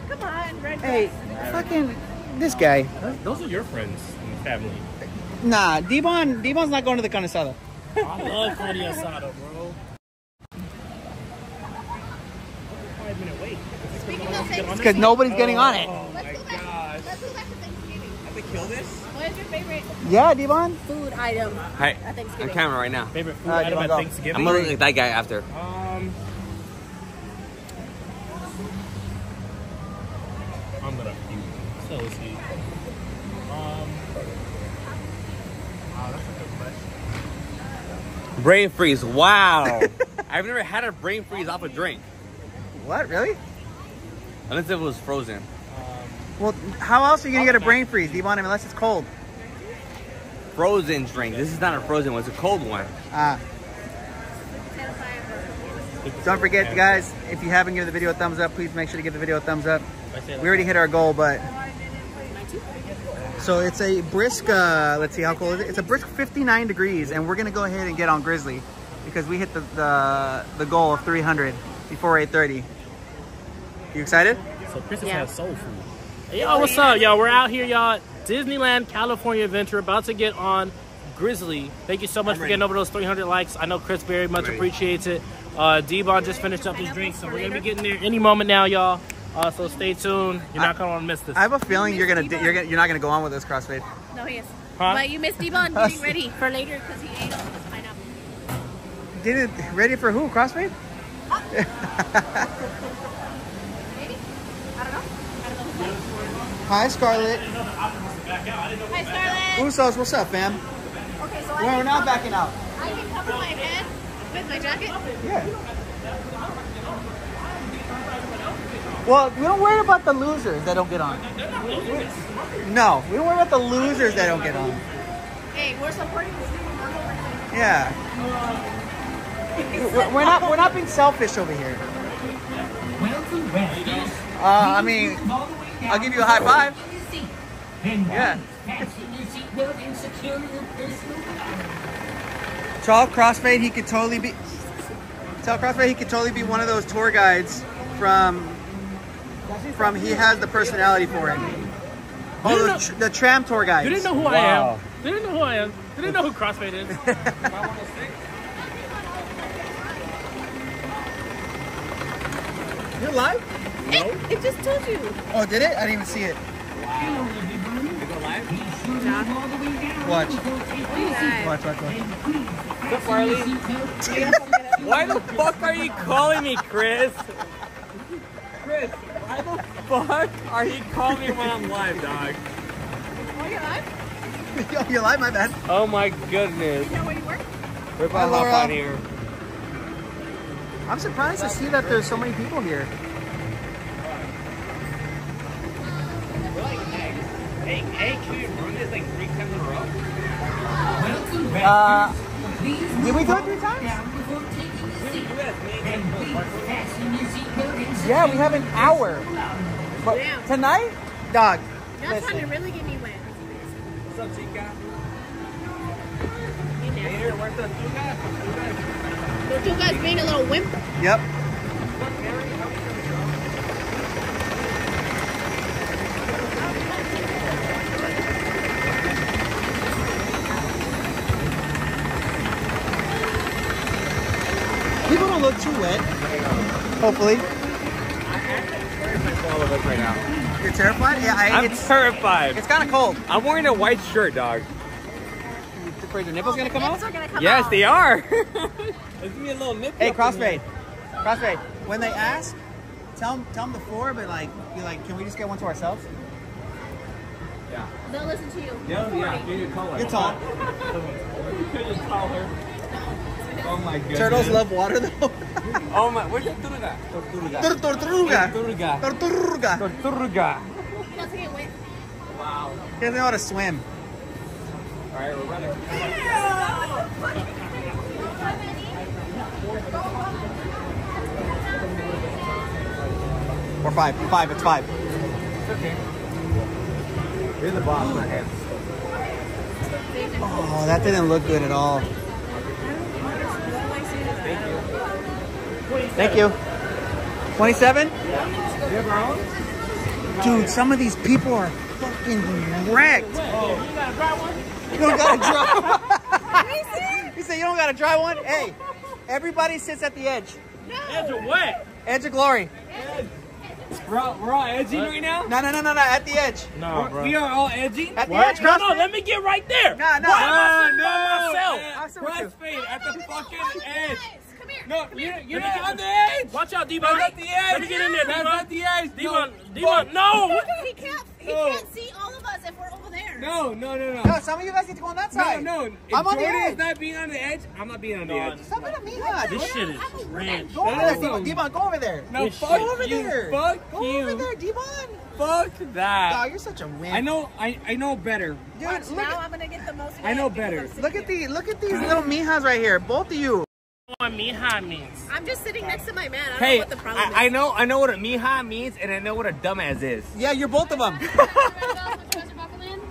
Come on, red. Hey, fucking this guy. Those are your friends and family. Nah, Devon. Devon's not going to the Canisada. I love carne asada, bro. because nobody's getting on it. Oh, kill this? What is your favorite Yeah, Devon? food item Hi, at on camera right now. Favorite food item at. Thanksgiving? I'm gonna look like that guy after. Um, I'm gonna eat. So. Um, wow, that's a good question. Brain freeze. Wow. I've never had a brain freeze off a drink. What? Really? Unless it was frozen. Well, how else are you gonna get a brain freeze, Devon, unless it's cold? Frozen drink. This is not a frozen one. It's a cold one. Ah. Don't forget, guys, if you haven't given the video a thumbs up, please make sure to give the video a thumbs up. We already hit our goal, but... So it's a brisk, uh, let's see how cold is it? It's a brisk 59 degrees, and we're gonna go ahead and get on Grizzly because we hit the, the, the goal of 300 before 8.30. You excited? So Chris Christmas has soul food. Yo, what's up, y'all? We're out here, y'all. Disneyland California Adventure, about to get on Grizzly. Thank you so much for getting over those 300 likes. I know Chris very much appreciates it. Uh, D-Bon just finished up his drink, so we're gonna be getting there any moment now, y'all. Uh, so stay tuned. You're not gonna want to miss this. I have a feeling you're gonna you're gonna, you're not gonna go on with this crossfade. No, he is. Huh? But you missed Devon getting ready for later because he ate all this pineapple. Did it ready for who? Crossfade? Maybe? I don't know. I don't know who's Hi, Scarlett. Hi, Scarlett. Usos, what's up, fam? Okay, so I We're can not backing out. I can cover my head with my jacket. Yeah. Well, we don't worry about the losers that don't get on. No, we don't worry about the losers that don't get on. Hey, we're supporting this new one over here. Yeah. We're, we're not we're not being selfish over here. Uh, I mean, I'll give you a high five. Yeah. Tell Crossfade he could totally be. Tell Crossfade he could totally be one of those tour guides from. From he has the personality for it. Oh, the, tr- the tram tour guides. You didn't know who I am. You didn't know who I am. You didn't know who Crossfade is. You're live? It, it just told you. Oh, did it? I didn't even see it. Watch. Watch, watch, watch. What's Farley? Why the fuck are you calling me, Chris? Chris, why the fuck are you calling me when I'm live, dog? Oh, you're live? Yo, you're live, my bad. Oh my goodness. You know where you work? We're about to hop Laura. out here. I'm surprised to see that there's so many people here. Hey, hey, can we run this like three times in a row? Uh, did we do it three times? Yeah, we have an hour. But Damn. tonight, dog. Y'all listen. trying to really get me wet. What's up, Chica? You nasty. Here, where's the two guys? The two guys being a little wimp. Yep. Don't look too wet. Hopefully. all of right now. You're terrified? Yeah, I, I'm it's terrified. it's kind of cold. I'm wearing a white shirt, dog. You afraid your nipples gonna come out? Nips are gonna come Yes, out. they are. Let's give me a little nip. Hey, Crossfade. Crossfade. When they ask, tell them, tell them the floor, but like, be like, can we just get one to ourselves? Yeah. They'll listen to you. Yeah, yeah, get your color. You're tall. Get your color. Oh my goodness. Turtles love water though. Oh my, where's the tortuga? Tortuga. Tor- Tortuga. Tortuga. Tortuga. Tortuga. Wants to get wet. Wow. He doesn't know how to swim. All right, we're running. Or five. Five. It's five. It's okay. You're the boss, not him. Oh, that didn't look good at all. Thank you. 27? Dude, some of these people are fucking wrecked. You don't got a dry one? You say you don't got a dry one? Hey, everybody sits at the edge. Hands are wet. Edge of glory. We're all, we're all edging right now? No, no, no, no, no, at the edge. No, bro. We are all edging? At the What? edge, No, no, let me get right there. Nah, nah. Why am I Ah, sitting by myself? I'll sit with you. Crossfade at the fucking edge. Come here. No, you're, you're not on the edge. Watch out, D-Bon. That's the edge. Let me get in there, That's D-Bon. at the edge. D-Bon, No, D-Bon, no. He can't he No. can't see all of us if we're over there. No, no, no, no. No, some of you guys need to go on that side. No, side. no. If I'm on the edge. is not being on the edge, I'm not being on the edge. Stop it at me, huh? This shit is ranch. Go over there, Awesome. Devon. Devon, go over there. No, fuck shit. Go over you. there. Fuck Go over there, Devon. Fuck that. Oh, you're such a wimp. I know. I, I know better. Dude, Watch, look, now at, I'm gonna get the most. I know better. Look at here. the look at these little mijas right here. Both of you. What mija means. I'm just sitting next to my man. I don't Hey, know what the problem I, I is. know. I know what a mija means, and I know what a dumbass is. Yeah, you're both of them.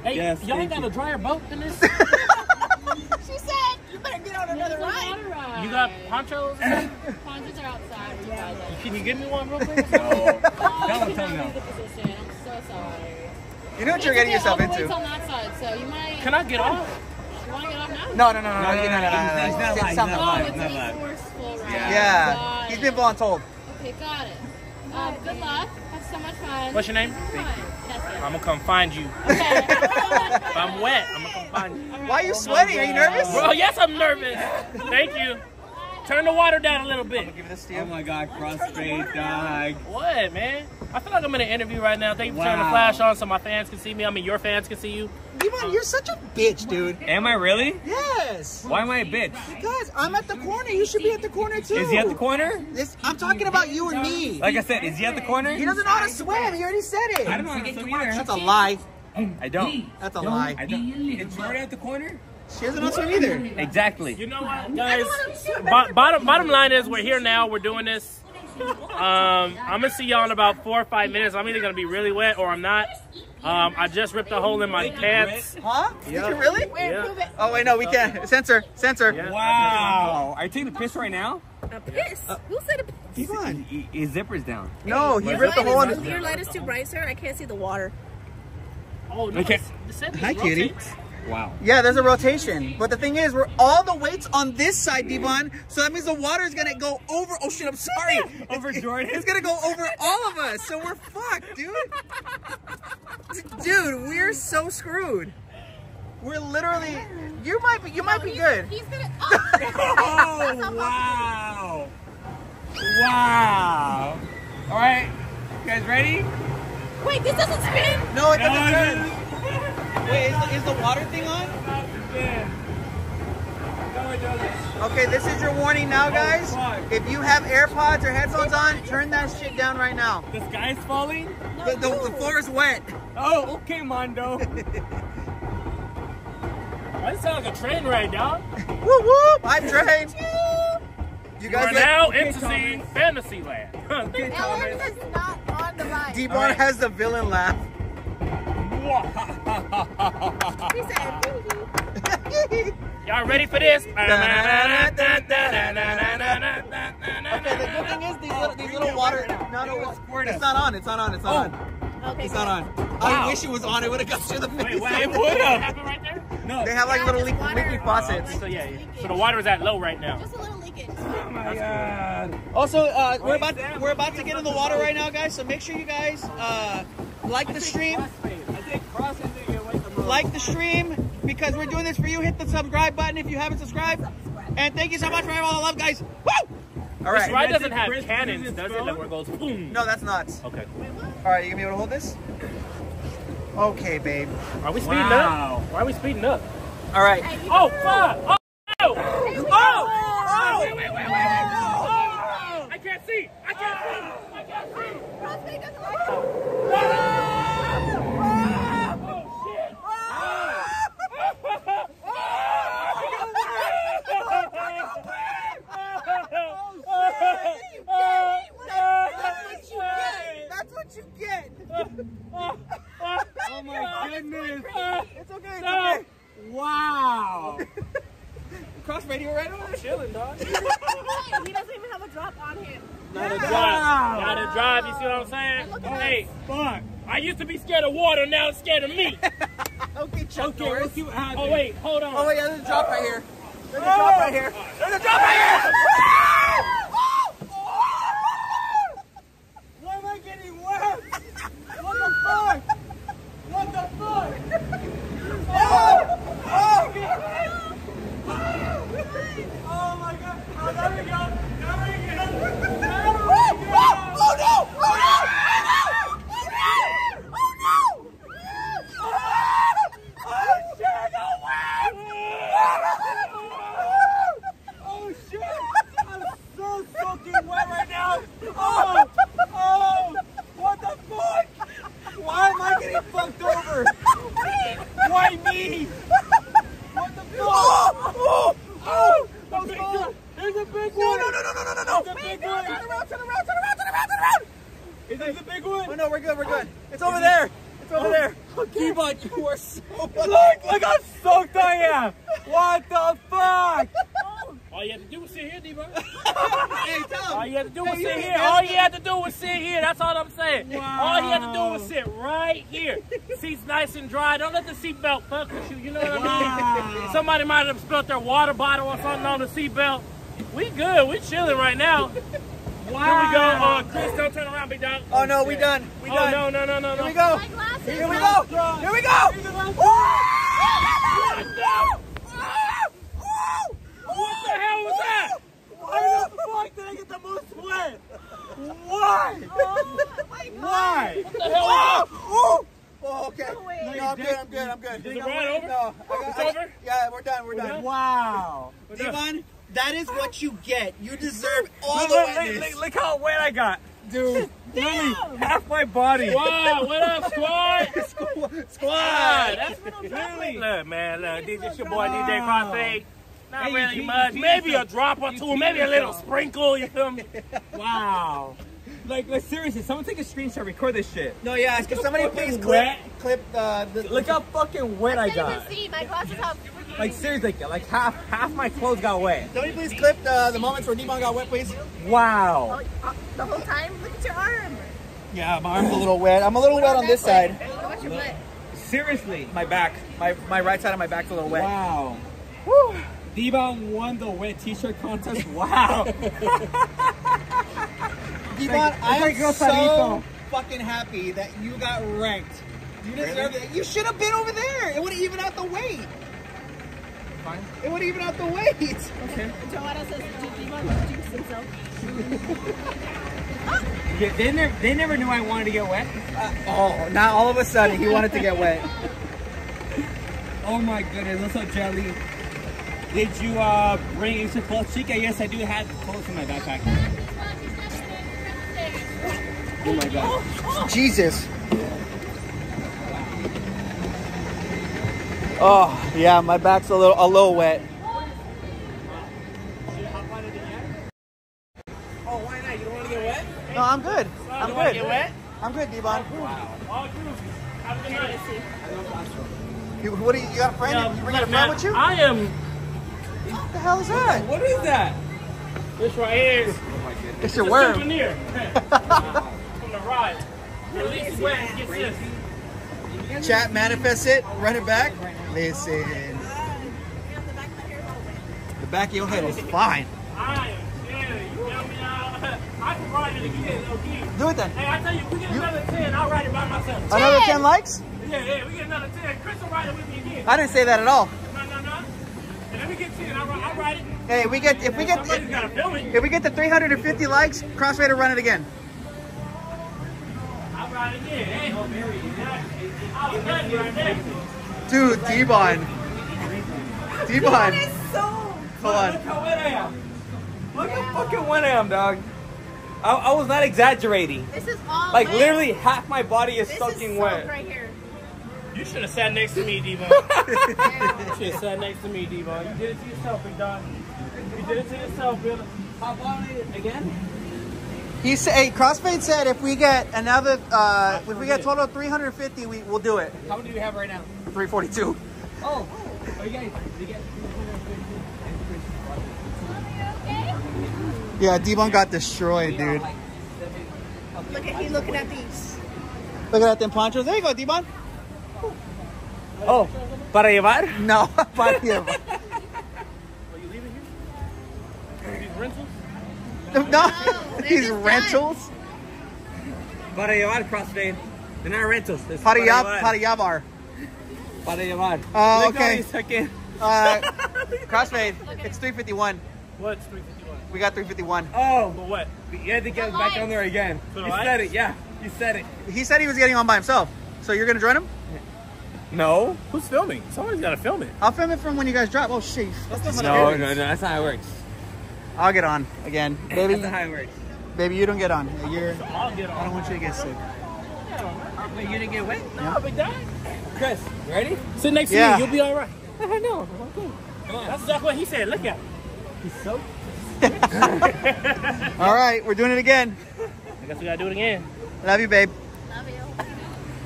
Hey, Yes, y'all ain't got you. a dryer boat in this? She said, "You better get on another ride." You got ponchos? Ponchos are outside. We buy. Can you give me one real quick? No. Tell him, tell him no. The position. I'm so sorry. You know what you're getting It's yourself all the into. on that side, so you might. Can I get off? You want to get off now? No, no, no, no, No, no, no, no, no, no, no, no, he's- he's no. not It's lying, something. he's Oh, not it's lying. a Not forceful ride. Yeah, Got he's it. been voluntold. Okay, got it. Um, good luck. Have so much fun. What's your name? Fun. That's it. I'm gonna come find you. Okay. If I'm wet, I'm gonna come find you. Why are you sweating? Are you nervous? Bro, yes, I'm nervous. Thank you. Turn the water down a little bit. Give this to Oh my god, crossfade dog. What, man? I feel like I'm in an interview right now. Thank you for turning the flash on so my fans can see me. I mean, your fans can see you. Devon, you're such a bitch, dude. Am I really? Yes. Why am I a bitch? Because I'm at the corner. You should be at the corner too. Is he at the corner? This, I'm talking about you and me. Like I said, is he at the corner? He doesn't know how to swim. He already said it. I don't know how to swim either. That's a lie. I don't. That's a lie. I don't. Is Jordan at the corner? She doesn't know how swim either. Exactly. You know what, guys? Bo- bottom bottom line is we're here now. We're doing this. Um, I'm gonna see y'all in about four or five minutes. I'm either gonna be really wet or I'm not. Um, I just ripped a hole in my pants. Huh? Did you really? Wait, Yeah. Oh wait, no, we can't. Censor, censor. Yeah. Wow. Are you taking a piss right now? A piss. Who said a piss? Devon. His, his zipper's down. No, he ripped the hole in is- his. Your light is too bright, sir. I can't see the water. Oh, no, Okay. the Hi, kitty. Rotates. Wow. Yeah, there's a rotation. But the thing is, we're all the weights on this side, Devon. So that means the water is gonna go over. Oh shit! I'm sorry. Over Jordan? It's gonna go over all of us. So we're fucked, dude. Dude, we're so screwed. We're literally. You might be. You might be good. He's gonna. Oh, wow. Wow. All right. You guys ready? Wait, this doesn't spin. No, it No, doesn't it turn. Wait, is the, is the water thing on? No, it doesn't. Okay, this is your warning now, oh, guys. If you have AirPods or headphones on, turn that shit down right now. The sky's falling? The, the, the floor is wet. Oh, okay, Mondo. Why does sound like a train wreck, dog? Woo woo! I'm trained. You You guys are now okay, into Thomas. fantasy land. Ellen is not on the ride. Devon All right. has the villain laugh. She said. Y'all ready for this? Okay, the good thing is these little, these little water. No, no, it's, it's not on. It's not on. It's not oh. on. Okay, It's not on. Wow. I wish it was on. It would have got you in the face. It would have. happened right there? No. They have like Yeah, little leak, water. leaky faucets. So yeah, yeah. So the water is at low right now. Just a little leakage. Oh my god. Also, uh, we're about we're about to get in the water right now, guys. So make sure you guys uh, like the stream, I think cross is the way the like the stream because we're doing this for you. Hit the subscribe button if you haven't subscribed, and thank you so much for all the love, guys. Woo! All This ride doesn't have Chris cannons, does it? phone? Like where it goes boom. No, that's nuts. Okay. All right, you gonna be able to hold this? Okay, babe. Are we speeding Wow. up? Why are we speeding up? All right. Oh fuck! Oh! Oh! Oh! Oh! Wait, wait, wait, wait, wait! Oh, oh! I can't see! I can't see! I can't see! Crossfade doesn't like Oh shit! That's what you get. Oh goodness. It's okay. It's No. Ah. okay. Wow. Cross radio right over there. Chilling, dog. He doesn't even have a drop on him. Gotta drive. Gotta drive. You see what I'm saying? Hey, Fuck. I used to be scared of water. Now I'm scared of me. Okay, Chuck Okay, Norris. let's see what happens. Oh wait, hold on. Oh wait, there's a drop right here. There's a drop right here. Ah! There's a drop right here. Ah! Why am I getting wet? What the fuck? Oh! Oh! Oh my god. Oh, there we. big one. Turn around, turn around, turn around, turn around, turn around. Is this the big one? Oh, no, we're good, we're good. Oh. It's over there. It's over oh. there. Okay. Devon, you are so Look, look how soaked I am. What the fuck? Oh. All you had to do was sit here, Devon. hey, Tom. All you had to do was sit here. All you had to do was sit here. That's all I'm saying. Wow. All you had to do was sit right here. Seat's nice and dry. Don't let the seat belt fuck with you. You know what wow. I mean? Somebody might have spilled their water bottle or something on the seat belt. We good. We chilling right now. Here we go. Uh, Chris, don't turn around, big dog. Oh no, we done. We oh, done. no, no, no, no, Here no. we go. My. Here we go. Here we go. What the hell was that? Why the fuck did I get the most wet? Why? Why? What the hell was that? Oh, oh, okay. No, I'm good. I'm good. I'm good. Is it right over? No, I got, It's I got- over? Yeah, we're done. We're done. done? Wow. We're done. Devon, that is what you get. You deserve all Look, the look, wetness. look, look how wet I got. Dude. Literally half my body. Wow, what up, squad? Squad. That's what I'm talking Look, man, look, this is your boy DJ Crossfade. Not really much. Maybe a drop or two, maybe a little sprinkle, you feel me? Wow. Like, like seriously, someone take a screenshot, record this shit. No, yeah, can somebody please clip, wet. clip uh, the. Look how fucking wet I I got. even see. My glasses have. Like seriously, like half half my clothes got wet. Somebody please clip the, the moments where Devon got wet, please. Wow. Uh, the whole time. Look at your arm. Yeah, my arm's a little wet. I'm a little wet on this side. Watch your butt. Seriously. My back, my my right side of my back's a little wet. Wow. Woo. Devon won the wet t-shirt contest. Wow. Devon, like- I am Girl so fucking happy that you got ranked. You deserve it. You should have been over there. It would have even out the weight. Fine. It would even out the weight. Okay. Joanna says, Devon jinx himself. Yeah, they never they never knew I wanted to get wet. Oh, now all of a sudden he wanted to get wet. Oh my goodness, that's so jelly. Did you uh, bring extra clothes, Chica? Yes, I do have clothes in my backpack. Oh my god. Jesus. Oh yeah, my back's a little a little wet. Oh, why not? You don't want to get wet? No, I'm good. I'm You wanna good. get wet? I'm good, Devon. Oh, All groovy. Have a good night. You, what do you, you got a friend? Yeah, you bringing a friend man, with you? I am. What the hell is that? What is that? This right here is It's a your worm. souvenir from the ride. Release wet and get this. Chat manifest it, run it back. Listen. The back of your head is fine. I am. You. I can ride it again? Do it then. Hey, I tell you, we get another 10, I'll ride it by myself. Another 10 likes? Yeah, yeah, we get another 10. Chris will ride it with me again. I didn't say that at all. No, no, no. And if we get 10, I'll, I'll ride it. Hey, we get if we get if, if we get the 350 likes, Crossfader run it again. There. Dude, Devon. Devon. Hold on. Look how wet I am. Look how fucking wet I am, dog. I, I was not exaggerating. This is all Like wet. literally half my body is This soaking is wet. right here. You should have sat next to me, Devon. you should have sat next to me, Devon. You did it to yourself, big dog. You did it to yourself, brother. Hop on it again? He said, hey, Crossfade said if we get another, uh, if we get a total of 350, we will do it. How many do you have right now? 342. Oh, oh, you guys, you get Yeah, Devon got destroyed, dude. Look at he looking at these. Look at them ponchos. There you go, Devon. Oh, para llevar? No, para llevar. Are you leaving here? These rentals? No, these rentals. Para llevar, CrossFade. They're not rentals. It's Para, ya, llevar. para llevar. Para llevar. Oh, Look how okay. he's fucking- Uh, Crossfade, it's 351. What's 351? We got 351. Oh, But what? you had to get back on there again. For the You lights? said it, yeah. You said it. He said he was getting on by himself. So you're gonna join him? No. Who's filming? Somebody's got to film it. I'll film it from when you guys drop. Oh shit. No, no, no. That's not how it works. I'll get on again, baby. That's how it works. Baby, you don't get on. You're. I'll get I don't want you to get sick. Wait, you didn't get wet? No, big dog. Chris, you ready? Sit next to me. You'll be all right. I know. Okay. That's exactly what he said. Look at him. He's so. All right, we're doing it again. I guess we gotta do it again. Love you, babe. Love you.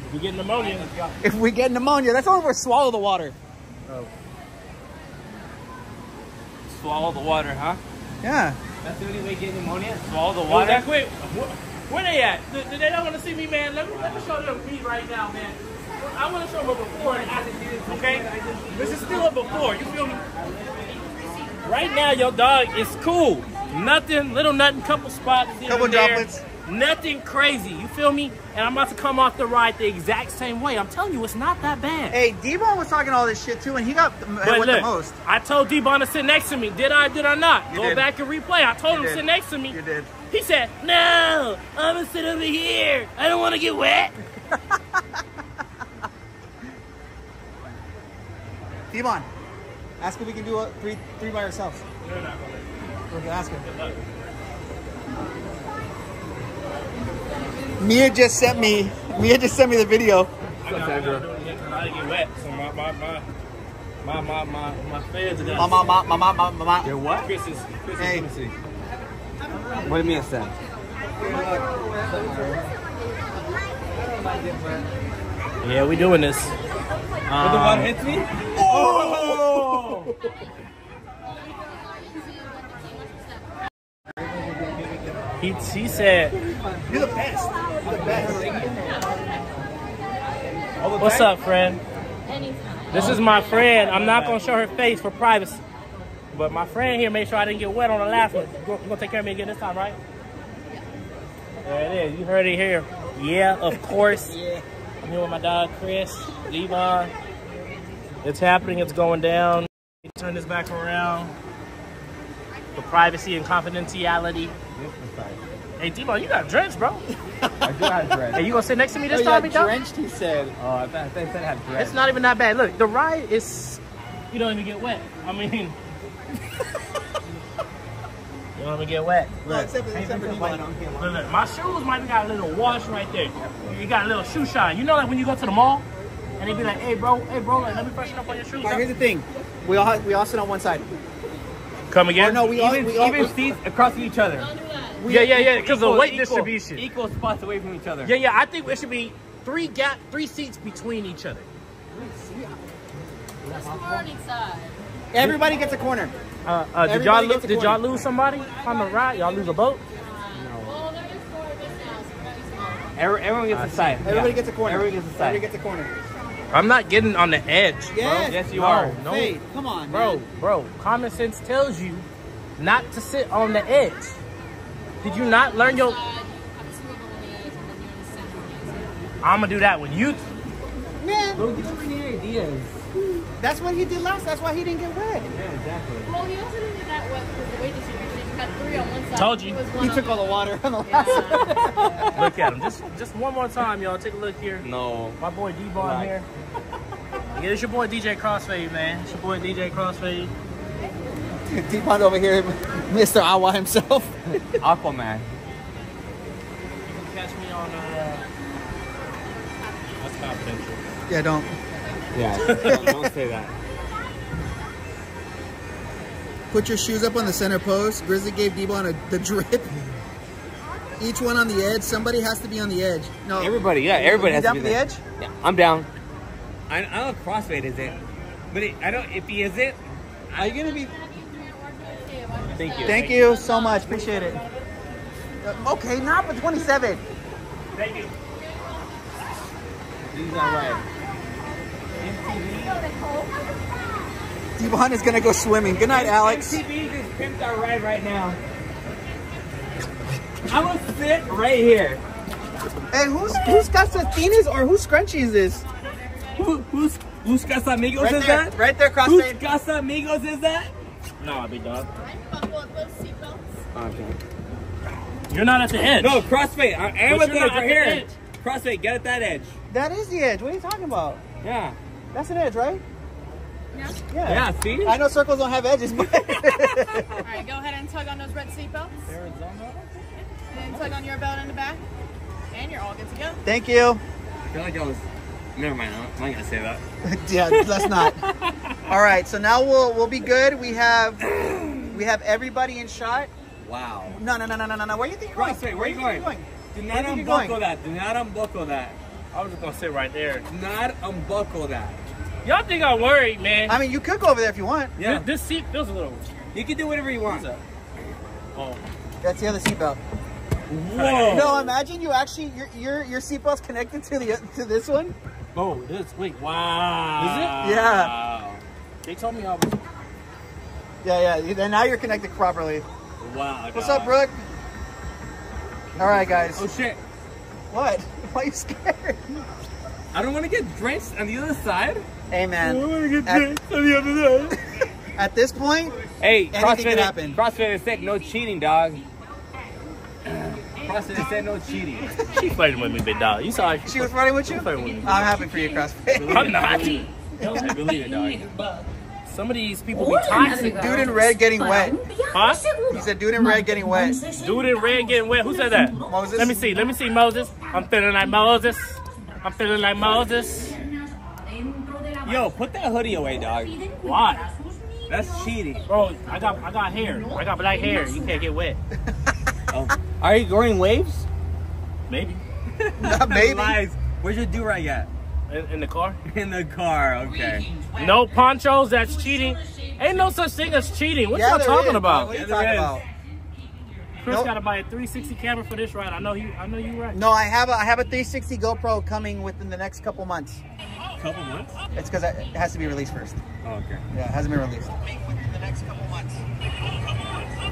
If we get pneumonia. If we get pneumonia, that's only if we swallow the water. Oh. Swallow the water, huh? Yeah. That's the only way to get pneumonia? Swallow the Water? water? Zach, wait, where they at? Do, do they not want to see me, man? Let me, let me show them me right now, man. I want to show them a before and after, okay? This is still a before, you feel me? Right now, your dog is cool. Nothing, little nothing, couple spots. Couple and there. Nothing crazy, you feel me? And I'm about to come off the ride the exact same way. I'm telling you, it's not that bad. Hey, Devon was talking all this shit too, and he got the, But look, the most. I told D-Bon to sit next to me. Did I? Did I not? You Go did. back and replay. I told You him did. sit next to me. You did. He said, "No, I'm gonna sit over here. I don't want to get wet." Devon, ask if we can do a three three by ourselves. We can ask him. Mia just sent me. Mia just sent me the video. I got I didn't get wet, so my my my my my my, my fans are Ma ma ma ma ma ma ma. ma. Your what? Chris is Chris Hey. is see. What do you mean said? Yeah, we doing this. But the water hits me? Um, oh! He he said, You're the best. You're the best. "What's up, friend?" This is my friend. I'm not gonna show her face for privacy, but my friend here made sure I didn't get wet on the last one. You're gonna take care of me again this time, right? There it is. You heard it here. Yeah, of course. Yeah. I'm here with my dog Chris, Devon. It's happening. It's going down. Turn this back around for privacy and confidentiality. Hey, Devon, you got drenched, bro. I do have dread. Hey, you gonna sit next to me this Oh, you time, got drenched, he said. Oh, I thought I thought said I had dread. It's not even that bad. Look, the ride is. You don't even get wet. I mean. you don't even get wet. Well, Look. except for, except for Look, look, my shoes might have got a little wash right there. You got a little shoe shine. You know, like when you go to the mall and they be like, "Hey, bro, hey, bro, like, let me freshen up on your shoes." All right, here's the thing. We all we all sit on one side. Come again? Or no, we all even we all even seats across from each other. Yeah, yeah, yeah. Because the Equal- weight equal- distribution. Equal spots away from each other. Yeah, yeah. I think it should be three gap, three seats between each other. Everybody gets a corner. Uh, uh, did y'all Everybody lo- gets a did y'all lose somebody on the ride? Y'all lose a boat? Every, everyone gets a side. Everybody Yeah. gets a corner. Everyone gets a side. Everybody gets a corner. I'm not getting on the edge, bro. Yes, Yes, you No, are. No, Faith, come on, bro, man. bro. Common sense tells you not to sit on the edge. Did you not learn your? I'm gonna do that one. You Man, Don't give him any ideas. that's what he did last. That's why he didn't get wet. Yeah, exactly. Well, he also didn't get that wet because the weight distribution he had three on one side. Told you. He, He took all the water on the last one. look at him. Just, just one more time, y'all. Take a look here. No. My boy D-Bon Right. here. Yeah, it's your boy DJ Crossfade, man. It's your boy DJ Crossfade. D-Bon over here, Mr. Awa himself. Aquaman. Catch me on. Uh... That's confidential. yeah, don't. Yeah. don't, don't say that. Put your shoes up on the center post. Grizzly gave Devon a, the drip. Each one on the edge. Somebody has to be on the edge. No. Everybody, yeah, everybody You has down to for be the edge? Yeah, I'm down. I, I don't know if CrossFit is it, but it, I don't. If he isn't, Are you gonna be? Thank you. Thank you so much. Appreciate it. Okay, not for 27. Thank you. He's not right. Devon is gonna go swimming. Good night, Alex. MTV just pimped our ride right now. I'm gonna sit right here. Hey, who's who's Casatinas or whose scrunchie is this? Who, who's who's Casamigos Right is there, that? right there, Who's crossfade. Casamigos is that? Nah, big dog. Buckle up those seatbelts. Okay. You're not at the edge. No, CrossFit. I am But at you're the not edge at right the here. edge. CrossFit, get at that edge. That is the edge. What are you talking about? Yeah. That's an edge, right? Yeah. Yeah. Yeah, see? I know circles don't have edges, but All right, go ahead and tug on those red seatbelts. Arizona. Then tug on your belt in the back. And you're all good to go. thank you. I feel like I was. Never mind. I'm not gonna say that. yeah, let's not. All right, so now we'll we'll be good. We have we have everybody in shot. Wow. No, no, no, no, no, no, no. Where you think you're going? CrossFit, where you going? Do Where not do you think you're unbuckle going? that. Do not unbuckle that. I was just gonna sit right there. Do not unbuckle that. Y'all think I'm worried, man? I mean, you could go over there if you want. Yeah. This, this seat feels a little. You can do whatever you want. Oh, That's the other seatbelt. Whoa. No, imagine you actually your your your seatbelt's connected to the to this one. Oh, it is. Wait, Wow. Is it? Yeah. they told me I was. Yeah, yeah. And now you're connected properly. Wow. What's up, Brooke? All right, guys. Oh shit. What? Why are you scared? I don't want to get drenched on the other side. Hey, man. I don't want to get At- drenched on the other side. At this point, Hey, Anything CrossFit, could happen. CrossFit is said no cheating, dog. CrossFit is said no cheating. She flirting with me, big dog. You saw she was running with you. flirting with me. I'm happy for you, CrossFit. I'm not. I believe it, dog. Some of these people be toxic. Dude in red getting wet. Huh? He said, "Dude in red getting wet." Dude in red getting wet. Who said that? Moses. Let me see. Let me see Moses. I'm feeling like Moses. I'm feeling like Moses. Yo, put that hoodie away, dog. Why? That's cheating. Bro, I got I got hair. I got black hair. You can't get wet. Oh. Are you growing waves? Maybe. Not maybe. Lies. Where's your do rag at? In, in the car. In the car. Okay. No ponchos. That's cheating. Ain't no such thing as cheating. What Yeah, y'all talking is, about? What are you Yeah, talking there is. about? Chris Nope. got to buy a 360 camera for this ride. I know you. I know you right. No, I have a I have a 360 GoPro coming within the next couple months. Couple months. It's because it has to be released first. Oh, okay. Yeah, it hasn't been released. The next couple months.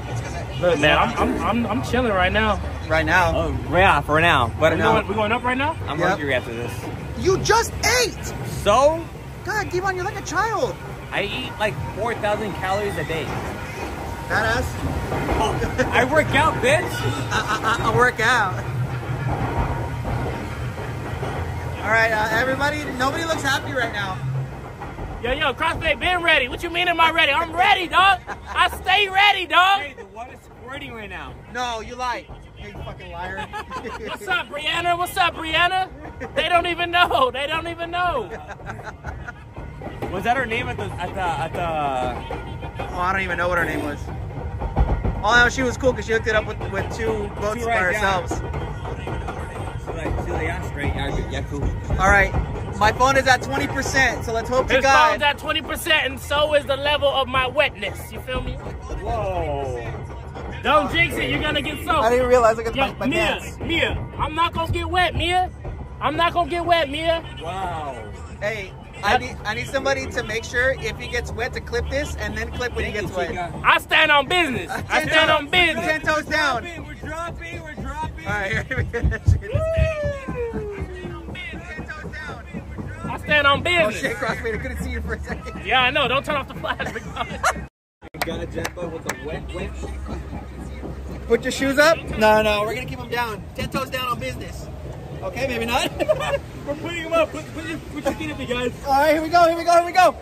It's 'cause I- Look, man, I'm, I'm I'm I'm chilling right now. right now. Oh, yeah, for now. But We now. going, uh, we going up right now? I'm Yep. hungry after this. You just ate. So, God, Devon, you're like a child. I eat like 4,000 calories a day. Badass. I work out, bitch. I, I, I work out. All right, uh, everybody. Nobody looks happy right now. Yo, yo, CrossFit been ready. What you mean am I ready? I'm ready, dog. I stay ready, dog. Hey, the water's squirting right now. No, you lied. You fucking liar. What's up, Brianna? What's up, Brianna? They don't even know. They don't even know. Was that her name at the at the at the? Oh, I don't even know what her name was. All I know, she was cool because she hooked it up with, with two boats Two by right down. herself. All right, my phone is at 20%, so let's hope to His phone's God. at 20%, and so is the level of my wetness. You feel me? Whoa. Don't jinx it. You're gonna get soaked. I didn't realize I could Yo, my, my Mia, pants. Mia, I'm not gonna get wet, Mia. I'm not gonna get wet, Mia. Wow. Hey, I need I need somebody to make sure if he gets wet to clip this and then clip when he gets wet. I stand on business. I stand on business. Ten toes down. We're dropping. We're dropping. All right, here we go. Ten toes down. I stand on oh, business. Oh shit, Crossfade, I couldn't see you for a second. Yeah, I know. Don't turn off the flash. big. Got a jet boat with a wet wet. Put your shoes up? No, no, we're gonna keep them down. Ten toes down on business. Okay, maybe not. We're putting them up. Put, put, your, put your feet up, you guys. All right, here we go, here we go, here we go.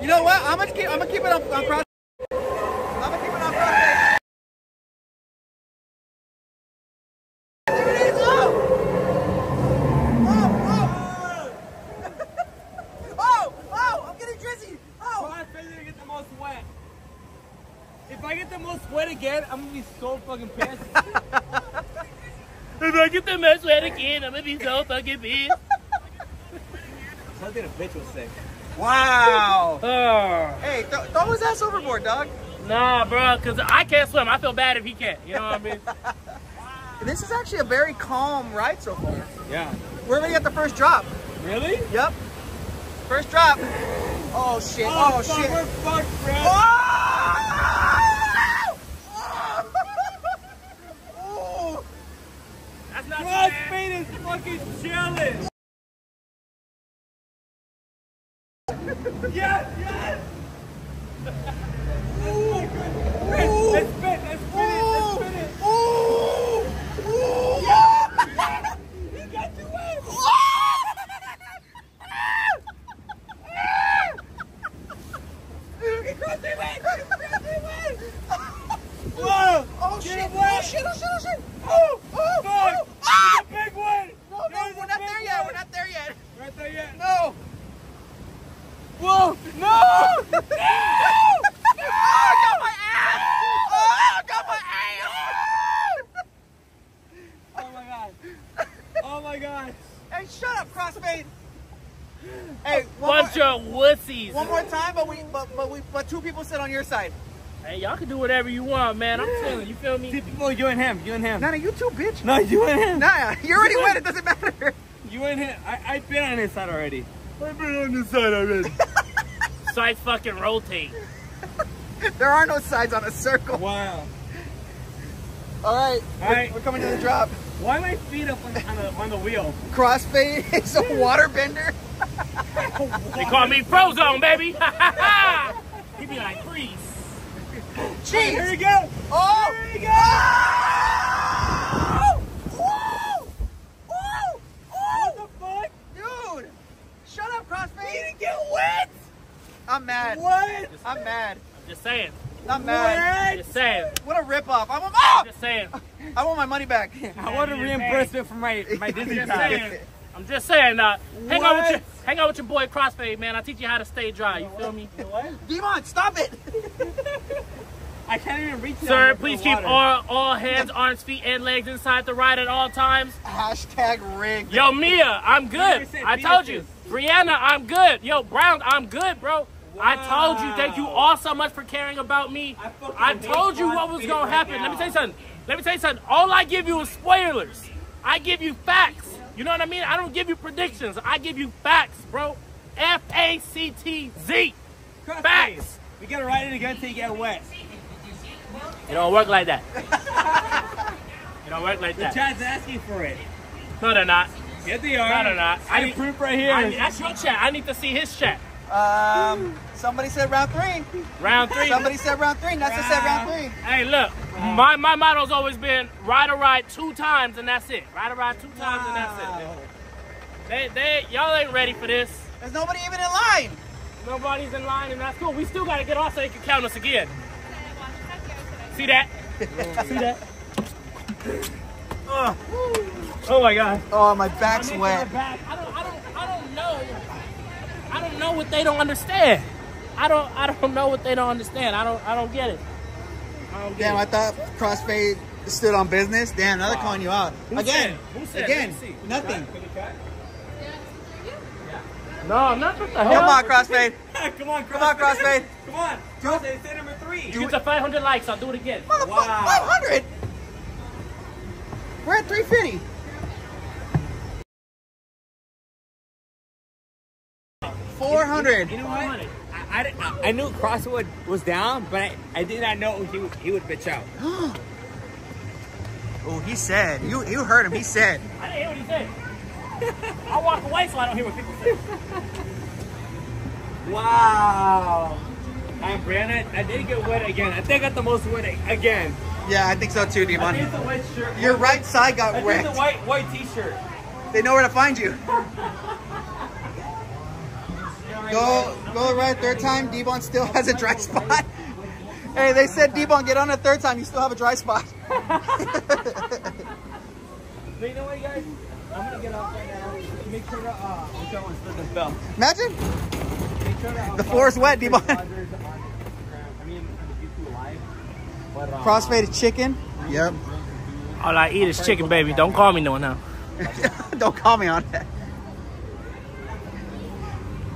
You know what? I'm gonna keep, I'm gonna keep it on, on uh, cross. I'm gonna keep it on cross. There it is. Oh! Oh! oh! Oh! I'm getting drizzy. Oh! I'm gonna get the most wet. If I get the most wet again, I'm gonna be so fucking pissed. if I get the mess wet again, I'm gonna be so fucking pissed. Something a bitch would say. Wow. Oh, Hey, th- throw his ass overboard, dog. nah, bro, because I can't swim. I feel bad if he can't. You know what I mean? This is actually a very calm ride so far. Yeah. We're already at the first drop. Really? Yep. First drop. Oh shit. Oh, oh fuck, shit. We're fucked, bro. Oh! That's not Crossfade is fucking yes, yes. Ooh. Chris, let's spin, let's spin it, let's spin it. He got you wet. Whoa! Oh Get shit! him Oh wet. shit! Oh shit! Oh shit! Oh! Oh! Fuck! oh. Ah! There's a big one! No! No! There's We're a not big there yet. one. We're not there yet. Right there yet. No! Whoa! No! god. Oh my god. Hey, shut up, crossfade. Hey, one Bunch more, of wussies. one more time, but we but but we but two people sit on your side. Hey, y'all can do whatever you want, man. I'm telling You feel me? No, you and him. You and him. Nana, you too, bitch. No, you and him. Nah, you already went. It doesn't matter. You and him. I, I've been on his side already. I've been on this side already. Sides fucking rotate. There are no sides on a circle. wow. All right. All right. we're, we're coming to the drop. Why my feet up on, on, the, on the wheel? Crossfade is a waterbender. They call me Frozone, baby. he be like, freeze. Jeez. Here we go. Oh! Here we go. Woo! Woo! What the fuck? Dude! Shut up, You didn't get wet. I'm mad. What? I'm mad. I'm just saying. I'm mad. Just saying. What a ripoff. I want, oh! Just saying. I want my money back. I want a reimbursement for my my Disney Just pass. saying. I'm just saying. Uh, hang out with What? your hang out with your boy Crossfade, man. I teach you how to stay dry. You feel me? Demon, stop it! I can't even reach down Sir, please keep water. all all hands, arms, feet, and legs inside the ride at all times. Hashtag rigged. Yo, Mia, I'm good. I told you. Brianna, I'm good. Yo, Brown, I'm good, bro. I told you. Thank you all so much for caring about me. I I told you what was gonna right happen. Let me tell you something. Let me tell you something. All I give you is spoilers. I give you facts. You know what I mean? I don't give you predictions. I give you facts, bro. F A C T Z. Crossfade. Facts. We gotta ride it again until you get wet. It don't work like that. it don't work like that. The that. chat's asking for it. No, they're not. Yes, they are. No, they're not. I I need need- proof right here. I, that's your chat. I need to see his chat. Um, somebody said round three. Round three. Somebody said round three. Nessa said round three. Hey, look, my, my motto's always been ride a ride two times and that's it. Ride a ride two times and that's it. They, they, y'all ain't ready for this. There's nobody even in line. Nobody's in line and that's cool. We still gotta get off so they can count us again. See that? See that? Oh. oh my god. Oh, my back's I'm wet. back. I don't, I don't, I don't know. I don't know what they don't understand. I don't, I don't know what they don't understand. I don't, I don't get it. I don't get Damn, it. I thought Crossfade stood on business. Damn, now they're calling you out. Who Again. said? Who said? Again. See. Nothing. No, not what the hell. Come on, Crossfade. Come on, Come on, Crossfade. Come on. Crossfade, say number three. You get to 500 likes, I'll do it again. Motherfucker, Wow. 500. We're at 350. Four hundred. You know what? I, I, I knew Crosswood was down, but I, I did not know he, would- he would bitch out. Oh, he said. You you heard him. He said. I didn't hear what he said. I walk away so I don't hear what people say. Wow. And Brianna, I did get wet again. I think I got the most wet again. Yeah, I think so too, I think the white shirt. Your right side I got think it's the wet. white white t-shirt. They know where to find you. Go go right third time. D-Bon still has a dry spot. Hey, they said D-Bon get on a third time. You still have a dry spot. But you know what, guys? I'm gonna get off right now. Make sure to uh, which one slip this bell. Imagine sure to, the floor is wet, D-Bon. Rodgers on Instagram. I mean, on YouTube live. But, uh, Crossfaded chicken. Yep. All I eat is chicken, baby. Don't call me no one now. Don't call me on that.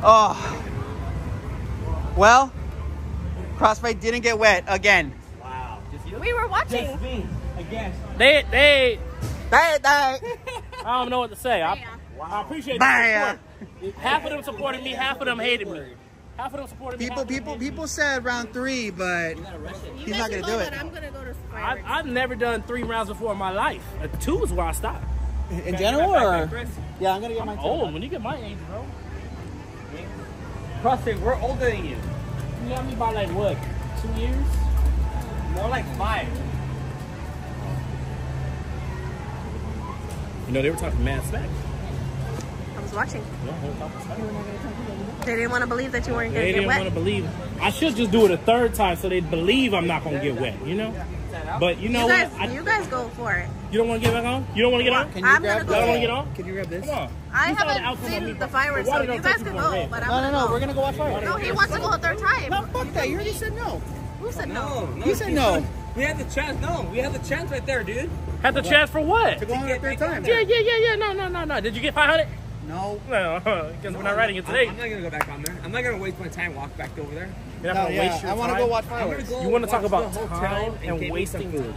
Oh. Well, Crossfade didn't get wet again. Wow. We were watching. Just me again. They, they, Hey, hey. I don't know what to say. I, I appreciate the support. Half of them supported me, half of them hated me. Half of them supported me. People, half of them people, people said round three, but He's not gonna do it. I'm gonna go to I, fireworks. I've never done three rounds before in my life. Uh, two is where I stopped. in general, or Chris, yeah, I'm gonna get I'm mine old. When you get my age, bro, CrossFit, we're older than you. you got me by like what? Two years? More like five. You know they were talking mad smack. I was watching. They were talking smack. They didn't want to believe that you weren't gonna get didn't want wet. to believe. I should just do it a third time so they believe I'm not gonna get wet. You know. But you know You guys, what? I, you guys go for it. you don't want to get back on. You don't want to get on. Can I'm you grab gonna Y'all go. don't want to get on. Can you grab this? Come on. I You the haven't outcome of seen the fireworks, The so water you don't guys can go. away. But I'm No, no, gonna no. go. We're gonna go watch fire. No, he wants to go a third time. No, fuck that. You already said no. Who said no? He said no. We had the chance. No, we had the chance right there, dude. Had the chance for what? To go on a third time. Yeah, yeah, yeah, yeah. No, no, no, no. Did you get 500? No. No, because we're not riding it today. I'm not gonna go back on there. I'm not gonna waste my time walk back over there. You're No, gonna yeah, waste your I want to time? go watch fireworks. go You want to talk about hotel time and and get me some wasting food.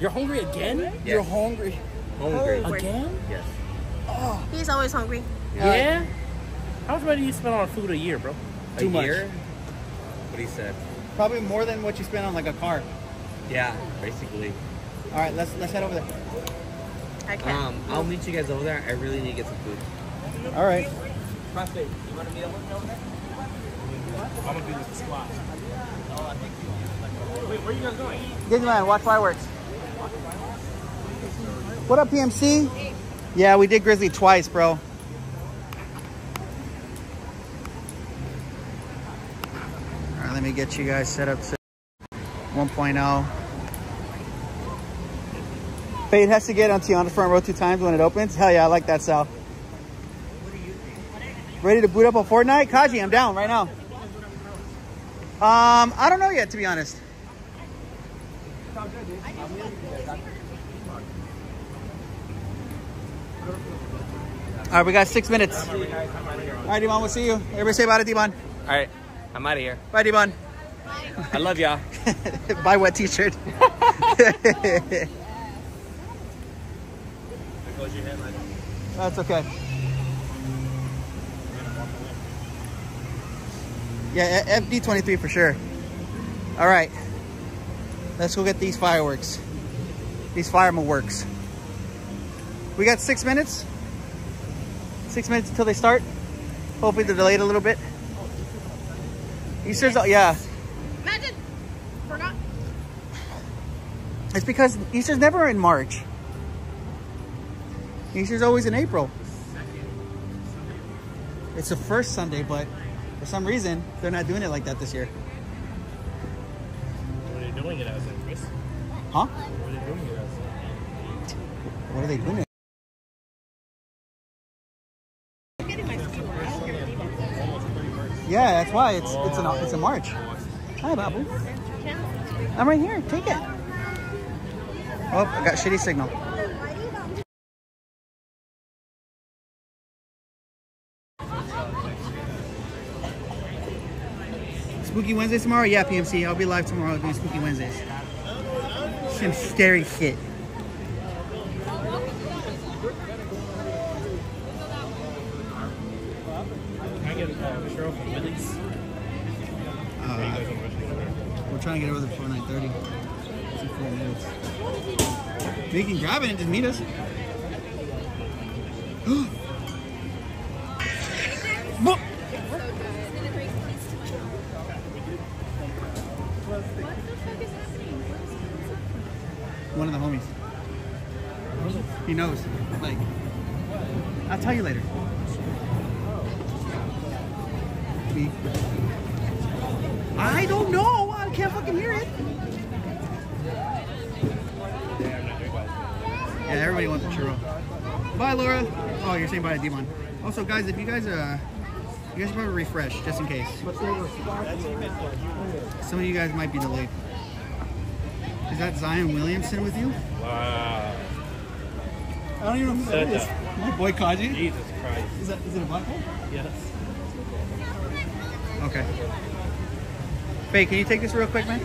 You're hungry again? You're hungry. Hungry. Again? Yes. Oh. He's always hungry. Yeah. How much money do you spend on food a year, bro? A Too much. year? What he said. Probably more than what you spend on like a car. Yeah, basically. All right, let's let's head over there. I can't. Um, I'll meet you guys over there. I really need to get some food. All right. Crossfade, you want to with me over there? I'm gonna do this squat. Wait, where are you guys going? Disneyland, watch fireworks. What up, PMC? Yeah, we did Grizzly twice, bro. All right, let me get you guys set up to 1.0. Fade has to get onto on the front row two times when it opens. Hell yeah, I like that, Sal. Ready to boot up on Fortnite? Kaji, I'm down right now. Um, I don't know yet, to be honest. All right, we got six minutes. All right, Dimon, we'll see you. Everybody say bye to Dimon. All right, I'm out of here. Bye, Dimon. I love y'all. Buy wet t-shirt. That's okay. Yeah, FD23 for sure. All right. Let's go get these fireworks. These fireman works. We got six minutes. Six minutes until they start. Hopefully they're delayed a little bit. Easter's, yeah. Imagine. Forgot. It's because Easter's never in March. Easter's always in April. It's the first Sunday, but for some reason, they're not doing it like that this year. What are they doing it as, eh, Chris? Huh? What are you doing it as? What are they doing? Yeah, that's why it's it's an oh. it's a March. Hi, Babu. I'm right here. Take it. Oh, I got shitty signal. Spooky Wednesday tomorrow? Yeah, PMC. I'll be live tomorrow doing Spooky Wednesdays. Some scary shit. Uh? We're trying to get over there before 9.30. It's in four minutes. We can grab it and just meet us. knows. Like, I'll tell you later. Me. I don't know. I can't fucking hear it. Yeah, everybody wants a churro. Bye, Laura. Oh, you're saying bye to Demon. Also, guys, if you guys uh, you guys probably refresh just in case. Some of you guys might be delayed. Is that Zion Williamson with you? Wow. I don't even know who that is. My boy Kaji. Jesus Christ. Is that is it a black hole? Yes. Okay. Faye, can you take this real quick, man?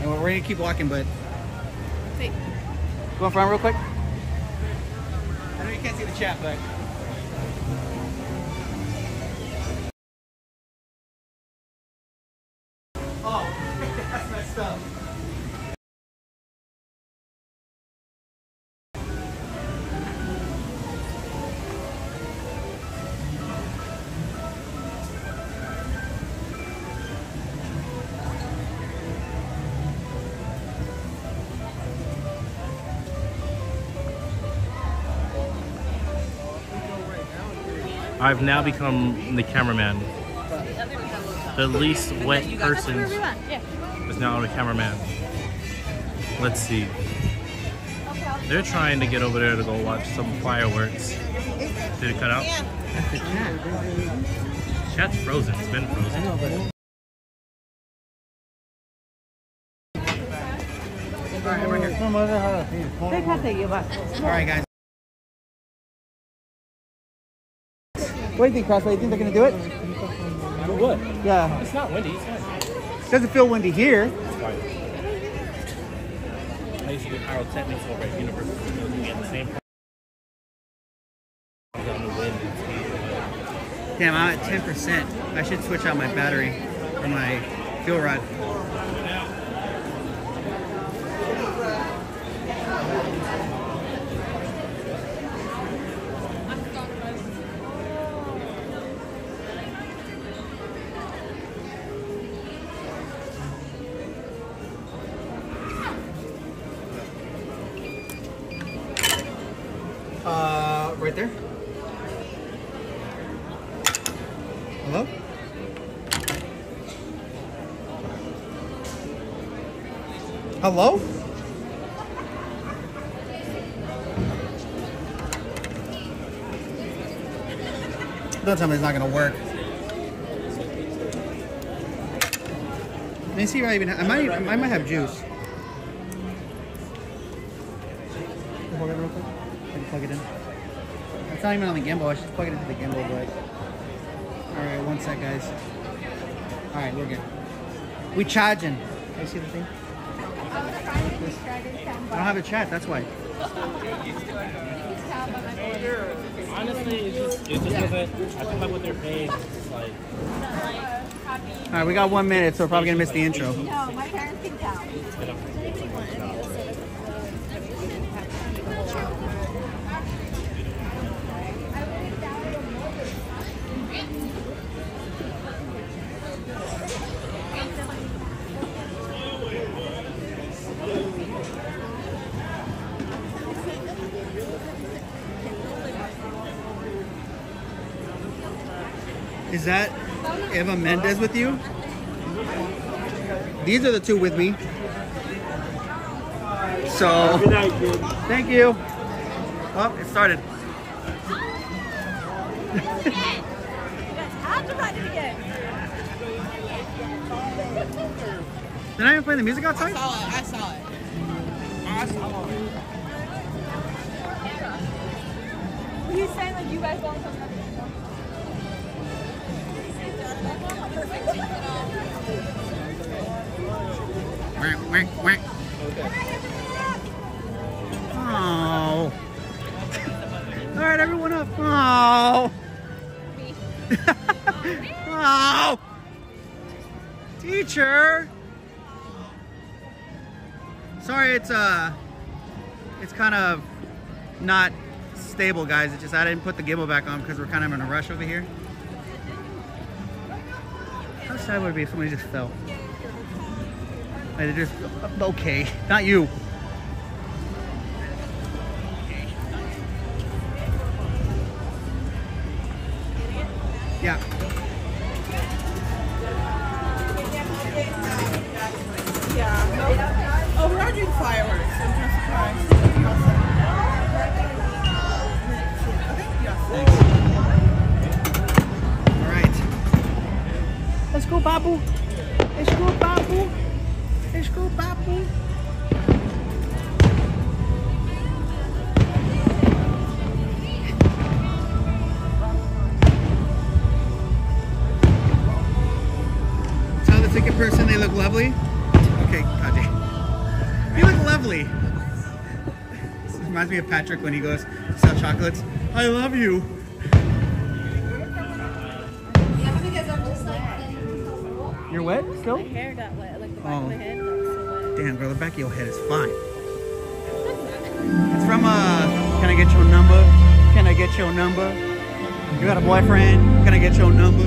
And we're gonna keep walking, but Wait. go in front real quick. I know you can't see the chat, but I've now become the cameraman. The least wet person is now the cameraman. Let's see. They're trying to get over there to go watch some fireworks. Did it cut out? Chat's frozen. It's been frozen. All right, guys. What do you think, Crossway? You think they're gonna do it? What? Yeah. It's not windy. It's. Doesn't feel windy here. I used to do pyrotechnics over at University of Michigan the same time. On the wind and speed. Damn, I'm at 10%. I should switch out my battery for my fuel rod. Hello? Don't tell me it's not gonna work. Let me see if I even. I might. I might have juice. Hold it real quick. I can plug it in. It's not even on the gimbal. I should plug it into the gimbal, but. All right, one sec, guys. All right, we're good. We charging. Can you see the thing? I don't have a chat. That's why. Honestly, it's just, it's just because I, I feel like what they're paying is like. All right, we got one minute, so we're probably gonna miss the intro. No, my parents can count. Is that Eva Mendes with you? These are the two with me. So, Good night, thank you. Oh, it started. have to run it again. Did I even play the music outside? it. I saw it. I saw it. He's saying like you guys want something. Teacher. Sorry, it's uh, it's kind of not stable, guys. It's just I didn't put the gimbal back on because we're kind of in a rush over here. How sad would it be if somebody just fell? They just okay, not you. Yeah. Me of Patrick when he goes to sell chocolates. I love you. You're wet still? My hair got wet, like the back Oh. of my head. so wet. Damn, girl, the back of your head is fine. It's from, uh, can I get your number? Can I get your number? You got a boyfriend? Can I get your number?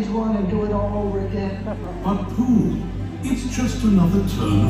Americans want to do it all over again. But Pooh, it's just another turn